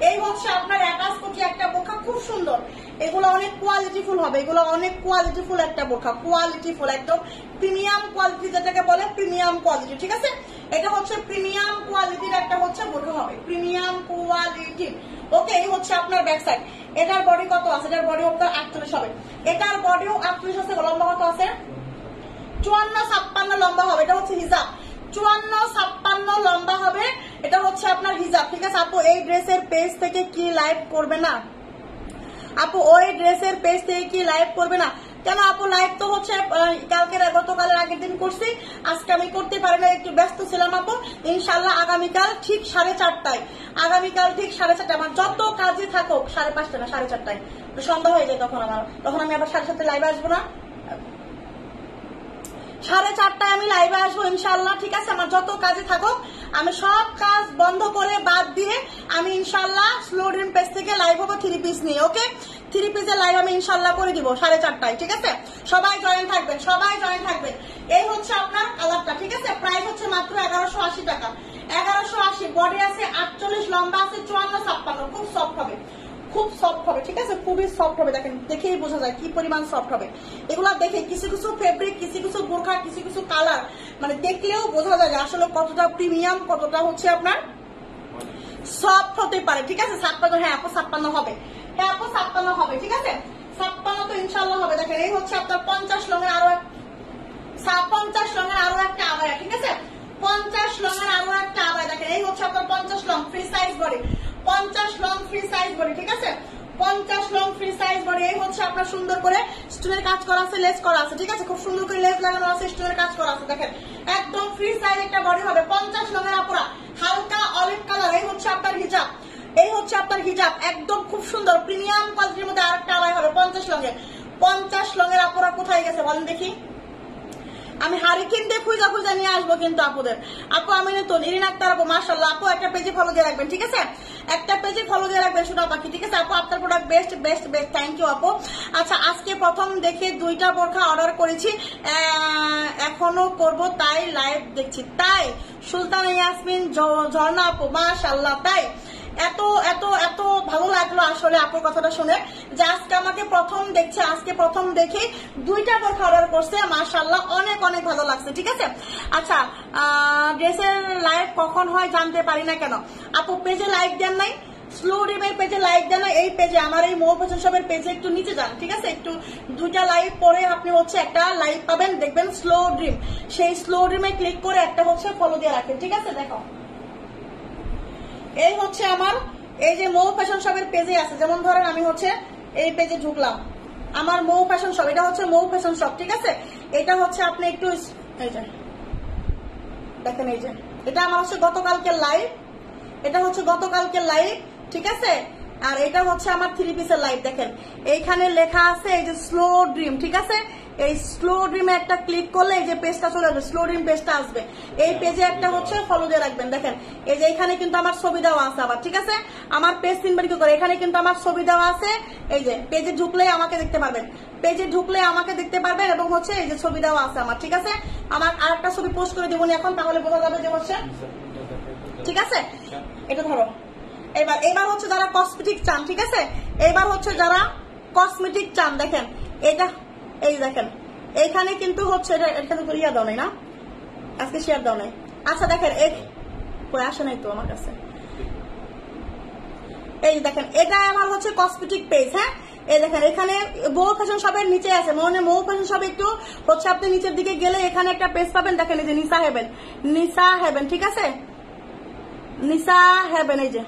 এই হচ্ছে আপনার অ্যাটাচ করছি একটা বোরখা খুব সুন্দর। এগুলো অনেক কোয়ালিটিফুল হবে, এগুলো অনেক কোয়ালিটিফুল একটা বোরখা কোয়ালিটিফুল একদম প্রিমিয়াম কোয়ালিটি যেটাকে বলে প্রিমিয়াম কোয়ালিটি ঠিক আছে? এটা হচ্ছে প্রিমিয়াম কোয়ালিটির একটা হচ্ছে বোরখা হবে প্রিমিয়াম কোয়ালিটি ওকে এই হচ্ছে আপনার ব্যাক সাইড এটার বডি কত আছে? এটার বডি আপনার আটচল্লিশ হবে। এটার বডিও আটচল্লিশ আছে, লম্বা কত আছে? চুয়ান্ন ছাপ্পান্ন লম্বা হবে, এটা হচ্ছে হিজাব। চুয়ান্ন ছাপ্পান্ন লম্বা হবে, এটা হচ্ছে আপনার হিজাব, ঠিক আছে? আপু, এই ড্রেসের পেজ থেকে কি লাইভ করবে না? আপু, ওই ড্রেসের পেজ থেকে কি লাইভ করবে না? কেন আপু লাইভ তো হচ্ছে কালকের গতকালের আগের দিন করছি, আজকে আমি করতে পারি না, একটু ব্যস্ত ছিলাম আপু। ইনশাল্লাহ আগামীকাল ঠিক সাড়ে চারটায়, আগামীকাল ঠিক সাড়ে চারটায়, আমার যত কাজে থাকুক, সাড়ে পাঁচটা না, সাড়ে চারটায়, সন্ধ্যা হয়ে যায় তখন আমার, তখন আমি আবার সাড়ে সাতটায় লাইভে আসব না। সাড়ে চারটায় আমি লাইভে আসব ইনশাল্লাহ ঠিক আছে? আমার যত কাজে থাকুক, আমি সব কাজ বন্ধ করে বাদ দিয়ে আমি ইনশাল্লাহ স্লো ড্রিম পেজ থেকে লাইভ হব থ্রি পিস নিয়ে ওকে থ্রি পিসের লাইভ আমি ইনশাল্লাহ করে দিব সাড়ে চারটায়, ঠিক আছে? সবাই জয়েন থাকবেন, সবাই জয়েন থাকবেন। এই হচ্ছে আপনার কালারটা ঠিক আছে? প্রাইস হচ্ছে মাত্র এগারোশো আশি টাকা। এগারোশো আশি বডি আছে আটচল্লিশ, লম্বা আছে চুয়ান্ন, ছাপ্পান্ন, খুব সফট হবে। খুব সফট হবে, ঠিক আছে? খুবই সফট হবে, দেখেন, দেখেই বোঝা যায় কি পরিমাণ সফট হবে। এগুলা দেখে কিছু কিছু ফেব্রিক কিছু কিছু বোরখা, কিছু কিছু কালার মানে দেখলেও বোঝা যায় আসলে কতটা প্রিমিয়াম কতটা হচ্ছে আপনার সফট হতে পারে, ঠিক আছে? ছাপ্পান্ন হ্যাঁ আপু, ছাপ্পান্ন হবে। হ্যাঁ আপু, ছাপ্পান্ন হবে, ঠিক আছে? ছাপ্পান্ন তো ইনশাল্লাহ হবে। দেখেন, এই হচ্ছে আপনার পঞ্চাশ লঙের আরও পঞ্চাশ লঙের আরও একটা আবায়া ঠিক আছে? পঞ্চাশ লঙের আরও একটা আবায়া দেখেন, এই হচ্ছে আপনার পঞ্চাশ লং ফ্রি সাইজ বডি পঞ্চাশ লং ফ্রি সাইজ বডি ঠিক আছে? পঞ্চাশ লং ফ্রি সাইজ বডি এই হচ্ছে আপনার সুন্দর করে স্টোনের কাজ করা আছে লেস করা আছে, ঠিক আছে? খুব সুন্দর করে লেস লাগানো আছে স্টোনের কাজ করা আছে, দেখেন। একদম ফ্রি সাইজ একটা বডি হবে, পঞ্চাশ লঙের আপুরা, হালকা অলিভ কালার এই হচ্ছে আপনার হিজাব এই হচ্ছে আপনার হিজাব একদম খুব সুন্দর প্রিমিয়াম কোয়ালিটির মধ্যে আরেকটা আড়াই হবে, পঞ্চাশ লঙের পঞ্চাশ লঙের আপুরা কোথায় গেছে বলেন দেখি। আমি হারিকেন দিয়ে খুঁজা খুঁজা নিয়ে আসব কিন্তু আপুদের। আপু, আমি নতুন ইরিন আক্তার আপু মার্শাল্লাহ আপু, একটা পেজে ফলো দিয়ে রাখবেন, ঠিক আছে? একটা পেজে ফলো দিয়ে রাখবেন শোনা পাখি, ঠিক আছে? আপু, আপনার product best best best thank you আপু। আচ্ছা আজকে প্রথম দেখে দুইটা বোরখা অর্ডার করেছি। এখনও করব, তাই লাইভ দেখছি। তাই, সুলতান ইয়াসমিন ঝর্ণা আপু মার্শাল্লাহ তাই। এত এত এত ভালো লাগল আসলে আপুর কথাটা শুনে। যে আজকে আমাকে প্রথম দেখছে, আজকে প্রথম দেখে দুইটা বোরখা অর্ডার করছে। মাশাল্লাহ অনেক অনেক ভালো লাগছে, ঠিক আছে? আচ্ছা ড্রেসের লাইভ কখন হয় জানতে পারি না কেন? আপু, পেজে লাইভ দেন নাই? স্লো ড্রিমের পেজে লাইক দেন এই পেজে, আমার এই মৌ ফ্যাশন শপের পেজে একটু নিচে যান, ঠিক আছে? একটু দুইটা লাইভ পরে আপনি হচ্ছে একটা লাইভ পাবেন, দেখবেন স্লো ড্রিম সেই স্লো ড্রিমে ক্লিক করে একটা হচ্ছে ফলো দিয়ে রাখেন, ঠিক আছে? দেখো। এই হচ্ছে আমার, এই যে মৌ ফ্যাশন শপের পেজে আছে। যেমন ধরেন আমি হচ্ছে এই পেজে ঢুকলাম। আমার মৌ ফ্যাশন শপ এটা হচ্ছে মৌ ফ্যাশন শপ ঠিক আছে? এটা হচ্ছে আপনি একটু দেখেন এই যে। এটা আমার হচ্ছে গতকালকে লাইভ এটা হচ্ছে গতকালকে লাইভ ঠিক আছে? আর এটা হচ্ছে আমার থ্রি পিসের লাইভ দেখেন। এইখানে লেখা আছে এই যে স্লো ড্রিম ঠিক আছে? এই স্লো ড্রিমে একটা ক্লিক করলে এই যে পেজটা চলে আসবে স্লো ড্রিম পেজটা আসবে। এই পেজে একটা হচ্ছে ফলো দিয়ে রাখবেন, দেখেন। এই যে এখানে কিন্তু আমার ছবি দেওয়া আছে আবার, ঠিক আছে? আমার পেজ চিনবেন কি করে? এখানে কিন্তু আমার ছবি দেওয়া আছে, এই যে পেজে ঢুকলেই আমাকে দেখতে পারবেন। পেজে ঢুকলে আমাকে দেখতে পারবেন এবং হচ্ছে এই যে ছবি দেওয়া আছে আমার, ঠিক আছে? আমার আর একটা ছবি পোস্ট করে দেবো এখন, তাহলে বোঝা যাবে যে হচ্ছে, ঠিক আছে? এটা ধরো। এবার এবার হচ্ছে যারা কসমেটিক চান, ঠিক আছে? এবার হচ্ছে যারা কসমেটিক চান, দেখেন, এটা, এই দেখেন এইখানে কিন্তু হচ্ছে এখানে ইয়া দাও নাই না? আজকে শেয়ার দাও নাই। আচ্ছা দেখেন কই আসে নাই তো আমার কাছে? এই দেখেন, এটা আমার হচ্ছে কসমেটিক পেজ হ্যাঁ? এই দেখেন, এখানে মৌ ফ্যাশন শপের নিচে আছে। মনে, মৌ ফ্যাশন শপ একটু হচ্ছে আপনি নিচের দিকে গেলে এখানে একটা পেজ পাবেন। দেখেন, এই যে নিসা হেভেন নিসা হেভেন ঠিক আছে? নিসা হেভেন এই যে।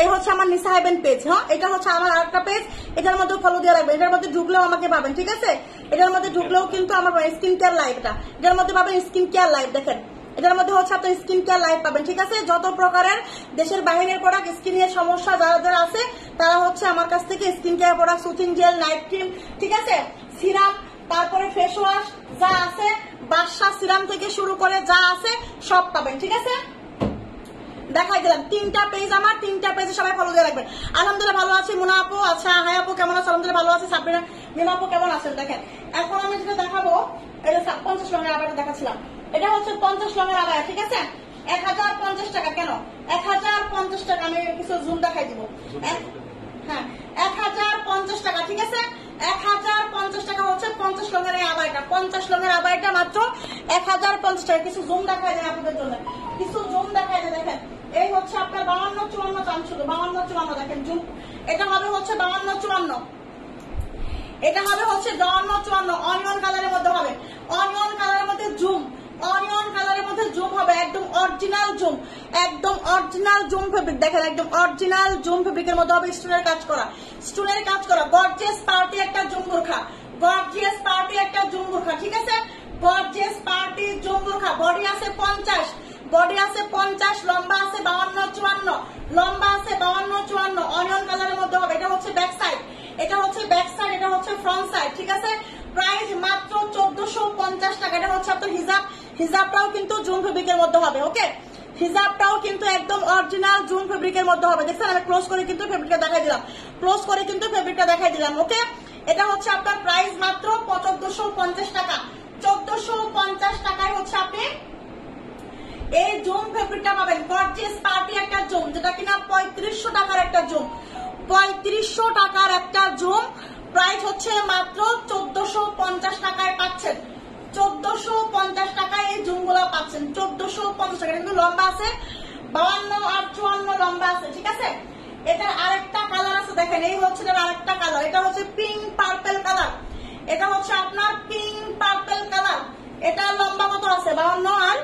এই হচ্ছে আমার নিসা হেভেন পেজ হ্যাঁ? এটা হচ্ছে আমার আরেকটা পেজ এটার মধ্যে ফলো দিয়ে রাখবেন। এটার মধ্যে ঢুকলেও আমাকে পাবেন, ঠিক আছে? এটার মধ্যে ঢুকলেও কিন্তু আমার স্কিন কেয়ার লাইভ এটা এটার মধ্যে পাবেন স্কিন কেয়ার লাইভ দেখেন। এটার মধ্যে হচ্ছে আপনার স্কিন কেয়ার লাইট পাবেন, ঠিক আছে? যত প্রকারের দেশের বাইরের প্রোডাক্ট স্কিনের সমস্যা যারা যারা আছে, তারা হচ্ছে আমার কাছ থেকে skin care product soothing gel night cream ঠিক আছে? সিরাম তারপরে ফেস ওয়াশ যা আছে বাদশা সিরাম থেকে শুরু করে যা আছে, সব পাবেন, ঠিক আছে? দেখাই দিলাম। তিনটা পেজ আমার তিনটা পেজে সবাই ফলো দিয়ে রাখবেন আলহামদুলিল্লাহ ভালো আছি মোনা আপু আচ্ছা হাই আপু কেমন আছে? আলহামদুলিল্লাহ ভালো আছে সাবরিনা মিনা আপু কেমন আছেন? দেখেন এখন আমি যেটা দেখাবো এটা পঞ্চাশ রঙের আবার দেখাচ্ছিলাম। এটা হচ্ছে পঞ্চাশ রঙের আবার ঠিক আছে? এক হাজার পঞ্চাশ টাকা কেন? এক হাজার পঞ্চাশ টাকা আমি কিছু জুম দেখাই দিব। হ্যাঁ এক হাজার পঞ্চাশ টাকা ঠিক আছে? এক হাজার পঞ্চাশ টাকা হচ্ছে পঞ্চাশ এই আবাইটা পঞ্চাশ লঙের আবাইটা মাত্র এক হাজার পঞ্চাশ টাকা। কিছু জুম দেখায় যায় আপনাদের জন্য। কিছু জুম দেখায় যায় দেখেন। এই হচ্ছে আপনার বাউান্ন, চুয়ান্ন চান ছিল বাউান্ন, চুয়ান্ন দেখেন, জুম। এটা হবে হচ্ছে বাউান্ন, চুয়ান্ন। এটা হবে হচ্ছে বাউান্ন, চুয়ান্ন। অনিয়ন কালারের মধ্যে হবে। অনিয়ন কালারের মধ্যে জুম। অনিয়ন কালারের মধ্যে জুম হবে। একদম অরিজিনাল জুম। একদম অরিজিনাল জুম ফেব্রিক দেখেন, একদম অরিজিনাল জুম ফেব্রিকের মধ্যে হবে স্টোনের কাজ করা। স্টোনের কাজ করা। গর্জিয়াস পার্টি একটা জুম বোরখা গর্জিয়াস পার্টি একটা জুম বোরখা ঠিক আছে? গর্জিয়াস পার্টি জুম বোরখা বডি আছে পঞ্চাশ। বডি আছে পঞ্চাশ, লম্বা আছে বাউান্ন, চুয়ান্ন। লম্বা আছে বাউান্ন, চুয়ান্ন। অনিয়ন কালারের মধ্যে হবে। এটা হচ্ছে ব্যাক সাইড এটা হচ্ছে ব্যাক সাইড এটা হচ্ছে ফ্রন্ট সাইড ঠিক আছে? প্রাইস মাত্র চোদ্দশো পঞ্চাশ টাকা। এটা হচ্ছে আপনার হিজাব। হিজাবটাও কিন্তু জুন ফেব্রিকের মধ্যে হবে ওকে হিজাবটাও কিন্তু একদম অরিজিনাল জুন ফেব্রিকের মধ্যে হবে। দেখছেন, আমি ক্লোজ করে কিন্তু ফেব্রিকটা দেখাই দিলাম। ক্লোজ করে কিন্তু ফেব্রিকটা দেখাই দিলাম ওকে এটা হচ্ছে আপনার প্রাইস মাত্র চোদ্দশো পঞ্চাশ টাকা। চোদ্দশো পঞ্চাশ টাকায় হচ্ছে আপনি এই জুম ফেব্রিকটা পাবেন। গর্জিয়াস পার্টি একটা জুম, যেটা কিনা পঁয়ত্রিশশো টাকার একটা জুম। পঁয়ত্রিশশো টাকার একটা জুম প্রাইস হচ্ছে মাত্র চোদ্দশো পঞ্চাশ টাকায় পাচ্ছেন। চোদ্দশো পঞ্চাশ টাকায় এই জুমগুলা পাচ্ছেন। চোদ্দশো পঞ্চাশ টাকা কিন্তু লম্বা আছে, বাউান্ন আর চুয়ান্ন লম্বা আছে, ঠিক আছে? এটার আরেকটা কালার আছে, দেখেন, এই হচ্ছে এটার আরেকটা কালার এটা হচ্ছে পিঙ্ক পার্পেল কালার এটা হচ্ছে আপনার পিঙ্ক পার্পেল কালার এটা লম্বা কত আছে? বাউান্ন আর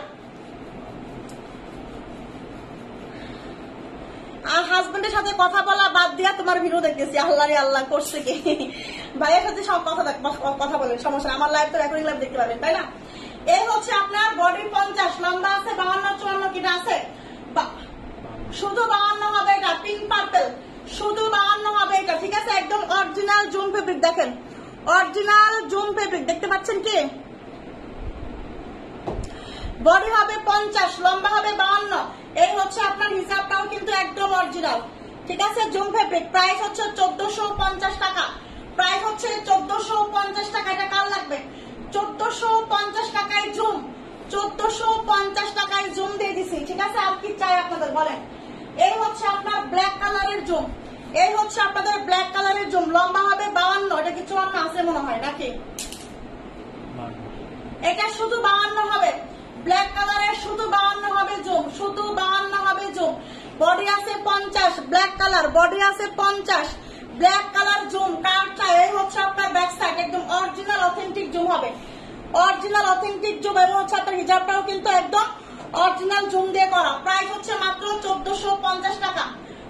আর হাজবেন্ডের সাথে কথা বলা বাদ দিয়া তোমার ভিডিও দেখতেছি। আল্লাহ আল্লাহ, করছে কি? ভাইয়ের সাথে সব কথা কথা বলেন, সমস্যা আমার লাইভ তো রেকর্ডিং লাইভ দেখতে পাবেন তাই না? এই হচ্ছে আপনার বডি পঞ্চাশ লম্বা আছে বাউান্ন চুয়ান্ন, কিটা আছে? শুধু বাউান্ন হবে এটা পিঙ্ক পার্পেল শুধু বাউান্ন হবে এটা, ঠিক আছে? একদম অরিজিনাল জুম ফেব্রিক দেখেন। অরিজিনাল জুম ফেব্রিক দেখতে পাচ্ছেন কি? বডি হবে পঞ্চাশ, লম্বা হবে বাউন্ন এই হচ্ছে আপনার হিসাবটাও কিন্তু একদম অরিজিনাল ঠিক আছে জুম ফেব্রিক প্রাইস হচ্ছে চোদ্দশো পঞ্চাশ টাকা। প্রাইস হচ্ছে চোদ্দশো পঞ্চাশ টাকা এটা কার লাগবে? চোদ্দশো পঞ্চাশ টাকায় জুম। চোদ্দশো পঞ্চাশ টাকায় জুম দিয়ে দিছি। ঠিক আছে আর কি চাই আপনাদের বলেন। এই হচ্ছে আপনার ব্ল্যাক কালারের জুম। এই হচ্ছে আপনাদের ব্ল্যাক কালারের জুম। লম্বা হবে বাউন্ন এটা কিছু চুয়ান্ন আছে মনে হয় নাকি? এটা শুধু বাউান্ন হবে। ব্ল্যাক কালারের শুধু বাউান্ন হবে জুম শুধু বাউান্ন হবে জুম। বডি আছে পঞ্চাশ ব্ল্যাক কালার বডি আছে পঞ্চাশ। ব্ল্যাক কালার জুম কার্ডটা এই হচ্ছে আপনার ব্যাক সাইড একদম অরিজিনাল অথেন্টিক জুম হবে। অরিজিনাল অথেন্টিক জুম এবং হচ্ছে আপনার হিজাবটাও কিন্তু একদম অরিজিনাল জুম দিয়ে করা। প্রাইস হচ্ছে মাত্র চোদ্দশো পঞ্চাশ টাকা।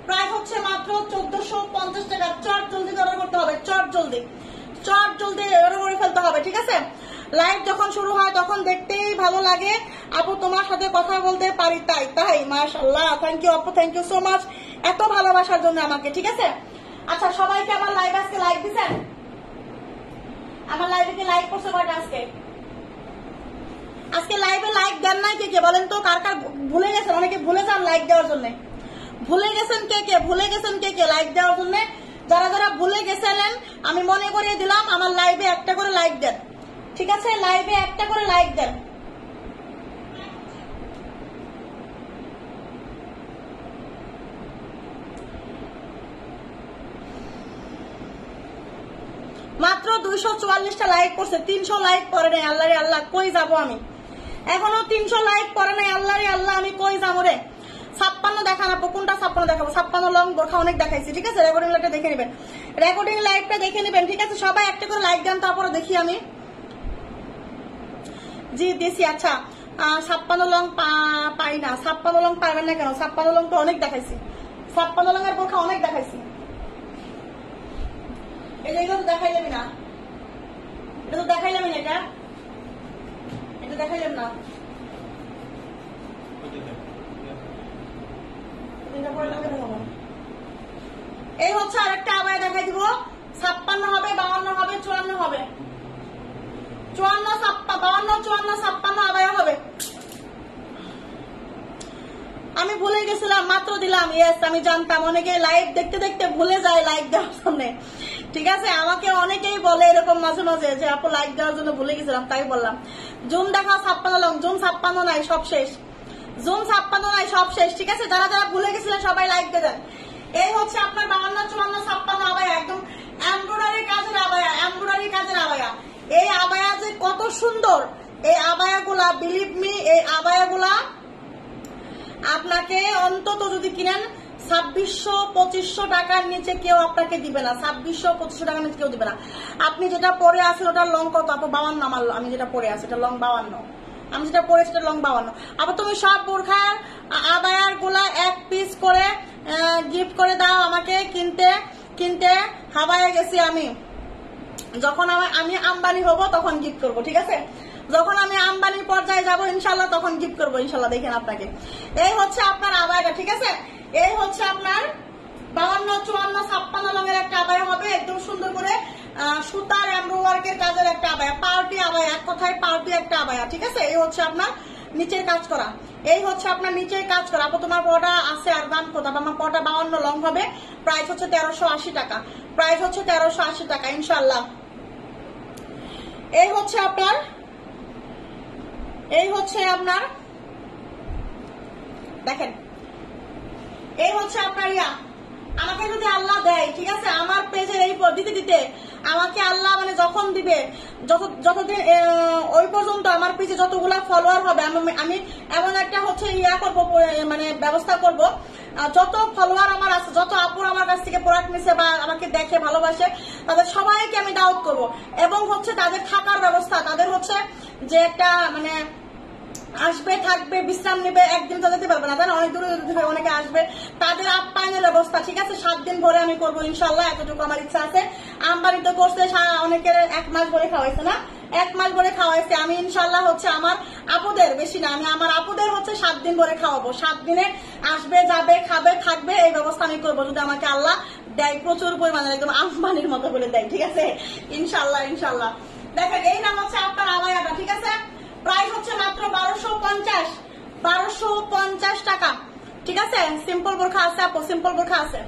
প্রাইস হচ্ছে মাত্র চোদ্দশো পঞ্চাশ টাকা। চট জলদি করতে হবে, চট জলদি। চট জলদি করে ফেলতে হবে, ঠিক আছে? লাইভ যখন শুরু হয়, তখন দেখতেই ভালো লাগে। আপু, তোমার সাথে কথা বলতে পারি তাই তাই? মাশাল্লাহ থ্যাংক ইউ আপু থ্যাংক ইউ সো মাচ এত ভালোবাসার জন্য আমাকে, ঠিক আছে? আচ্ছা সবাইকে আমার লাইভ আজকে লাইক দিছেন? আমার লাইভে কি লাইক করছে কয়টা আজকে? আজকে লাইভে লাইক দেন নাই কে কে? বলেন তো, কার কার ভুলে গেছেন? অনেকে ভুলে যান লাইক দেওয়ার জন্য। ভুলে গেছেন কে কে? ভুলে গেছেন কে কে লাইক দেওয়ার জন্য? যারা যারা ভুলে গেছিলেন আমি মনে করিয়ে দিলাম, আমার লাইভে একটা করে লাইক দেন। ঠিক আছে লাইভে একটা করে লাইক দেন। মাত্র দুইশো চুয়াল্লিশটা লাইক করছে, তিনশো লাইক করে নাই আল্লাহ রে আল্লাহ, কই যাব আমি? এখনও তিনশো লাইক করে নাই আল্লাহ রে আল্লাহ, আমি কই যাব রে? ছাপ্পান্ন দেখান আপু, কোনটা ছাপ্পান্ন দেখাবো? ছাপ্পান্ন লং বোরখা অনেক দেখাইছি, ঠিক আছে? রেকর্ডিং লাইভটা দেখে নেবেন। রেকর্ডিং লাইভটা দেখে নেবেন, ঠিক আছে? সবাই একটা করে লাইক দেন, তারপরে দেখি আমি। জি দেশি আচ্ছা। ছাপ্পান্ন লং পাই না। ছাপ্পান্ন লং পারবেন না কেন? ছাপ্পান্ন লং তো অনেক দেখাইছি। ছাপ্পান্ন লং এর পক্ষে অনেক দেখাইছি। দেখাই না। এটা তো দেখাই যাবি না এটা। এটা না। এই হচ্ছে আরেকটা আবার দেখাই দিব। ছাপ্পান্ন হবে, বাউান্ন হবে, চুয়ান্ন হবে। চুয়ান্ন ছাপ্পা বাউান্ন চুয়ান্ন, ছাপ্পান্ন আবায় হবে। আমি ভুলে গেছিলাম, মাত্র দিলাম ইয়েস আমি জানতাম। অনেকে লাইভ দেখতে দেখতে ভুলে যায় লাইক দেওয়ার সামনে ঠিক আছে? আমাকে অনেকেই বলে এরকম মাঝে মাঝে যে, আপু লাইক দেওয়ার জন্য ভুলে গেছিলাম, তাই বললাম। জুম দেখা, ছাপ্পান্ন লং, জুম ছাপ্পান্ন নাই, সব শেষ। জুম ছাপ্পান্ন নাই, সব শেষ। ঠিক আছে? যারা যারা ভুলে গেছিলেন সবাই লাইক দিয়ে দেন। এই হচ্ছে আপনার বাউন্ন, চুয়ান্ন, ছাপ্পান্ন আবায়া একদম এমব্রয়ডারি কাজের আবায়া এমব্রয়ডারি কাজের আবায়া। এই আবায়া যে কত সুন্দর। এই আবায়াগুলা বিলিভ মি এই আবায়াগুলা আপনাকে অন্তত যদি কিনেন, ছাব্বিশশো পঁচিশশো টাকার নিচে কেউ আপনাকে দিবে না। ছাব্বিশশো পঁচিশশো টাকার নিচে কেউ দিবে না। আপনি যেটা পরে আছেন ওটা লং কত? আপু, বাউন্ন আমার আমি যেটা পরে আছি, এটা লং বাউন্ন। আমি যেটা পরেছি সেটা লং বাউন্ন। আবার তুমি সব বোরখার আবায়ারগুলা এক পিস করে গিফট করে দাও আমাকে। কিনতে কিনতে, হাবায় গেছি আমি। যখন আমি আম্বানি হব, তখন গিফট করব, ঠিক আছে? যখন আমি আম্বানির পর্যায়ে যাব ইনশাল্লাহ তখন গিফট করব ইনশাল্লাহ দেখেন আপনাকে। এই হচ্ছে আপনার আবায়টা ঠিক আছে? এই হচ্ছে আপনার বাউন্ন, চুয়ান্ন, ছাপ্পান্ন রঙের একটা আবায়া হবে। একদম সুন্দর করে সুতার এমব্রোয়ার্কের কাজের একটা আবায়া পার্টি আবায়া এক কথায় পার্টি একটা আবায়া ঠিক আছে? এই হচ্ছে আপনার নিচের কাজ করা। এই হচ্ছে আপনার নিচের কাজ করা। আপু, তোমার পটা আছে আর দাম কত আমার পটা বাউন্ন লং হবে। প্রাইস হচ্ছে তেরোশো টাকা। প্রাইস হচ্ছে তেরোশো টাকা ইনশাল্লাহ এই হচ্ছে আপনার, এই হচ্ছে আপনার, দেখেন, এই হচ্ছে আপনার ইয়া। আমাকে যদি আল্লাহ দেয়, ঠিক আছে? আমার পেজের এই দিতে দিতে আমাকে আল্লাহ মানে যখন দিবে, যত, যতদিন ওই পর্যন্ত আমার পেজে যতগুলা ফলোয়ার হবে, আমি- আমি এমন একটা হচ্ছে ইয়া করব মানে ব্যবস্থা করব যত ফলোয়ার আমার আছে, যত আপুর আমার কাছ থেকে প্রোডাক্ট নিছে বা আমাকে দেখে, ভালোবাসে, তাদের সবাইকে আমি দাওয়াত করব। এবং হচ্ছে তাদের থাকার ব্যবস্থা, তাদের হচ্ছে যে একটা মানে আসবে, থাকবে, বিশ্রাম নেবে, একদিন তো যেতে পারবে না, তাই অনেক দূরে দূরে অনেকে আসবে। তাদের আপ্যায়নের ব্যবস্থা, ঠিক আছে? সাত দিন ভরে আমি করব ইনশাল্লাহ এতটুকু আমার ইচ্ছা আছে। আমবাড়ি তো করছে অনেকের এক মাস ভরে খাওয়াইছে না। এক মাস ভরে খাওয়াইছে। আমি ইনশাল্লাহ হচ্ছে আমার আপুদের বেশি না, আমি আমার আপুদের হচ্ছে সাত দিন ভরে খাওয়াবো। সাত দিনে আসবে, যাবে, খাবে, থাকবে, এই ব্যবস্থা আমি করব। যদি আমাকে আল্লাহ দেয়, প্রচুর পরিমাণে একদম আম্বানির মতো করে দেয়, ঠিক আছে? ইনশাল্লাহ ইনশাল্লাহ দেখেন, এই নাম হচ্ছে আপনার আলায়াটা, ঠিক আছে? প্রাইস হচ্ছে মাত্র বারোশো পঞ্চাশ। বারোশো পঞ্চাশ টাকা, ঠিক আছে? সিম্পল বোরখা আছে, আপু, সিম্পল বোরখা আছে।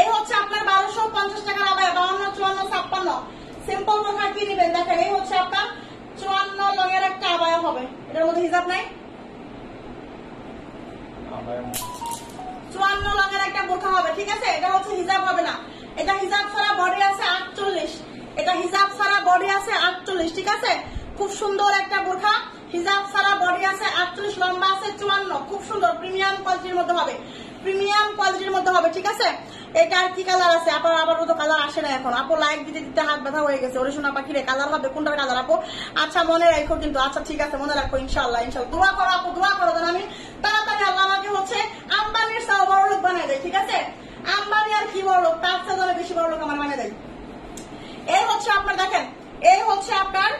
এই হচ্ছে আপনার বারোশো পঞ্চাশ টাকার আবায় বাউন্ন, চুয়ান্ন, ছাপ্পান্ন। সিম্পল বোরখা কি নেবেন? দেখেন এই হচ্ছে আপনার চুয়ান্ন লঙের একটা আবায়া হবে। এটার মধ্যে হিসাব নাই? চুয়ান্ন লঙের একটা বোরখা হবে ঠিক আছে? এটা হচ্ছে হিজাব হবে না। এটা হিজাব ছাড়া বডি আছে আটচল্লিশ। এটা হিজাব ছাড়া বডি আছে আটচল্লিশ ঠিক আছে? খুব সুন্দর একটা বোরখা হিজাব ছাড়া বডি আছে আটচল্লিশ লম্বা আছে চুয়ান্ন। খুব সুন্দর। প্রিমিয়াম কোয়ালিটির মধ্যে হবে। প্রিমিয়াম কোয়ালিটির মধ্যে হবে ঠিক আছে? এটা আর কি কালার আছে? আবার আবার তো কালার আসে না এখন। আপু লাইক দিতে দিতে হাত ব্যথা হয়ে গেছে। ওরে শোনা পাখিরে, কালার হবে কোনটার কালার আপু? আচ্ছা মনে রাখো কিন্তু। আচ্ছা ঠিক আছে, মনে রাখো ইনশাল্লাহ ইনশাল্লাহ দোয়া করো আপু, দোয়া করো যেন আমি তাড়াতাড়ি আল্লাহ আমাকে হচ্ছে আম্বানির সাহ বড় লোক বানায় দেয়, ঠিক আছে? আম্বানি আর কি বড় লোক? তার সাথে বেশি বড় লোক আমার বানিয়ে দেয়। এই হচ্ছে আপনার, দেখেন, এই হচ্ছে আপনার,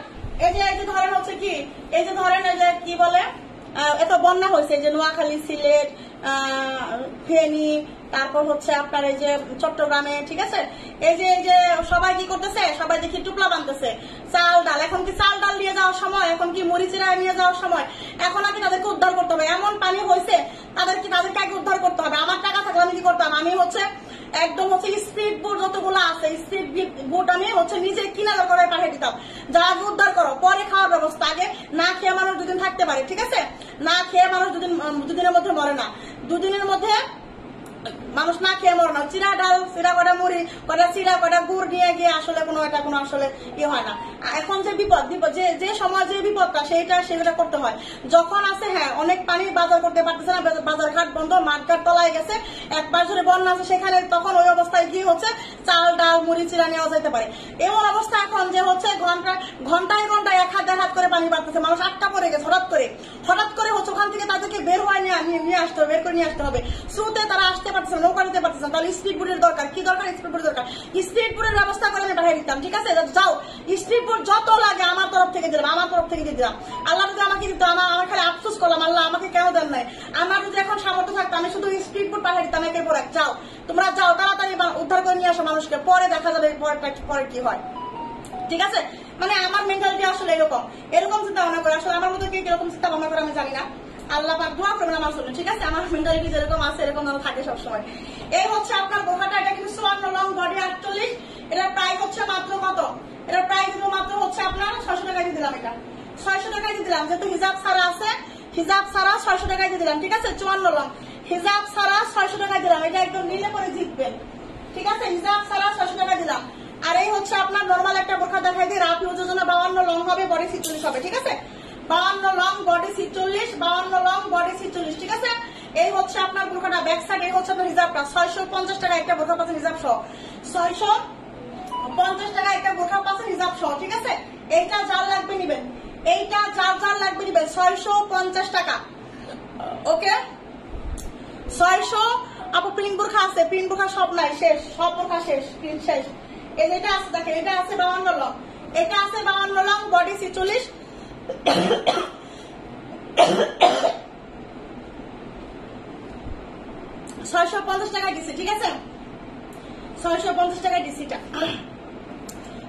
এই যে এই যে ধরেন হচ্ছে কি, এই যে ধরেন এই যে কি বলে এত বন্যা হয়েছে যে নোয়াখালী, সিলেট ফেনী তারপর হচ্ছে আপনার এই যে চট্টগ্রামে, ঠিক আছে? এই যে এই যে সবাই কি করতেছে? সবাই দেখি টুপলা বানতেছে চাল ডাল, এখন কি চাল ডাল নিয়ে যাওয়ার সময়? এখন কি মরিচিরা নিয়ে যাওয়ার সময়? এখন আগে তাদেরকে উদ্ধার করতে হবে। এমন পানি হয়েছে তাদেরকে তাদেরকে আগে উদ্ধার করতে হবে। আমার টাকা থাকলে আমি কি করতাম? আমি হচ্ছে একদম হচ্ছে স্পিড বোট যতগুলো আছে, স্পিড বোট আমি হচ্ছে নিজে কিনারা করে পাঠিয়ে দিতাম। যারা উদ্ধার করো, পরে খাওয়ার ব্যবস্থা। আগে না খেয়ে মানুষ দুদিন থাকতে পারে, ঠিক আছে? না খেয়ে মানুষ দুদিন দুদিনের মধ্যে মরে না। দুদিনের মধ্যে like মানুষ না খেয়ে মরে না। চিরা ডাল চিরা কটা মুড়ি, কটা চিরা কটা গুড় নিয়ে গিয়ে আসলে কোনো এটা কোনো আসলে ইয়ে হয় না। এখন যে বিপদ বিপদ, যে যে সময় যে বিপদটা, সেইটা, সেটা করতে হয়। যখন আছে হ্যাঁ অনেক পানি বাজার করতে পারতেছে না বাজার- ঘাট বন্ধ মাঠ ঘাট তলায় গেছে একবার ধরে বন্যা আছে, সেখানে তখন ওই অবস্থায় গিয়ে হচ্ছে চাল, ডাল, মুড়ি চিরা নেওয়া যেতে পারে। এমন অবস্থা এখন যে হচ্ছে ঘণ্টা, ঘন্টায় ঘন্টায় এক হাত, দেড় হাত করে পানি বাড়তেছে। মানুষ আটকা পড়ে গেছে হঠাৎ করে। হঠাৎ করে হচ্ছে ওখান থেকে তাদেরকে বের হয়ে নিয়ে আসতে হবে, বের করে নিয়ে আসতে হবে। স্রোতে তারা আসতে পারতেছে না। নৌকা নিতে পারতেছেন তাহলে স্পিড বোর্ডের দরকার। কি দরকার? স্পিড বোর্ডের দরকার। স্পিড বোর্ডের ব্যবস্থা করে আমি পাঠিয়ে দিতাম, ঠিক আছে? যাও স্পিড বোর্ড যত লাগে আমার তরফ থেকে দিলাম, আমার তরফ থেকে দিয়ে দিলাম। আল্লাহ যদি আমাকে দিত, আমার আমার খালি আফসোস করলাম, আল্লাহ আমাকে কেন দেন নাই? আমার যদি এখন সামর্থ্য থাকতো, আমি শুধু স্পিড বোর্ড পাঠিয়ে দিতাম একের পর এক। যাও, তোমরা যাও, তাড়াতাড়ি উদ্ধার করে নিয়ে আসো মানুষকে, পরে দেখা যাবে পরে কি হয়। ঠিক আছে? মানে আমার মেন্টালিটি আসলে এরকম। এরকম চিন্তা ভাবনা করে। আসলে আমার মতো কে কীরকম চিন্তা ভাবনা করে আমি জানি না। আল্লাহ পাক দোয়া করবেন আমার জন্য, ঠিক আছে? আমার মেন্টালিটি যেরকম আছে, এরকম যেন থাকে সবসময়। এই হচ্ছে আপনার বোখাটা, এটা কিন্তু সোয়ান্ন লং বডি আটচল্লিশ এটার প্রাইস হচ্ছে মাত্র কত? এটার প্রাইস মাত্র হচ্ছে আপনার ছয়শো টাকা দিয়ে দিলাম এটা। ছয়শো টাকায় দিয়ে দিলাম, যেহেতু হিজাব ছাড়া আছে, হিজাব ছাড়া ছয়শো টাকায় দিয়ে দিলাম, ঠিক আছে? চুয়ান্ন লং হিজাব ছাড়া ছয়শো টাকায় দিলাম, এটা একদম নিলে করে জিতবেন। ঠিক আছে? হিসাব ছাড়া ছশো টাকা দিলাম। আর এই হচ্ছে আপনার নর্মাল একটা বোরখা দেখাই দিই রাফ ইউজের জন্য বাউান্ন লং হবে বডি ছিচল্লিশ হবে, ঠিক আছে? বাউান্ন লং বডি ছিচল্লিশ বাউান্ন লং বডি ছিচল্লিশ ঠিক আছে? এই হচ্ছে আপনার বোরখাটা ব্যাক সাইড এই হচ্ছে আপনার হিসাবটা ছয়শো পঞ্চাশ টাকা একটা বোরখা পাচ্ছেন হিসাব সহ। ছয়শো পঞ্চাশ টাকা একটা বোরখা পাচ্ছেন হিসাব সহ, ঠিক আছে? এইটা যার লাগবে নিবেন। এইটা যার যার লাগবে নিবেন, ছয়শো পঞ্চাশ টাকা। ওকে? ছয়শো, আপু, প্রিন্ট বোরখা আছে, প্রিন্ট বোরখা সব নাই, শেষ, সব বোরখা শেষ, প্রিন্ট শেষ। এটা আছে, দেখেন, এটা আছে বাউান্ন লং এটা আছে বাউান্ন লং বডি ছিচল্লিশ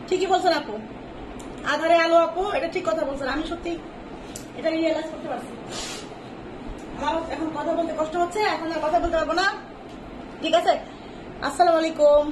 ঠিকই বলছেন আপু। আধারে আলো আপু, এটা ঠিক কথা বলছেন। আমি সত্যি এটা রিয়েলাইজ করতে পারছি। আমার এখন কথা বলতে কষ্ট হচ্ছে, এখন আর কথা বলতে পারব না। ঠিক আছে? আসসালামু আলাইকুম।